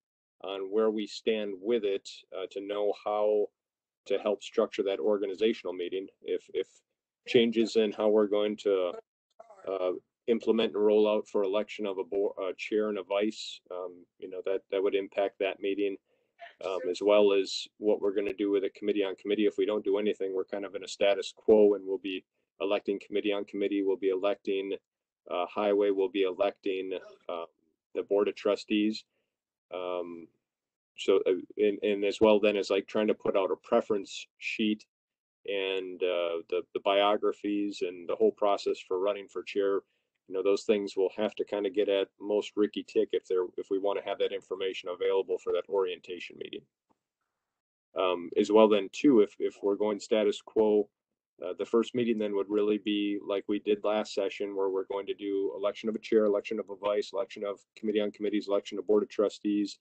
on where we stand with it uh, to know how to help structure that organizational meeting. If, if changes in how we're going to uh, implement and roll out for election of a board, a chair and a vice, um, you know, that, that would impact that meeting. Um, as well as what we're gonna do with a committee on committee. If we don't do anything, we're kind of in a status quo and we'll be electing committee on committee, we'll be electing uh, highway, we'll be electing uh, the board of trustees. Um, so uh, and, and as well then as like trying to put out a preference sheet and uh, the the biographies and the whole process for running for chair you know those things will have to kind of get at most ricky tick if they're if we want to have that information available for that orientation meeting. Um, as well then too if if we're going status quo uh, the first meeting then would really be like we did last session where we're going to do election of a chair election of a vice election of committee on committees election of board of trustees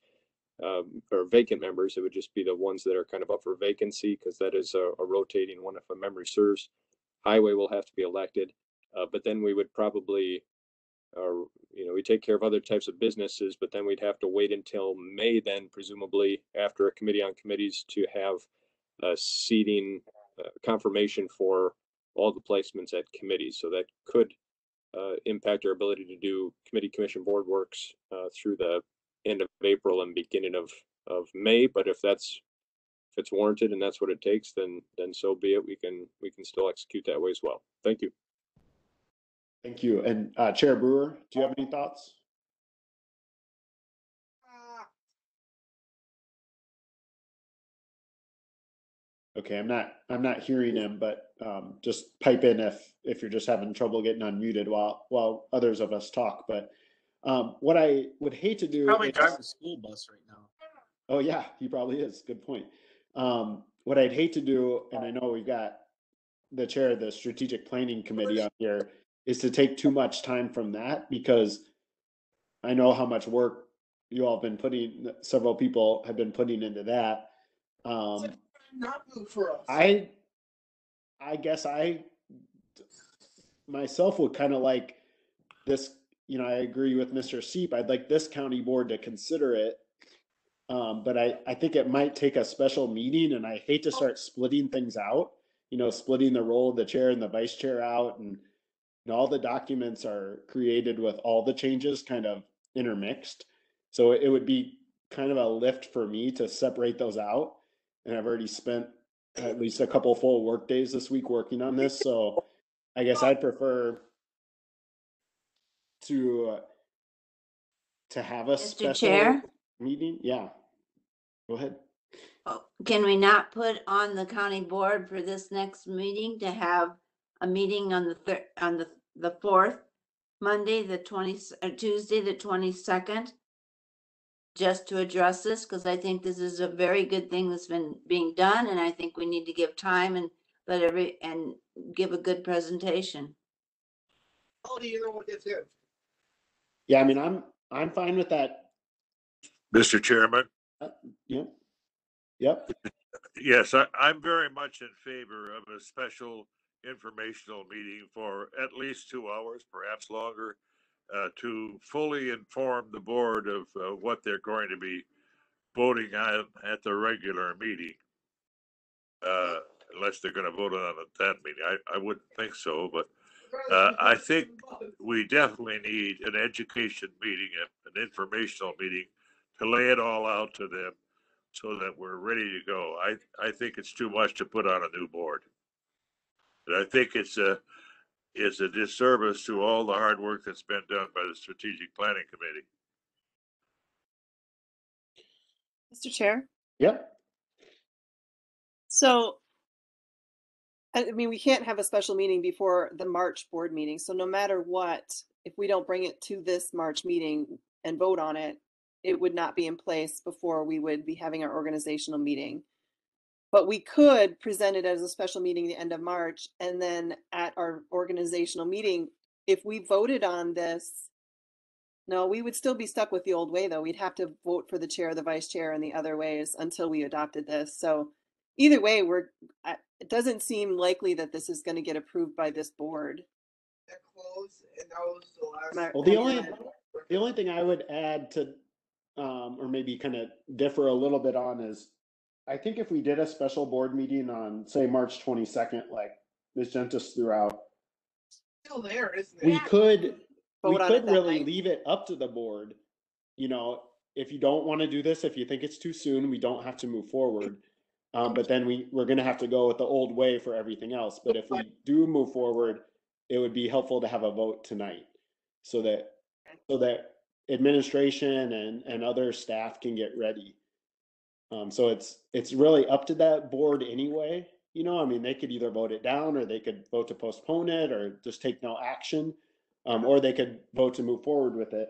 um, or vacant members, it would just be the ones that are kind of up for vacancy because that is a, a rotating one if my memory serves. Highway will have to be elected, uh, but then we would probably, uh, you know, we take care of other types of businesses, but then we'd have to wait until May then presumably after a committee on committees to have a seating uh, confirmation for all the placements at committees. So that could uh, impact our ability to do committee commission board works uh, through the end of April and beginning of, of May, but if that's, if it's warranted and that's what it takes, then, then so be it. We can, we can still execute that way as well. Thank you. Thank you. And uh, Chair Brewer, do you have any thoughts? Okay, I'm not, I'm not hearing him, but um, just pipe in if, if you're just having trouble getting unmuted while, while others of us talk. But um, what I would hate to do. Probably is- driving the school bus right now. Oh yeah, he probably is. Good point. Um, what I'd hate to do, and I know we've got the chair of the strategic planning committee up here, is to take too much time from that because I know how much work you all have been putting, several people have been putting into that. Um, Not good for us. I, I guess I myself would kind of like this, you know, I agree with Mr. Seep. I'd like this county board to consider it. Um, but I, I think it might take a special meeting and I hate to start splitting things out, you know, splitting the role of the chair and the vice chair out and, and all the documents are created with all the changes kind of intermixed. So it would be kind of a lift for me to separate those out. And I've already spent at least a couple full work days this week working on this. So I guess I'd prefer to uh, to have a Mr. special Chair? meeting. Yeah. Go ahead. Oh, Can we not put on the county board for this next meeting to have a meeting on the third, on the, the fourth? Monday, the twenty, uh, Tuesday, the twenty-second? Just to address this, because I think this is a very good thing that's been being done, and I think we need to give time and let every, and give a good presentation. How do you know what this is? Yeah, I mean, I'm I'm fine with that. Mr. Chairman, Yep. Yep. yes, I, I'm very much in favor of a special informational meeting for at least two hours, perhaps longer, uh, to fully inform the board of uh, what they're going to be voting on at the regular meeting. Uh, unless they're gonna vote on it that meeting. I, I wouldn't think so, but uh, I think we definitely need an education meeting, an informational meeting to lay it all out to them so that we're ready to go. I, I think it's too much to put on a new board. And I think it's a, it's a disservice to all the hard work that's been done by the strategic planning committee. Mr. Chair? Yep. So, I mean, we can't have a special meeting before the March board meeting. So no matter what, if we don't bring it to this March meeting and vote on it, it would not be in place before we would be having our organizational meeting. But we could present it as a special meeting the end of March and then at our organizational meeting, if we voted on this, no, we would still be stuck with the old way though. We'd have to vote for the chair, the vice chair and the other ways until we adopted this. So either way, we're, it doesn't seem likely that this is going to get approved by this board. That closed and that was the last. Am Well, the only, the only thing I would add to, um, or maybe kind of differ a little bit on is, I think if we did a special board meeting on, say, March twenty-second, like Ms. Gentis threw out, Still there, isn't we it? could, we Vote on it could that really night. leave it up to the board. You know, if you don't want to do this, if you think it's too soon, we don't have to move forward. Um, but then we, we're gonna have to go with the old way for everything else. But if we do move forward, it would be helpful to have a vote tonight. So that, so that administration and, and other staff can get ready. Um, so it's, it's really up to that board anyway. You know, I mean, they could either vote it down or they could vote to postpone it or just take no action. Um, or they could vote to move forward with it.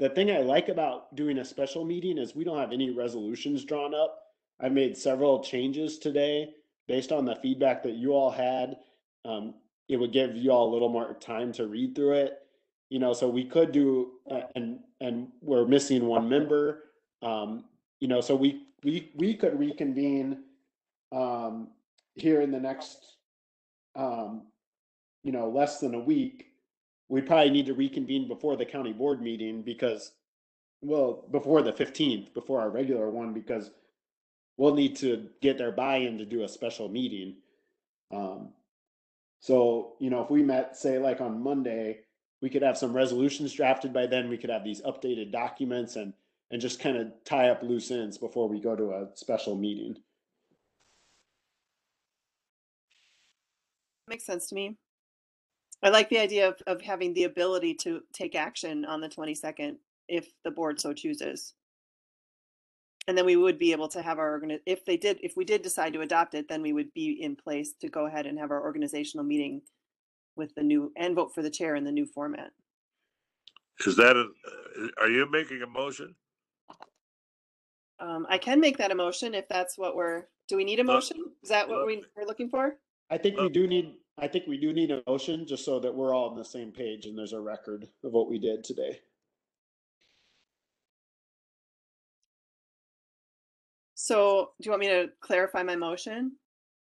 The thing I like about doing a special meeting is we don't have any resolutions drawn up. I made several changes today based on the feedback that you all had. Um, it would give you all a little more time to read through it. You know, so we could do, uh, and, and we're missing one member. Um, you know, so we, we, we could reconvene, um, here in the next, um, you know, less than a week. We probably need to reconvene before the county board meeting because, well, before the fifteenth, before our regular one, because we'll need to get their buy-in to do a special meeting. Um, so, you know, if we met, say, like on Monday, we could have some resolutions drafted by then. We could have these updated documents and, and just kind of tie up loose ends before we go to a special meeting. Makes sense to me. I like the idea of, of having the ability to take action on the twenty-second if the board so chooses. And then we would be able to have our, organi- if they did, if we did decide to adopt it, then we would be in place to go ahead and have our organizational meeting with the new, and vote for the chair in the new format. Is that, a- uh, are you making a motion? Um, I can make that a motion if that's what we're, do we need a motion? Is that what we, we're looking for? I think we do need, I think we do need a motion just so that we're all on the same page and there's a record of what we did today. So do you want me to clarify my motion?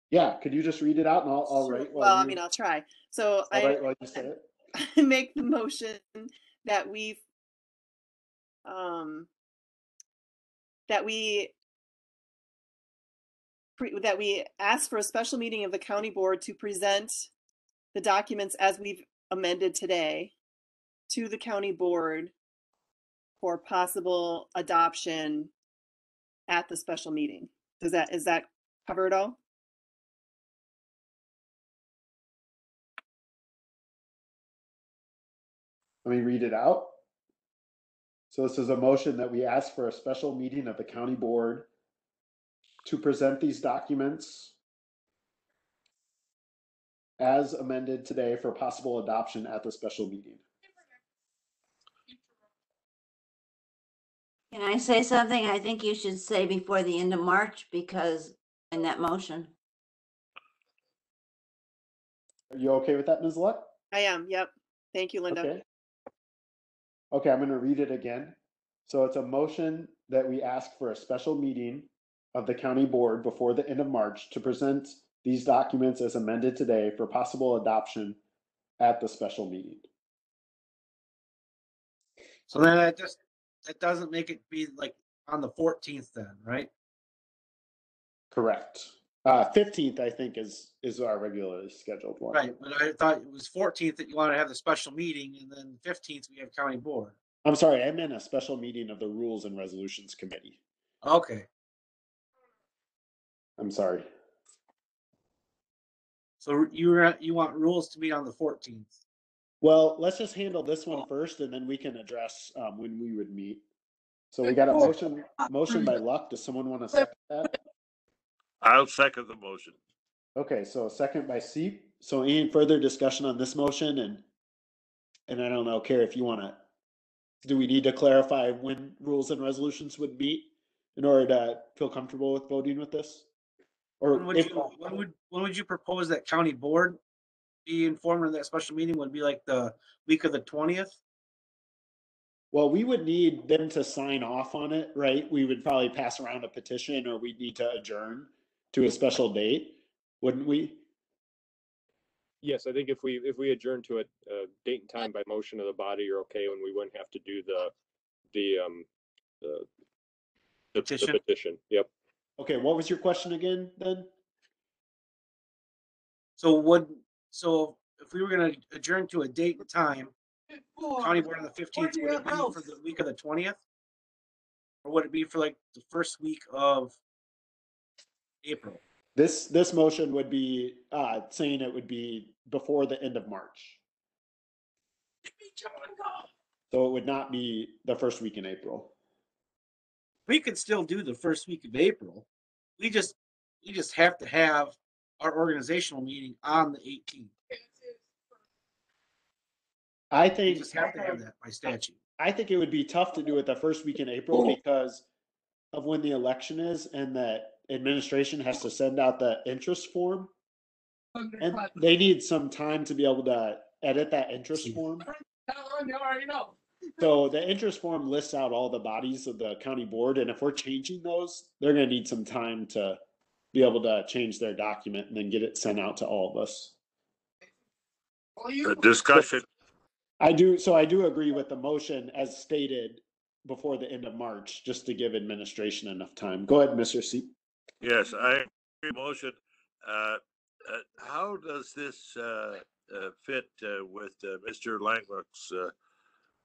Yeah, could you just read it out and I'll, I'll write Well, I you, mean, I'll try. So I'll I, while you say it. I make the motion that we um that we pre- that we ask for a special meeting of the county board to present the documents as we've amended today to the county board for possible adoption at the special meeting. Does that is that cover it all? Let me read it out. So this is a motion that we ask for a special meeting of the county board to present these documents as amended today for possible adoption at the special meeting. Can I say something? I think you should say before the end of March because in that motion. Are you okay with that, Ms. Luck? I am. Yep. Thank you, Linda. Okay. Okay, I'm gonna read it again. So it's a motion that we ask for a special meeting of the county board before the end of March to present these documents as amended today for possible adoption at the special meeting. So then I just, that doesn't make it be like on the fourteenth then, right? Correct. Uh, fifteenth, I think, is, is our regularly scheduled one. Right, but I thought it was fourteenth that you want to have the special meeting and then fifteenth we have county board. I'm sorry, I meant a special meeting of the Rules and Resolutions Committee. Okay, I'm sorry. so you, you want rules to meet on the fourteenth? Well, let's just handle this one first and then we can address, um, when we would meet. So we got a motion, motion by Luck. Does someone want to second that? I'll second the motion. Okay, so a second by Seep. So any further discussion on this motion and, and I don't know, Carrie, if you want to, do we need to clarify when rules and resolutions would meet in order to feel comfortable with voting with this? Or When would if, you, when would, when would you propose that county board be informed of that special meeting? Would be like the week of the twentieth? well, we would need them to sign off on it, right? We would probably pass around a petition or we'd need to adjourn to a special date, wouldn't we? Yes, I think if we, if we adjourn to a, a date and time by motion of the body, you're okay, when we wouldn't have to do the, the, um, the the the Petition? petition, yep. Okay, what was your question again then? So would, so if we were gonna adjourn to a date and time, county board on the fifteenth, would it be for the week of the twentieth? Or would it be for like the first week of April? This, this motion would be, uh, saying it would be before the end of March. So it would not be the first week in April. We could still do the first week of April. We just, we just have to have our organizational meeting on the eighteenth. I We think, just have to have that by statute. I think it would be tough to do it the first week in April oh. because of when the election is and that administration has to send out the interest form. And they need some time to be able to edit that interest form. So the interest form lists out all the bodies of the county board, and if we're changing those, they're gonna need some time to be able to change their document and then get it sent out to all of us. The discussion, I do, so I do agree with the motion as stated before the end of March, just to give administration enough time. Go ahead, Mr. C. yes, I, agree motion, uh, uh, how does this, uh, uh, fit, uh, with, uh, Mr. Langreck's, uh,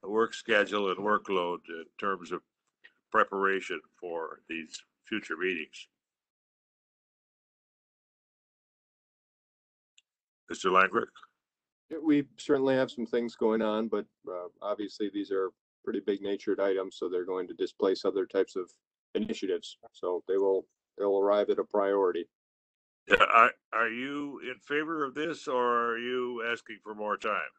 work schedule and workload in terms of preparation for these future meetings? Mr. Langreck? We certainly have some things going on, but, uh, obviously these are pretty big natured items, so they're going to displace other types of initiatives. So they will, they'll arrive at a priority. Yeah, Are, are you in favor of this or are you asking for more time?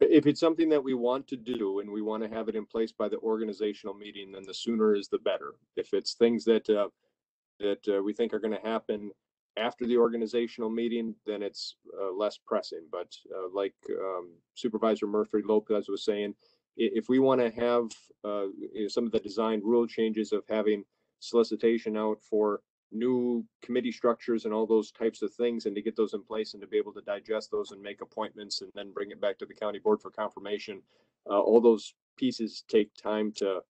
If it's something that we want to do and we want to have it in place by the organizational meeting, then the sooner is the better. If it's things that, uh, that, uh, we think are going to happen after the organizational meeting, then it's, uh, less pressing. But, uh, like, um, Supervisor Murphy Lopez was saying, if we want to have, uh, you know, some of the design rule changes of having solicitation out for new committee structures and all those types of things and to get those in place and to be able to digest those and make appointments and then bring it back to the county board for confirmation. Uh, all those pieces take time to,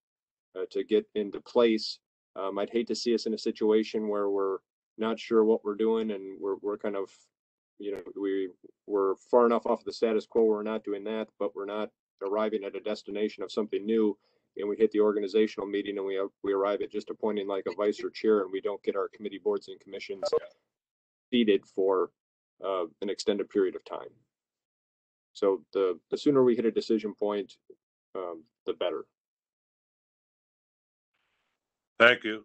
uh, to get into place. Um, I'd hate to see us in a situation where we're not sure what we're doing and we're, we're kind of, you know, we, we're far enough off the status quo, we're not doing that, but we're not arriving at a destination of something new and we hit the organizational meeting and we, we arrive at just appointing like a vice or chair and we don't get our committee boards and commissions seated for uh, an extended period of time. So the, the sooner we hit a decision point, um, the better. Thank you.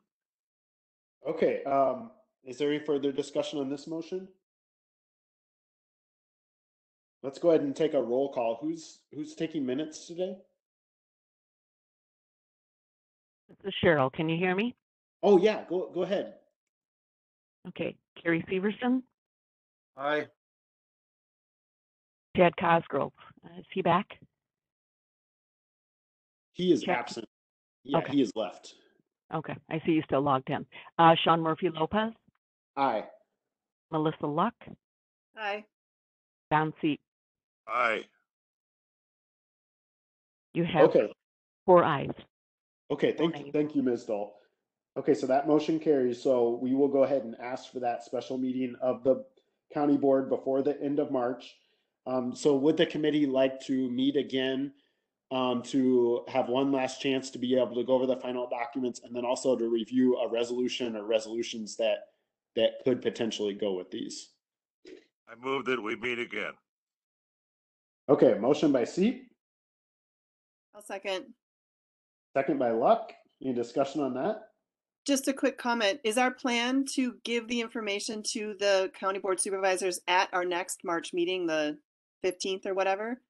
Okay, um, is there any further discussion on this motion? Let's go ahead and take a roll call. Who's, who's taking minutes today? This is Cheryl. Can you hear me? Oh, yeah, go, go ahead. Okay. Carrie Severson, Aye. Chad Cosgrove. Uh, Is he back? He is Check. absent. Yeah, Okay. he is left. Okay. I see you still logged in. Uh, Sean Murphy Lopez, Aye. Melissa Luck, Aye. Don Seep. Aye. You have Okay, four ayes. okay, thank you, nays. thank you, Ms. Dahl. Okay, so that motion carries, so we will go ahead and ask for that special meeting of the county board before the end of March. Um, so would the committee like to meet again, um, to have one last chance to be able to go over the final documents and then also to review a resolution or resolutions that, that could potentially go with these? I move that we meet again. Okay, motion by Seep, I'll second. second by Luck. Any discussion on that? Just a quick comment. Is our plan to give the information to the county board supervisors at our next March meeting, the fifteenth or whatever?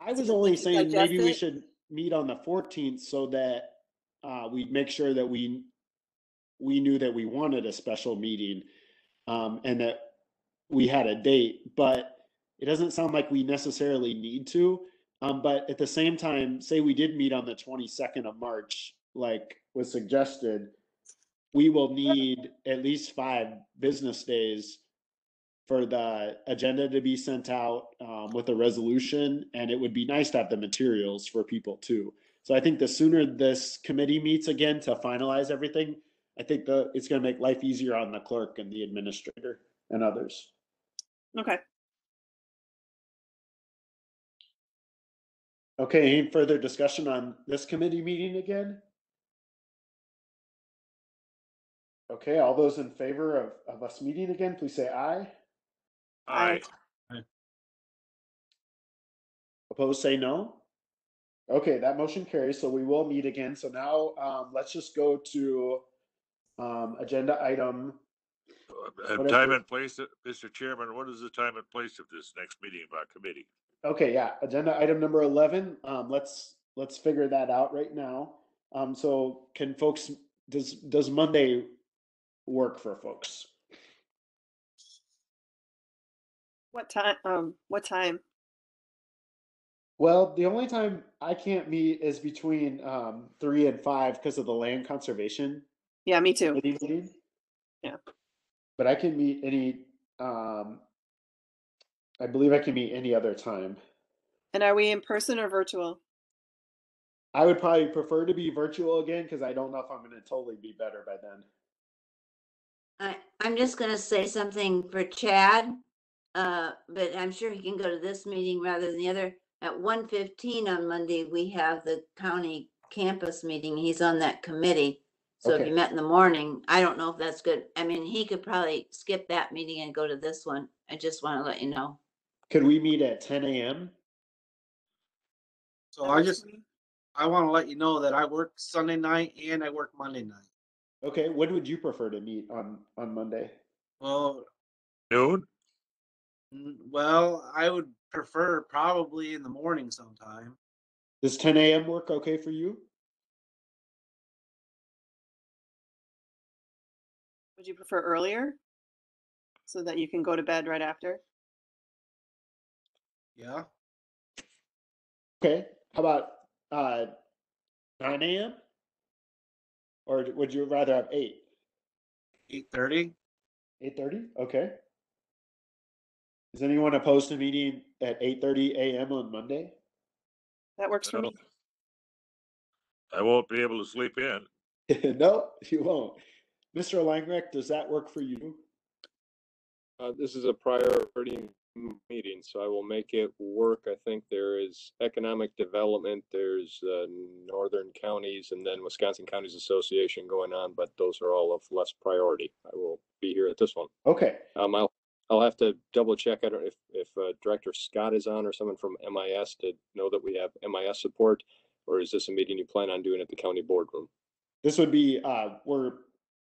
I was only we can saying maybe we it? should meet on the fourteenth so that uh, we make sure that we we knew that we wanted a special meeting um, and that we had a date, but it doesn't sound like we necessarily need to. Um, but at the same time, say we did meet on the twenty-second of March, like was suggested, we will need at least five business days for the agenda to be sent out um, with a resolution, and it would be nice to have the materials for people too. So I think the sooner this committee meets again to finalize everything, I think the, it's gonna make life easier on the clerk and the administrator and others. Okay. Okay, any further discussion on this committee meeting again? Okay, all those in favor of, of us meeting again, please say aye. Aye. Opposed, say no. Okay, that motion carries, so we will meet again. So now, um, let's just go to, um, agenda item. Uh, Whatever. Time and place, uh, Mr. Chairman, what is the time and place of this next meeting by committee? Okay, yeah, agenda item number eleven, um, let's, let's figure that out right now. Um, so can folks, does, does Monday work for folks? What time, um, what time? Well, the only time I can't meet is between, um, three and five because of the land conservation Yeah, me too. committee meeting. Yeah. But I can meet any, um, I believe I can meet any other time. And are we in person or virtual? I would probably prefer to be virtual again because I don't know if I'm going to totally be better by then. I, I'm just gonna say something for Chad. Uh, but I'm sure he can go to this meeting rather than the other. At one fifteen on Monday, we have the county campus meeting. He's on that committee. So if Okay. you met in the morning, I don't know if that's good. I mean, he could probably skip that meeting and go to this one. I just want to let you know. Could we meet at 10 a.m.? So I just. I want to let you know that I work Sunday night and I work Monday night. Okay, when would you prefer to meet on on Monday? Well, Noon? well, I would prefer probably in the morning sometime. Does 10 a.m. work okay for you? Would you prefer earlier? So that you can go to bed right after? Yeah. Okay. How about uh 9 a.m.? Or would you rather have 8? Eight thirty. 8:30? Okay. Is anyone opposed to meeting at 8:30 a.m. on Monday? That works for me. I won't be able to sleep in. no, you won't. Mr. Langreck, does that work for you? Uh, this is a priority meeting, so I will make it work. I think there is economic development, there's, uh, northern counties and then Wisconsin Counties Association going on, but those are all of less priority. I will be here at this one. Okay. Um, I'll, I'll have to double check. I don't, if, if, uh, Director Scott is on or someone from MIS to know that we have MIS support, or is this a meeting you plan on doing at the county boardroom? This would be uh we're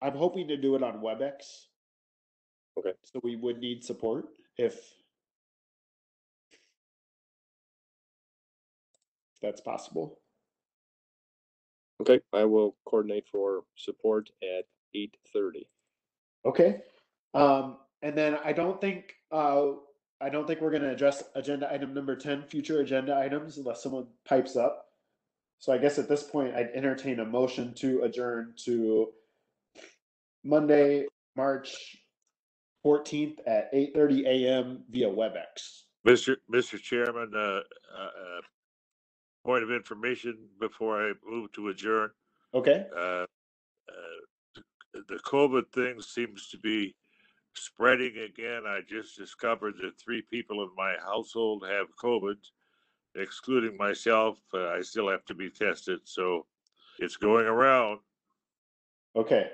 I'm hoping to do it on WebEx. Okay. So we would need support if that's possible. Okay, I will coordinate for support at eight thirty. Okay. Um, and then I don't think, uh, I don't think we're gonna address agenda item number ten, future agenda items unless someone pipes up. So I guess at this point, I'd entertain a motion to adjourn to Monday, March fourteenth at eight thirty AM via WebEx. Mr. Mr. Chairman, uh, uh, uh, point of information before I move to adjourn. Okay, Uh, uh, The COVID thing seems to be spreading again. I just discovered that three people in my household have COVID, excluding myself. Uh, I still have to be tested, so it's going around. okay.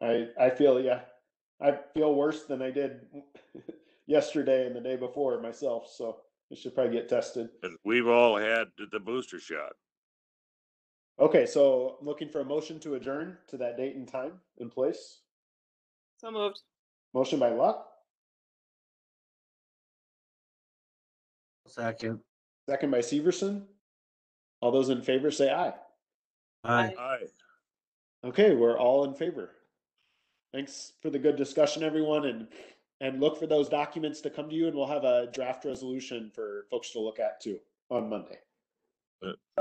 I, I feel, yeah, I feel worse than I did yesterday and the day before myself, so I should probably get tested. And we've all had the booster shot. Okay, so looking for a motion to adjourn to that date and time in place. So moved. Motion by Luck, Second. second by Severson. All those in favor say aye. Aye. Aye. Okay, we're all in favor. Thanks for the good discussion, everyone, and and look for those documents to come to you, and we'll have a draft resolution for folks to look at too on Monday.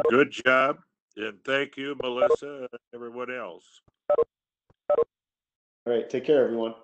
Good job. And thank you, Melissa, and everyone else. All right, take care, everyone.